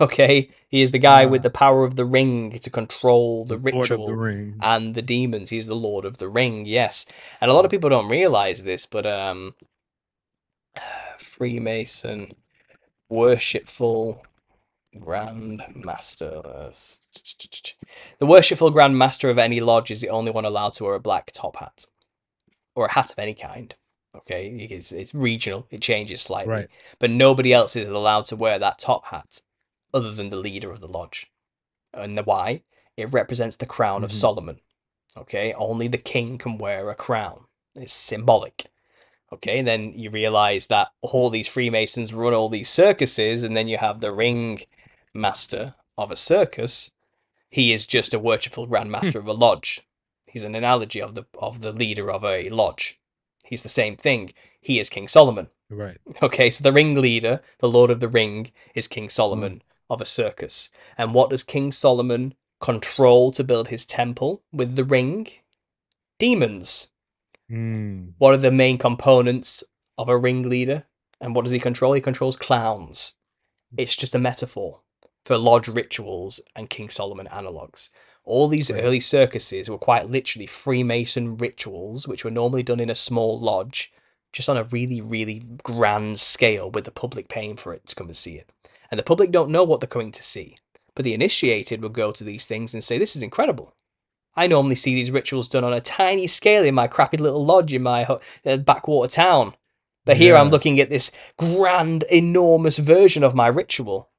okay he is the guy with Ah. the power of the ring to control the, of ritual the and the demons. He's the Lord of the Ring, yes. And a lot of people don't realize this, but um Freemason worshipful Grand Master. The worshipful Grand Master of any lodge is the only one allowed to wear a black top hat. Or a hat of any kind. Okay, it's, it's regional, it changes slightly. Right. But nobody else is allowed to wear that top hat other than the leader of the lodge. And the why? It represents the crown of Mhm. Solomon. Okay, only the king can wear a crown. It's symbolic. Okay, and then you realize that all these Freemasons run all these circuses, and then you have the ring master of a circus. He is just a worshipful grandmaster of a lodge. He's an analogy of the of the leader of a lodge. He's the same thing. He is King Solomon. Right. Okay, so the ringleader, the Lord of the Ring, is King Solomon of a circus. And what does King Solomon control to build his temple with the ring? Demons. Mm. What are the main components of a ringleader? And what does he control? He controls clowns. It's just a metaphor. For lodge rituals and King Solomon analogues. All these Right. early circuses were quite literally Freemason rituals, which were normally done in a small lodge, just on a really, really grand scale, with the public paying for it to come and see it. And the public don't know what they're coming to see. But the initiated will go to these things and say, This is incredible. I normally see these rituals done on a tiny scale in my crappy little lodge in my uh, backwater town. But here I'm looking at this grand, enormous version of my ritual,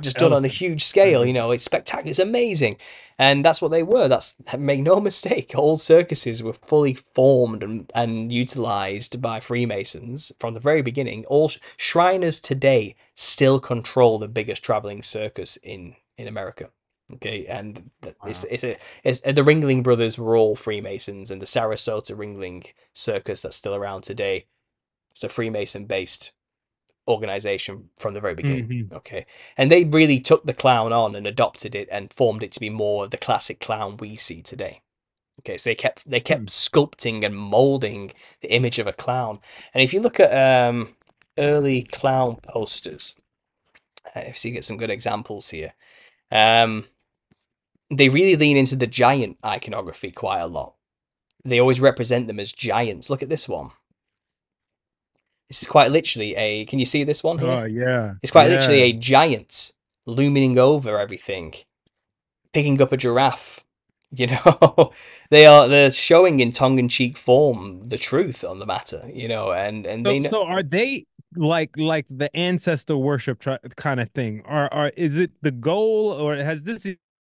just done on a huge scale. You know, it's spectacular, it's amazing, and that's what they were. That's make no mistake, all circuses were fully formed and, and utilized by Freemasons from the very beginning. All Shriners today still control the biggest traveling circus in in America. Okay, and th- it's, Wow. it's a it's, the Ringling Brothers were all Freemasons, and the Sarasota Ringling Circus that's still around today. It's a Freemason based organization from the very beginning. Mhm. Okay. And they really took the clown on and adopted it and formed it to be more of the classic clown we see today. Okay, so they kept they kept Hmm. sculpting and molding the image of a clown. And if you look at um, early clown posters, uh, if you get some good examples here, um, they really lean into the giant iconography quite a lot. They always represent them as giants. Look at this one. This is quite literally a. Can you see this one here? Oh yeah. It's quite literally a giant looming over everything, picking up a giraffe. You know, they are they're showing in tongue in cheek form the truth on the matter. You know, and and So, they know, so are they like like the ancestor worship tri- kind of thing? Or are is it the goal, or has this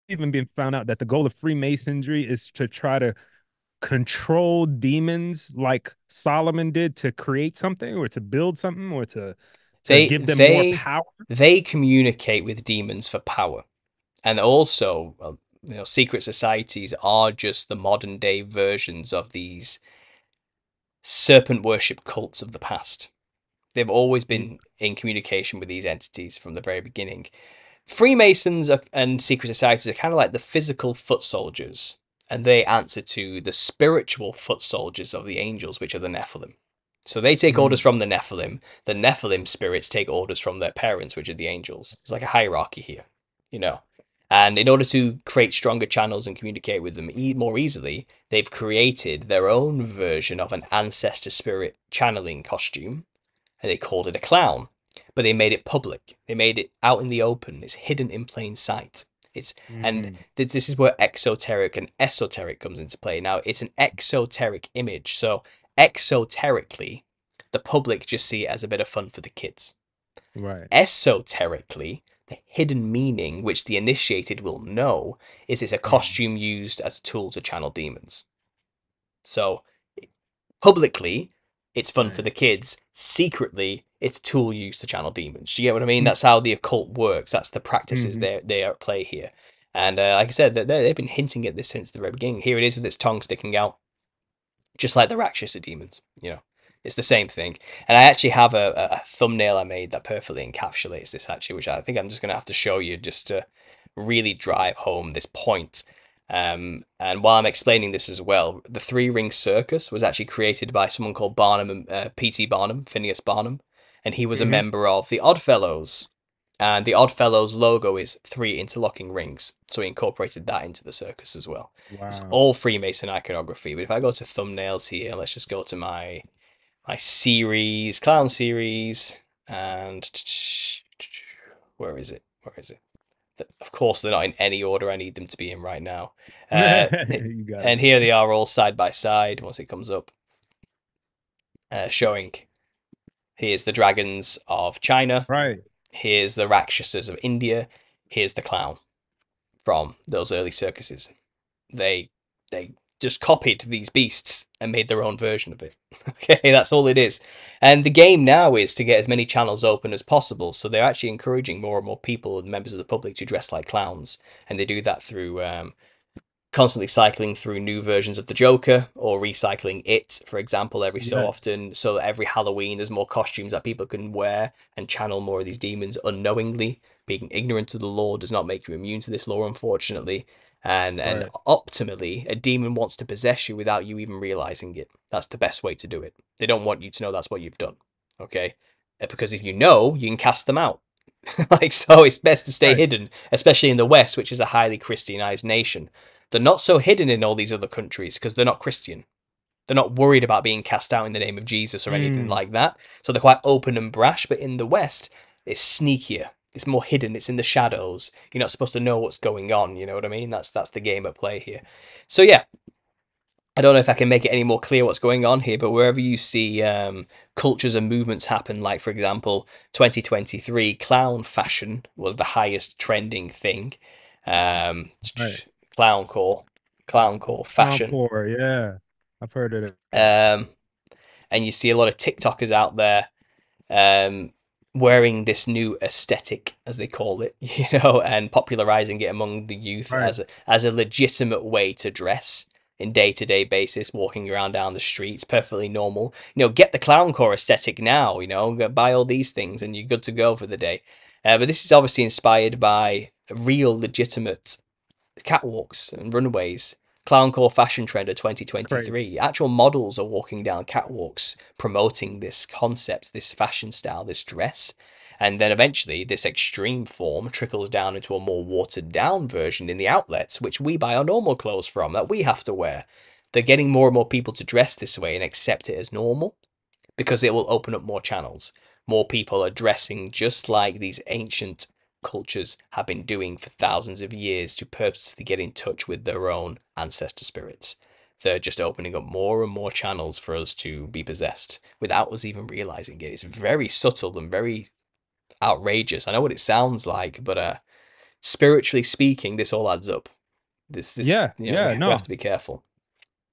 even been found out that the goal of Freemasonry is to try to control demons like Solomon did to create something or to build something or to to They- give them they- more power? they communicate with demons for power, and also. well, you know, secret societies are just the modern day versions of these serpent worship cults of the past. They've always hmm. been in communication with these entities from the very beginning. Freemasons are, and secret societies are kind of like the physical foot soldiers, and they answer to the spiritual foot soldiers of the angels, which are the Nephilim. So they take Mm. orders from the Nephilim. The Nephilim spirits take orders from their parents, which are the angels. It's like a hierarchy here, you know. And in order to create stronger channels and communicate with them e- more easily, they've created their own version of an ancestor spirit channeling costume, and they called it a clown. But they made it public. They made it out in the open. It's hidden in plain sight. It's and Mhm. th- this is where exoteric and esoteric comes into play. Now, it's an exoteric image. So, exoterically, the public just see it as a bit of fun for the kids. right. Esoterically, the hidden meaning, which the initiated will know, is it's a costume used as a tool to channel demons. So, publicly, it's fun for the kids. Secretly, it's a tool used to channel demons. Do you get what I mean? Mm. That's how the occult works. That's the practices Mhm. they they are at play here. And uh, like I said, they they've been hinting at this since the very beginning. Here it is with its tongue sticking out, just like the Rakshasa demons. You know, it's the same thing. And I actually have a, a- a thumbnail I made that perfectly encapsulates this, actually, which I think I'm just going to have to show you just to really drive home this point. Um, and while I'm explaining this as well, the Three Ring Circus was actually created by someone called Barnum, uh, P.T. Barnum, Phineas Barnum, and he was Mhm. a member of the Oddfellows. And the Oddfellows logo is three interlocking rings, so he incorporated that into the circus as well. It's all Freemason iconography. But if I go to thumbnails here, let's just go to my my series, clown series, and where is it? Where is it? Of course, they're not in any order I need them to be in right now. Uh, and here they are all side by side once it comes up, uh, showing here's the dragons of China, Right. here's the Rakshasas of India, here's the clown from those early circuses. They they just copied these beasts and made their own version of it. okay, that's all it is. And the game now is to get as many channels open as possible. So they're actually encouraging more and more people and members of the public to dress like clowns, and they do that through um, constantly cycling through new versions of the Joker or recycling it, for example, every so Yeah. often. So that every Halloween, there's more costumes that people can wear and channel more of these demons unknowingly. Being ignorant of the law does not make you immune to this law, unfortunately. And and Right. optimally, a demon wants to possess you without you even realizing it. That's the best way to do it. They don't want you to know that's what you've done. Okay, Uh, because if you know, you can cast them out. like so it's best to stay Right. hidden especially in the west which is a highly christianized nation they're not so hidden in all these other countries because they're not christian. They're not worried about being cast out in the name of jesus or anything Mm. like that. So they're quite open and brash but in the west it's sneakier. It's more hidden. It's in the shadows. You're not supposed to know what's going on you know what i mean? That's that's the game at play here. So yeah. I don't know if I can make it any more clear what's going on here, but wherever you see um, cultures and movements happen, like for example, 2023, clown fashion was the highest trending thing. Um, Right. Clown core, clown core fashion. Encore, yeah. I've heard of it. Um, and you see a lot of TikTokers out there um, wearing this new aesthetic, as they call it, you know, and popularizing it among the youth Right. as a, as a legitimate way to dress in day to day basis, walking around down the streets, perfectly normal. You know, get the clowncore aesthetic now. You know, buy all these things, and you're good to go for the day. Uh, but this is obviously inspired by real, legitimate catwalks and runways. Clowncore fashion trend of 2023. Actual models are walking down catwalks promoting this concept, this fashion style, this dress. And then eventually, this extreme form trickles down into a more watered down version in the outlets, which we buy our normal clothes from, that we have to wear. They're getting more and more people to dress this way and accept it as normal because it will open up more channels. More people are dressing just like these ancient cultures have been doing for thousands of years to purposely get in touch with their own ancestor spirits. They're just opening up more and more channels for us to be possessed without us even realizing it. It's very subtle and very outrageous. I know what it sounds like, but uh, spiritually speaking, this all adds up. This, this Yeah, you know, yeah, we, we have to be careful.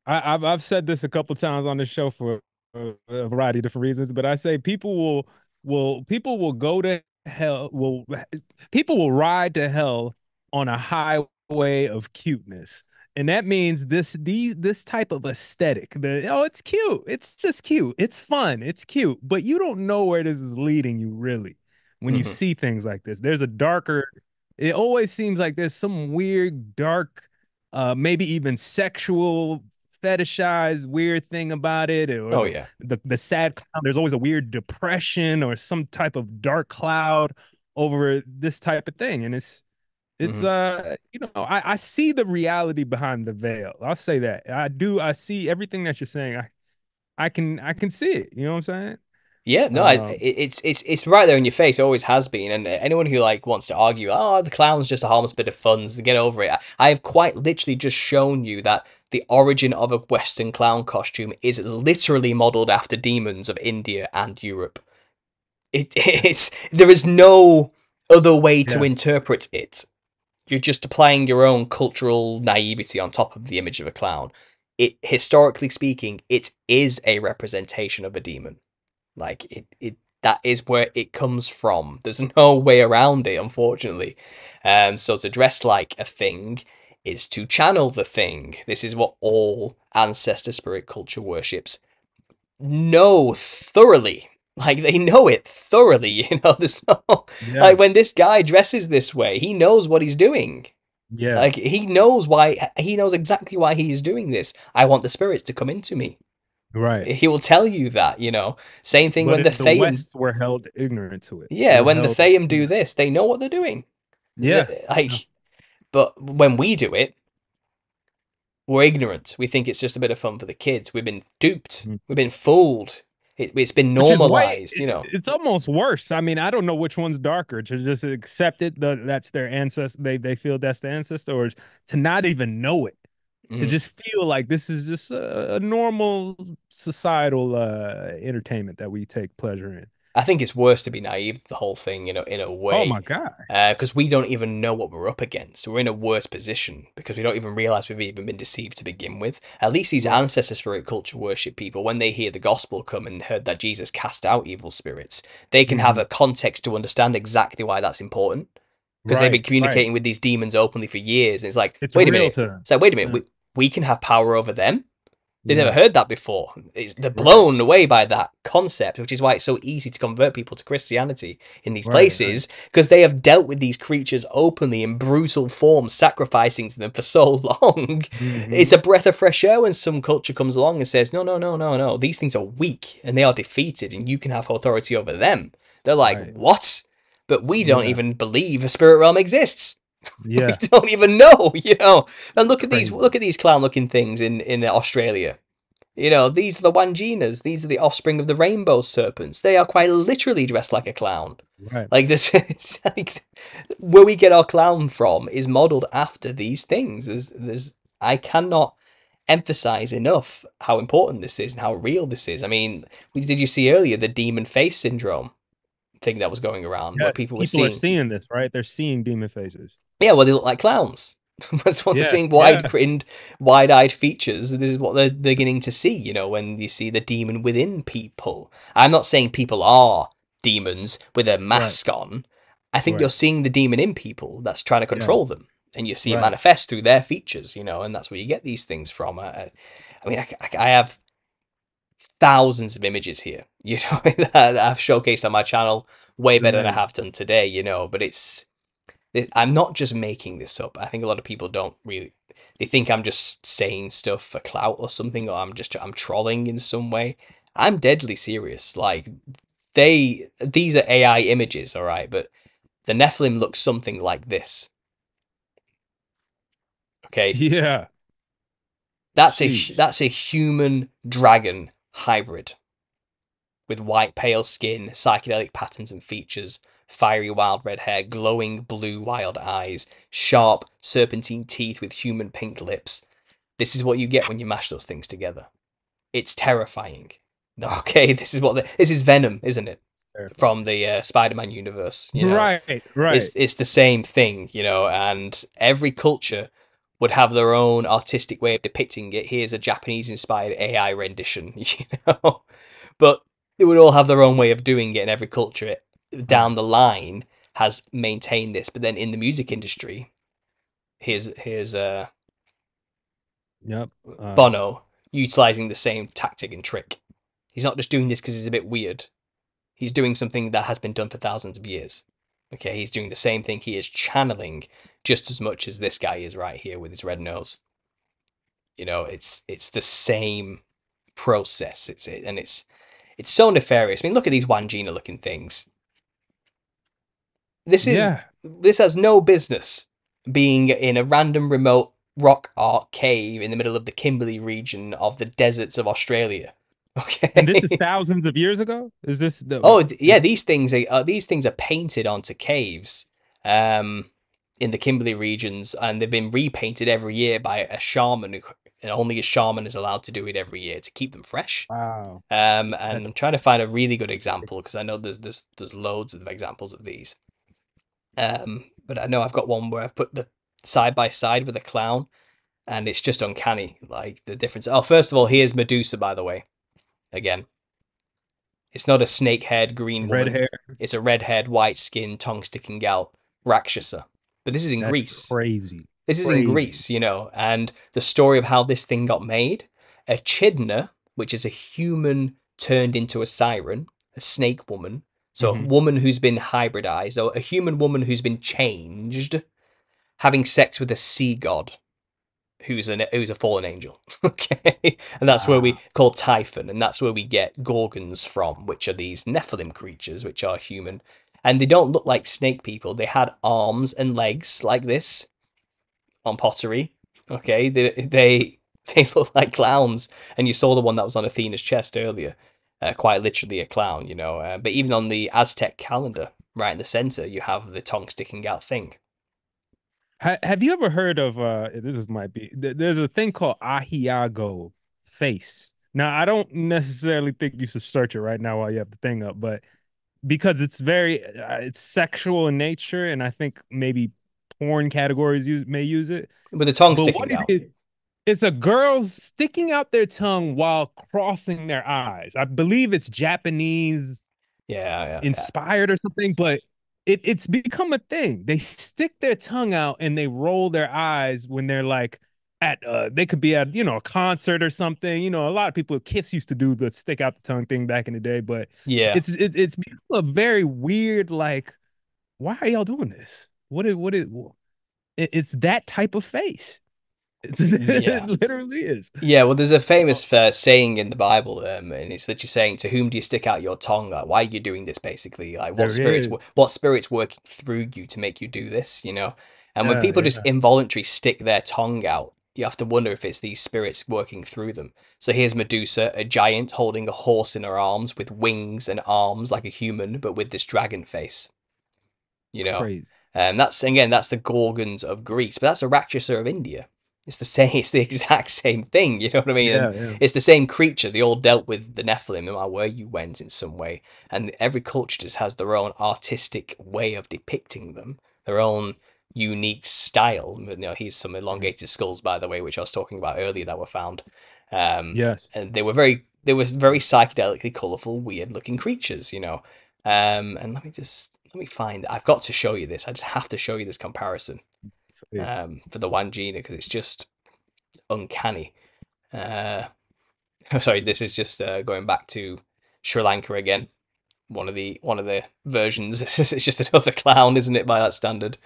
I, I've I've said this a couple times on this show for a, a variety of different reasons, but I say people will will people will go to hell will people will ride to hell on a highway of cuteness. And that means this these this type of aesthetic. The oh, it's cute. It's just cute. It's fun. It's cute. But you don't know where this is leading you really when you Mhm. see things like this. There's a darker, it always seems like there's some weird, dark, uh, maybe even sexual fetishized weird thing about it. Or Oh yeah. the the sad cloud. There's always a weird depression or some type of dark cloud over this type of thing, and it's it's Mhm. uh you know I I see the reality behind the veil. I'll say that I do. I see everything that you're saying. I I can I can see it. You know what I'm saying? Yeah, no, Um, it, it's it's it's right there in your face. It always has been. And anyone who like wants to argue, oh, the clown's just a harmless bit of fun, so get over it. I, I have quite literally just shown you that the origin of a Western clown costume is literally modeled after demons of India and Europe. It is there is no other way to Yeah. interpret it. You're just applying your own cultural naivety on top of the image of a clown. It historically speaking, it is a representation of a demon. Like it, it that is where it comes from. There's no way around it, unfortunately. Um, so to dress like a thing is to channel the thing. This is what all ancestor spirit culture worships know thoroughly. Like they know it thoroughly, you know. There's no Yeah. like when this guy dresses this way, he knows what he's doing. yeah. Like he knows why he knows exactly why he is doing this. I want the spirits to come into me. right. He will tell you that, you know. Same thing But when the Theyyam West were held ignorant to it. Yeah, when the Theyyam do this, they know what they're doing. Yeah. Like but when we do it, we're ignorant. We think it's just a bit of fun for the kids. We've been duped. Mm. We've been fooled. It, it's been Which is way- normalized, you know. It's almost worse. I mean, I don't know which one's darker to just accept it that that's their ancestor. They they feel that's the ancestor, or to not even know it. To Mhm. just feel like this is just a, a normal societal uh entertainment that we take pleasure in. I think it's worse to be naive to the whole thing, you know, in a way. Oh my god. because we don't even know what we're up against. We're in a worse position because we don't even realize we've even been deceived to begin with. At least these ancestor spirit culture worship people, when they hear the gospel come and heard that Jesus cast out evil spirits, they can have Mhm. a context to understand exactly why that's important. Because they've been Right, communicating with these demons openly for years, and it's like, It's wait a real minute, them. it's like, wait a minute, Yeah. we, we can have power over them. They've Yeah. never heard that before. It's, they're blown away by that concept, which is why it's so easy to convert people to Christianity in these Right, right. places because they have dealt with these creatures openly in brutal forms, sacrificing to them for so long. Mhm. It's a breath of fresh air when some culture comes along and says, "No, no, no, no, no. These things are weak and they are defeated, and you can have authority over them." They're like, Right. "What?" but we don't Yeah. even believe a spirit realm exists. Yeah. We don't even know, you know. And look at these look at these clown looking things in in Australia. You know, these are the Wandjinas. These are the offspring of the rainbow serpents. They are quite literally dressed like a clown. Right. Like this, like where we get our clown from is modeled after these things. There's, there's, I cannot emphasize enough how important this is and how real this is. I mean, did you see earlier the demon face syndrome thing that was going around where Yes, people were seeing? seeing this, right? They're seeing demon faces. Yeah, well, they look like clowns. That's what they're Yeah, seeing yeah. wide grinned, wide eyed features. This is what they're beginning to see, you know, when you see the demon within people. I'm not saying people are demons with a mask on. I think Right. you're seeing the demon in people that's trying to control them. And you see it manifest through their features, you know, and that's where you get these things from. I, I- mean, I- I have thousands of images here, you know, that I've showcased on my channel way better than I have done today, you know, but it's it- I'm not just making this up. I think a lot of people don't really. They think I'm just saying stuff for clout or something, or I'm just I'm trolling in some way. I'm deadly serious. Like they, these are AI images, all right, but the Nephilim looks something like this. Okay, Yeah. that's a that's a human dragon hybrid with white pale skin, psychedelic patterns and features, fiery wild red hair, glowing blue wild eyes, sharp serpentine teeth with human pink lips. This is what you get when you mash those things together. It's terrifying. Okay, this is what the, this is Venom, isn't it? From the uh, Spider-Man universe, you know. Right. Right. It's it's the same thing, you know, and every culture would have their own artistic way of depicting it. Here's a Japanese inspired AI rendition, you know. But they would all have their own way of doing it and every culture down the line has maintained this. But then in the music industry, here's here's uh yep. Uh, Bono utilizing the same tactic and trick. He's not just doing this because he's a bit weird. He's doing something that has been done for thousands of years. Okay, he's doing the same thing. He is channeling just as much as this guy is right here with his red nose. You know, it's it's the same process. It's it, and it's it's so nefarious. I mean, look at these Wandjina looking things. This is yeah. this has no business being in a random remote rock art cave in the middle of the Kimberley region of the deserts of Australia. Okay. And this is thousands of years ago. Is this the? oh yeah, these things are uh, these things are painted onto caves um, in the Kimberley regions, and they've been repainted every year by a shaman who only a shaman is allowed to do it every year to keep them fresh. Wow. Um, and I'm trying to find a really good example because I know there's there's there's loads of examples of these. Um, but I know I've got one where I've put the side by side with a clown, and it's just uncanny, like the difference. Oh, first of all, here's Medusa, by the way. Again, it's not a snake-haired green Red woman. hair. It's a red-haired, white-skinned, tongue-sticking out Rakshasa. But this is in That's Greece. Crazy. This is in Greece, you know, and the story of how this thing got made. Echidna, which is a human turned into a siren, a snake woman. So a Mhm. woman who's been hybridized, or a human woman who's been changed, having sex with a sea god, who's an who's a fallen angel. okay, and that's where we Ah. call Typhon, and that's where we get gorgons from, which are these Nephilim creatures, which are human, and they don't look like snake people. They had arms and legs like this on pottery. Okay, they they they look like clowns, and you saw the one that was on Athena's chest earlier, uh, quite literally a clown, you know. Uh, but even on the Aztec calendar, right in the center, you have the tongue sticking out thing. Ha- have you ever heard of uh this is might be th- there's a thing called Ahegao face. Now I don't necessarily think you should search it right now while you have the thing up, but because it's very uh, it's sexual in nature and I think maybe porn categories use may use it. With the tongue But sticking what it out. it's a girl's sticking out their tongue while crossing their eyes. I believe it's Japanese Yeah, yeah. inspired or something, but it, it's become a thing. They stick their tongue out and they roll their eyes when they're like at uh they could be at you know a concert or something. You know, a lot of people Kiss used to do the stick out the tongue thing back in the day, but Yeah. it's it, it's become a very weird like why are y'all doing this? What is what is it, it's that type of face. it literally is. Yeah, well, there's a famous uh, saying in the Bible, um, and it's literally saying, "To whom do you stick out your tongue? Like, why are you doing this? Basically, like, what There spirits, is. what spirits working through you to make you do this? You know." And when Yeah, people just involuntarily stick their tongue out, you have to wonder if it's these spirits working through them. So here's Medusa, a giant holding a horse in her arms with wings and arms like a human, but with this dragon face. You know, Crazy. and that's again, that's the Gorgons of Greece, but that's a Rakshasa of India. It's the same. It's the exact same thing. You know what I mean? Yeah, yeah. it's the same creature. They all dealt with the Nephilim, no matter where you went, in some way. And every culture just has their own artistic way of depicting them, their own unique style. You know, here's some elongated skulls, by the way, which I was talking about earlier that were found. Um, Yes. and they were very, they were very psychedelically colourful, weird-looking creatures. You know. Um, and let me just let me find. I've got to show you this. I just have to show you this comparison Yeah. um, for the Wandjina because it's just uncanny. Uh, sorry, this is just uh, going back to Sri Lanka again. One of the one of the versions. it's just another clown, isn't it? By that standard.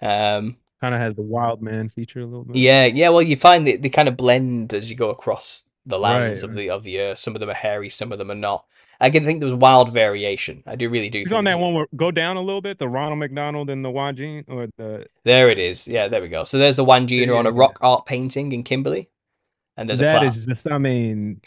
Um, Kind of has the wild man feature a little bit. yeah, yeah. Well, you find that they kind of blend as you go across the lands Right, of the of the earth. Some of them are hairy, some of them are not. I can think there was wild variation. I do really do. He's think on that one where go down a little bit, the Ronald McDonald and the Wajin or the There it is. Yeah, there we go. So there's the Wandjina on a rock art painting in Kimberley, and there's a That is just I mean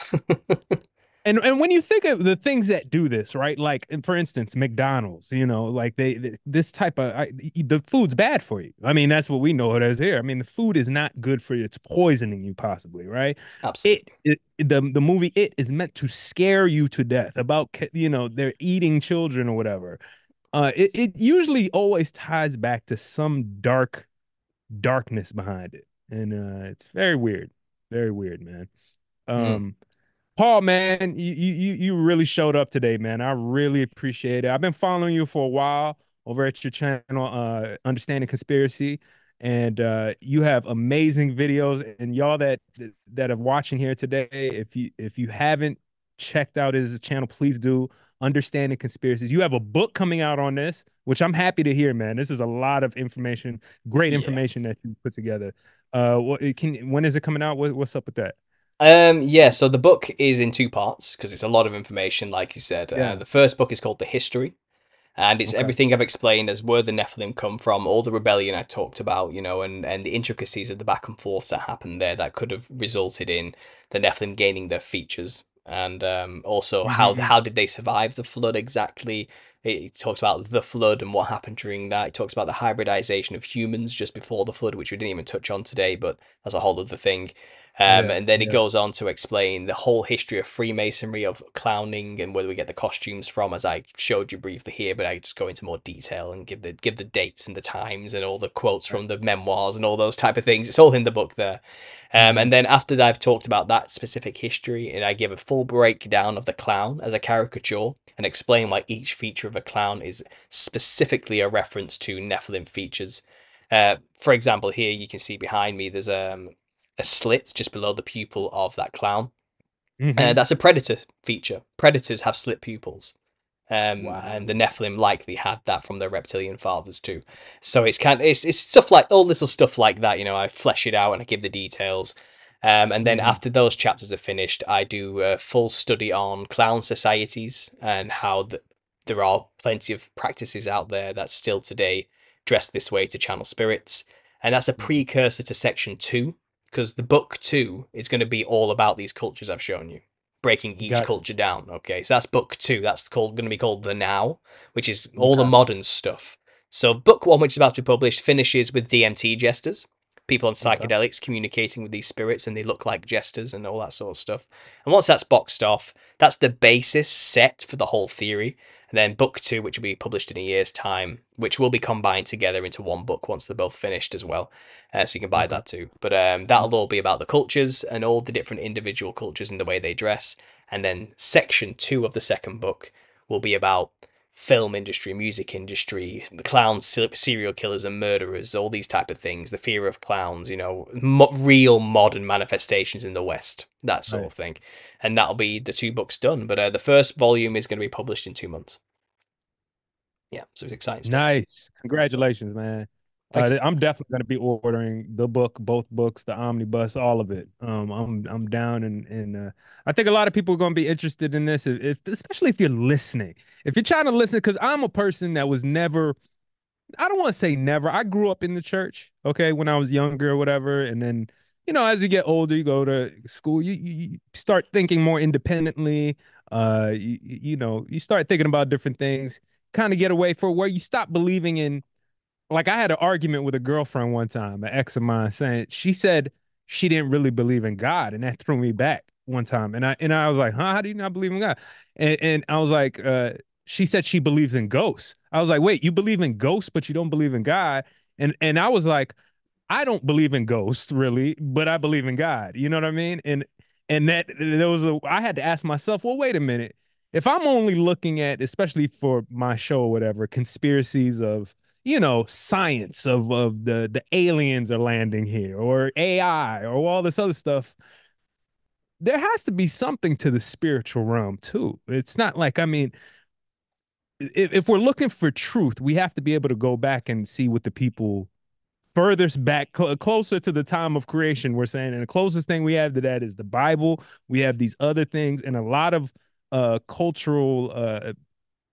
and and when you think of the things that do this, right? Like for instance, McDonald's, you know, like they, this type of I, the food's bad for you. I mean, that's what we know it as here. I mean, the food is not good for you. It's poisoning you possibly, right? Absolutely. it, it the the movie it is meant to scare you to death about you know they're eating children or whatever uh it, it usually always ties back to some dark darkness behind it and uh it's very weird very weird man um paul man you you you really showed up today man. I really appreciate it. I've been following you for a while over at your channel uh understanding conspiracy and uh, you have amazing videos and y'all that that are watching here today if you if you haven't checked out his channel please do. Understanding conspiracies. You have a book coming out on this which i'm happy to hear man. This is a lot of information great Yeah. information that you put together. Uh what can when is it coming out? What, what's up with that Um, yeah, so the book is in two parts because it's a lot of information, like you said. Yeah. Uh, the first book is called The History, and it's Okay. everything I've explained as where the Nephilim come from, all the rebellion I talked about, you know, and, and the intricacies of the back and forth that happened there that could have resulted in the Nephilim gaining their features. And um, also, how Mhm. how did they survive the flood exactly? It, it talks about the flood and what happened during that. It talks about the hybridization of humans just before the flood, which we didn't even touch on today, but that's a whole other thing. Um, Yeah, and then it yeah. goes on to explain the whole history of Freemasonry, of clowning, and where we get the costumes from, as I showed you briefly here. But I just go into more detail and give the give the dates and the times and all the quotes from the memoirs and all those type of things. It's all in the book there. Um, Mhm. and then after that, I've talked about that specific history, and I give a full breakdown of the clown as a caricature and explain why each feature of a clown is specifically a reference to Nephilim features. Uh, for example, here you can see behind me there's um, a slit just below the pupil of that clown. Mhm. Uh, that's a predator feature. Predators have slit pupils. Um, Wow. and the Nephilim likely had that from their reptilian fathers too. So it's kind of it's, it's stuff like all little stuff like that. You know, I flesh it out and I give the details. Um, and then Mhm. after those chapters are finished, I do a full study on clown societies and how the, there are plenty of practices out there that still today dress this way to channel spirits. And that's a Mhm. precursor to section two, because the book two is going to be all about these cultures I've shown you, breaking each Got it. culture down. Okay, so that's book two. That's called going to be called the Now, which is all the modern stuff. So book one, which is about to be published, finishes with DMT jesters, people on psychedelics communicating with these spirits, and they look like jesters and all that sort of stuff. And once that's boxed off, that's the basis set for the whole theory. And then book two, which will be published in a year's time, which will be combined together into one book once they're both finished as well. Uh, so you can buy that too. But um, that'll all be about the cultures and all the different individual cultures and the way they dress. And then section two of the second book will be about film industry, music industry, the clowns, serial killers and murderers, all these type of things, the fear of clowns, you know, mo- real modern manifestations in the West, that sort Right. of thing. And that'll be the two books done. But uh, the first volume is going to be published in two months. Yeah, so it's exciting stuff. Nice. Congratulations, man. Uh, I'm definitely going to be ordering the book, both books, the omnibus, all of it. Um, I'm I'm down, and and uh, I think a lot of people are going to be interested in this, if, if especially if you're listening. If you're trying to listen, because I'm a person that was never, I don't want to say never. I grew up in the church, okay, when I was younger or whatever, and then you know, as you get older, you go to school, you, you start thinking more independently. Uh, you, you know, you start thinking about different things, kind of get away for where you stop believing in like I had an argument with a girlfriend one time, an ex of mine, saying she said she didn't really believe in God, and that threw me back one time. And I and I was like, huh, how do you not believe in God? And and I was like, uh, she said she believes in ghosts. I was like, wait, you believe in ghosts, but you don't believe in God? And and I was like, I don't believe in ghosts really, but I believe in God. You know what I mean? And and that there was a I had to ask myself, well, wait a minute. If I'm only looking at, especially for my show or whatever, conspiracies of you know, science of of the the aliens are landing here or AI or all this other stuff. There has to be something to the spiritual realm too. It's not like I mean, if, if we're looking for truth, we have to be able to go back and see what the people furthest back cl- closer to the time of creation we're saying and the closest thing we have to that is the bible we have these other things and a lot of uh cultural uh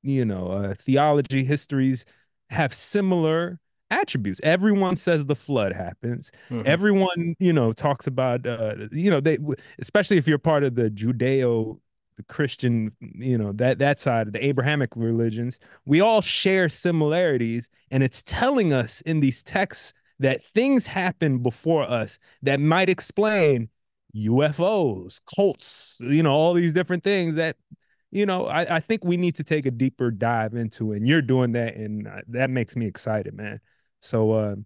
you know uh theology histories have similar attributes. Everyone says the flood happens. Mm-hmm. Everyone, you know, talks about, uh, you know, they, especially if you're part of the Judeo, the Christian, you know, that that side of the Abrahamic religions, we all share similarities, and it's telling us in these texts that things happen before us that might explain UFOs, cults, you know, all these different things that you know, I, I think we need to take a deeper dive into it. And you're doing that, and uh, that makes me excited, man. So uh,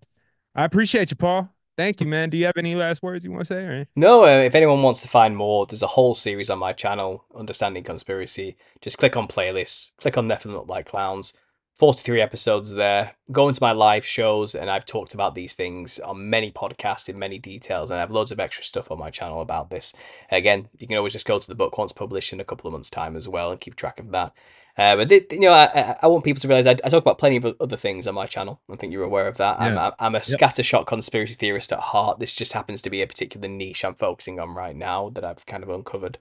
I appreciate you, Paul. Thank you, man. Do you have any last words you want to say? Or? No, uh, if anyone wants to find more, there's a whole series on my channel, Understanding Conspiracy. Just click on playlists, click on Nephilim Look Like Clowns. 43 episodes there. Go into my live shows, and I've talked about these things on many podcasts in many details, and I have loads of extra stuff on my channel about this. Again, you can always just go to the book once published in a couple of months' time as well and keep track of that. Uh, but th- you know, I, I want people to realize I, I, talk about plenty of other things on my channel. I think you're aware of that. Yeah. I'm, I'm a yep. scattershot conspiracy theorist at heart. This just happens to be a particular niche I'm focusing on right now that I've kind of uncovered.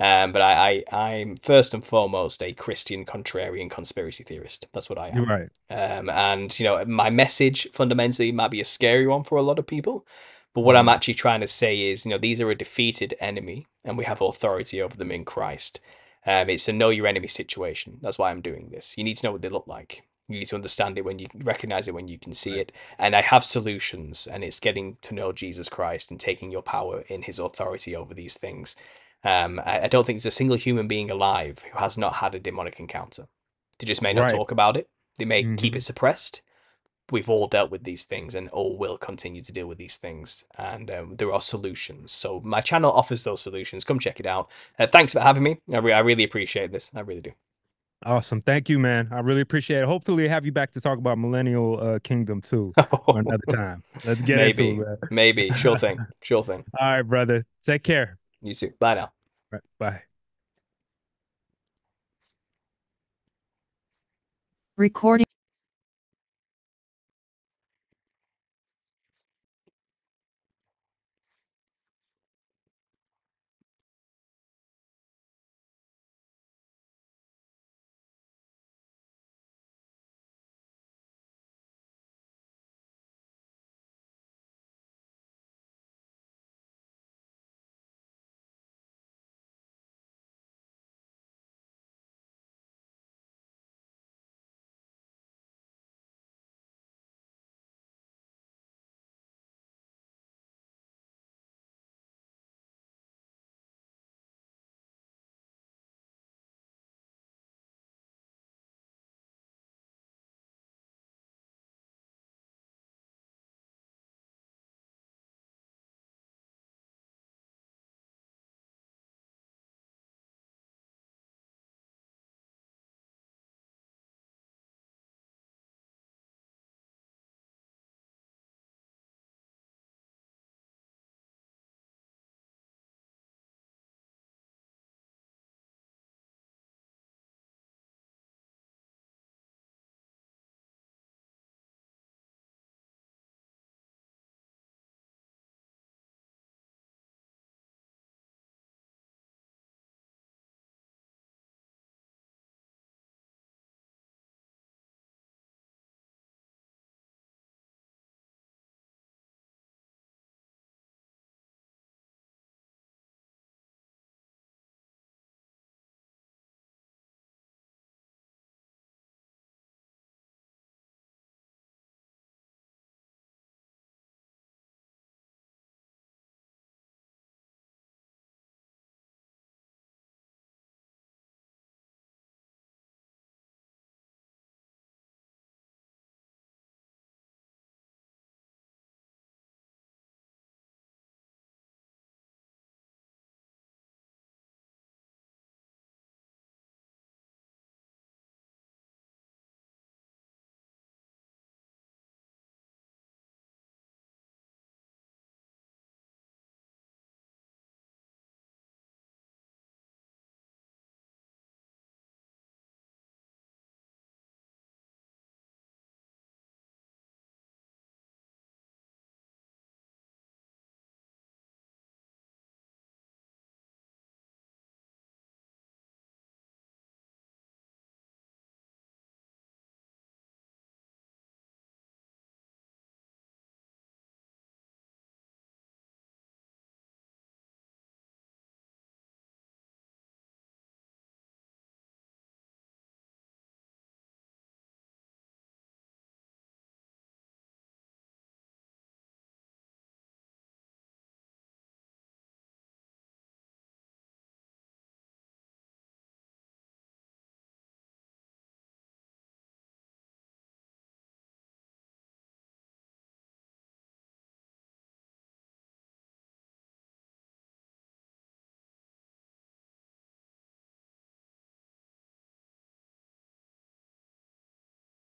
Um, but I, I, I'm first and foremost a Christian contrarian conspiracy theorist. That's what I am. You're right. Um, and you know, my message fundamentally might be a scary one for a lot of people. But what I'm mm. actually trying to say is, you know, these are a defeated enemy, and we have authority over them in Christ. Um, it's a know your enemy situation. That's why I'm doing this. You need to know what they look like. You need to understand it when you recognize it when you can see right. it. And I have solutions, and it's getting to know Jesus Christ and taking your power in His authority over these things. Um, I, I, don't think there's a single human being alive who has not had a demonic encounter. They just may not right. talk about it. They may mm-hmm. keep it suppressed. We've all dealt with these things and all will continue to deal with these things. And um, there are solutions. So my channel offers those solutions. Come check it out. Uh, thanks for having me. I, re- I really appreciate this. I really do. Awesome. Thank you, man. I really appreciate it. Hopefully, have you back to talk about Millennial uh, Kingdom too another time. Let's get maybe, into it. Maybe. Sure thing. Sure thing. All right, brother. Take care. You too. Bye now. Right, bye. Recording.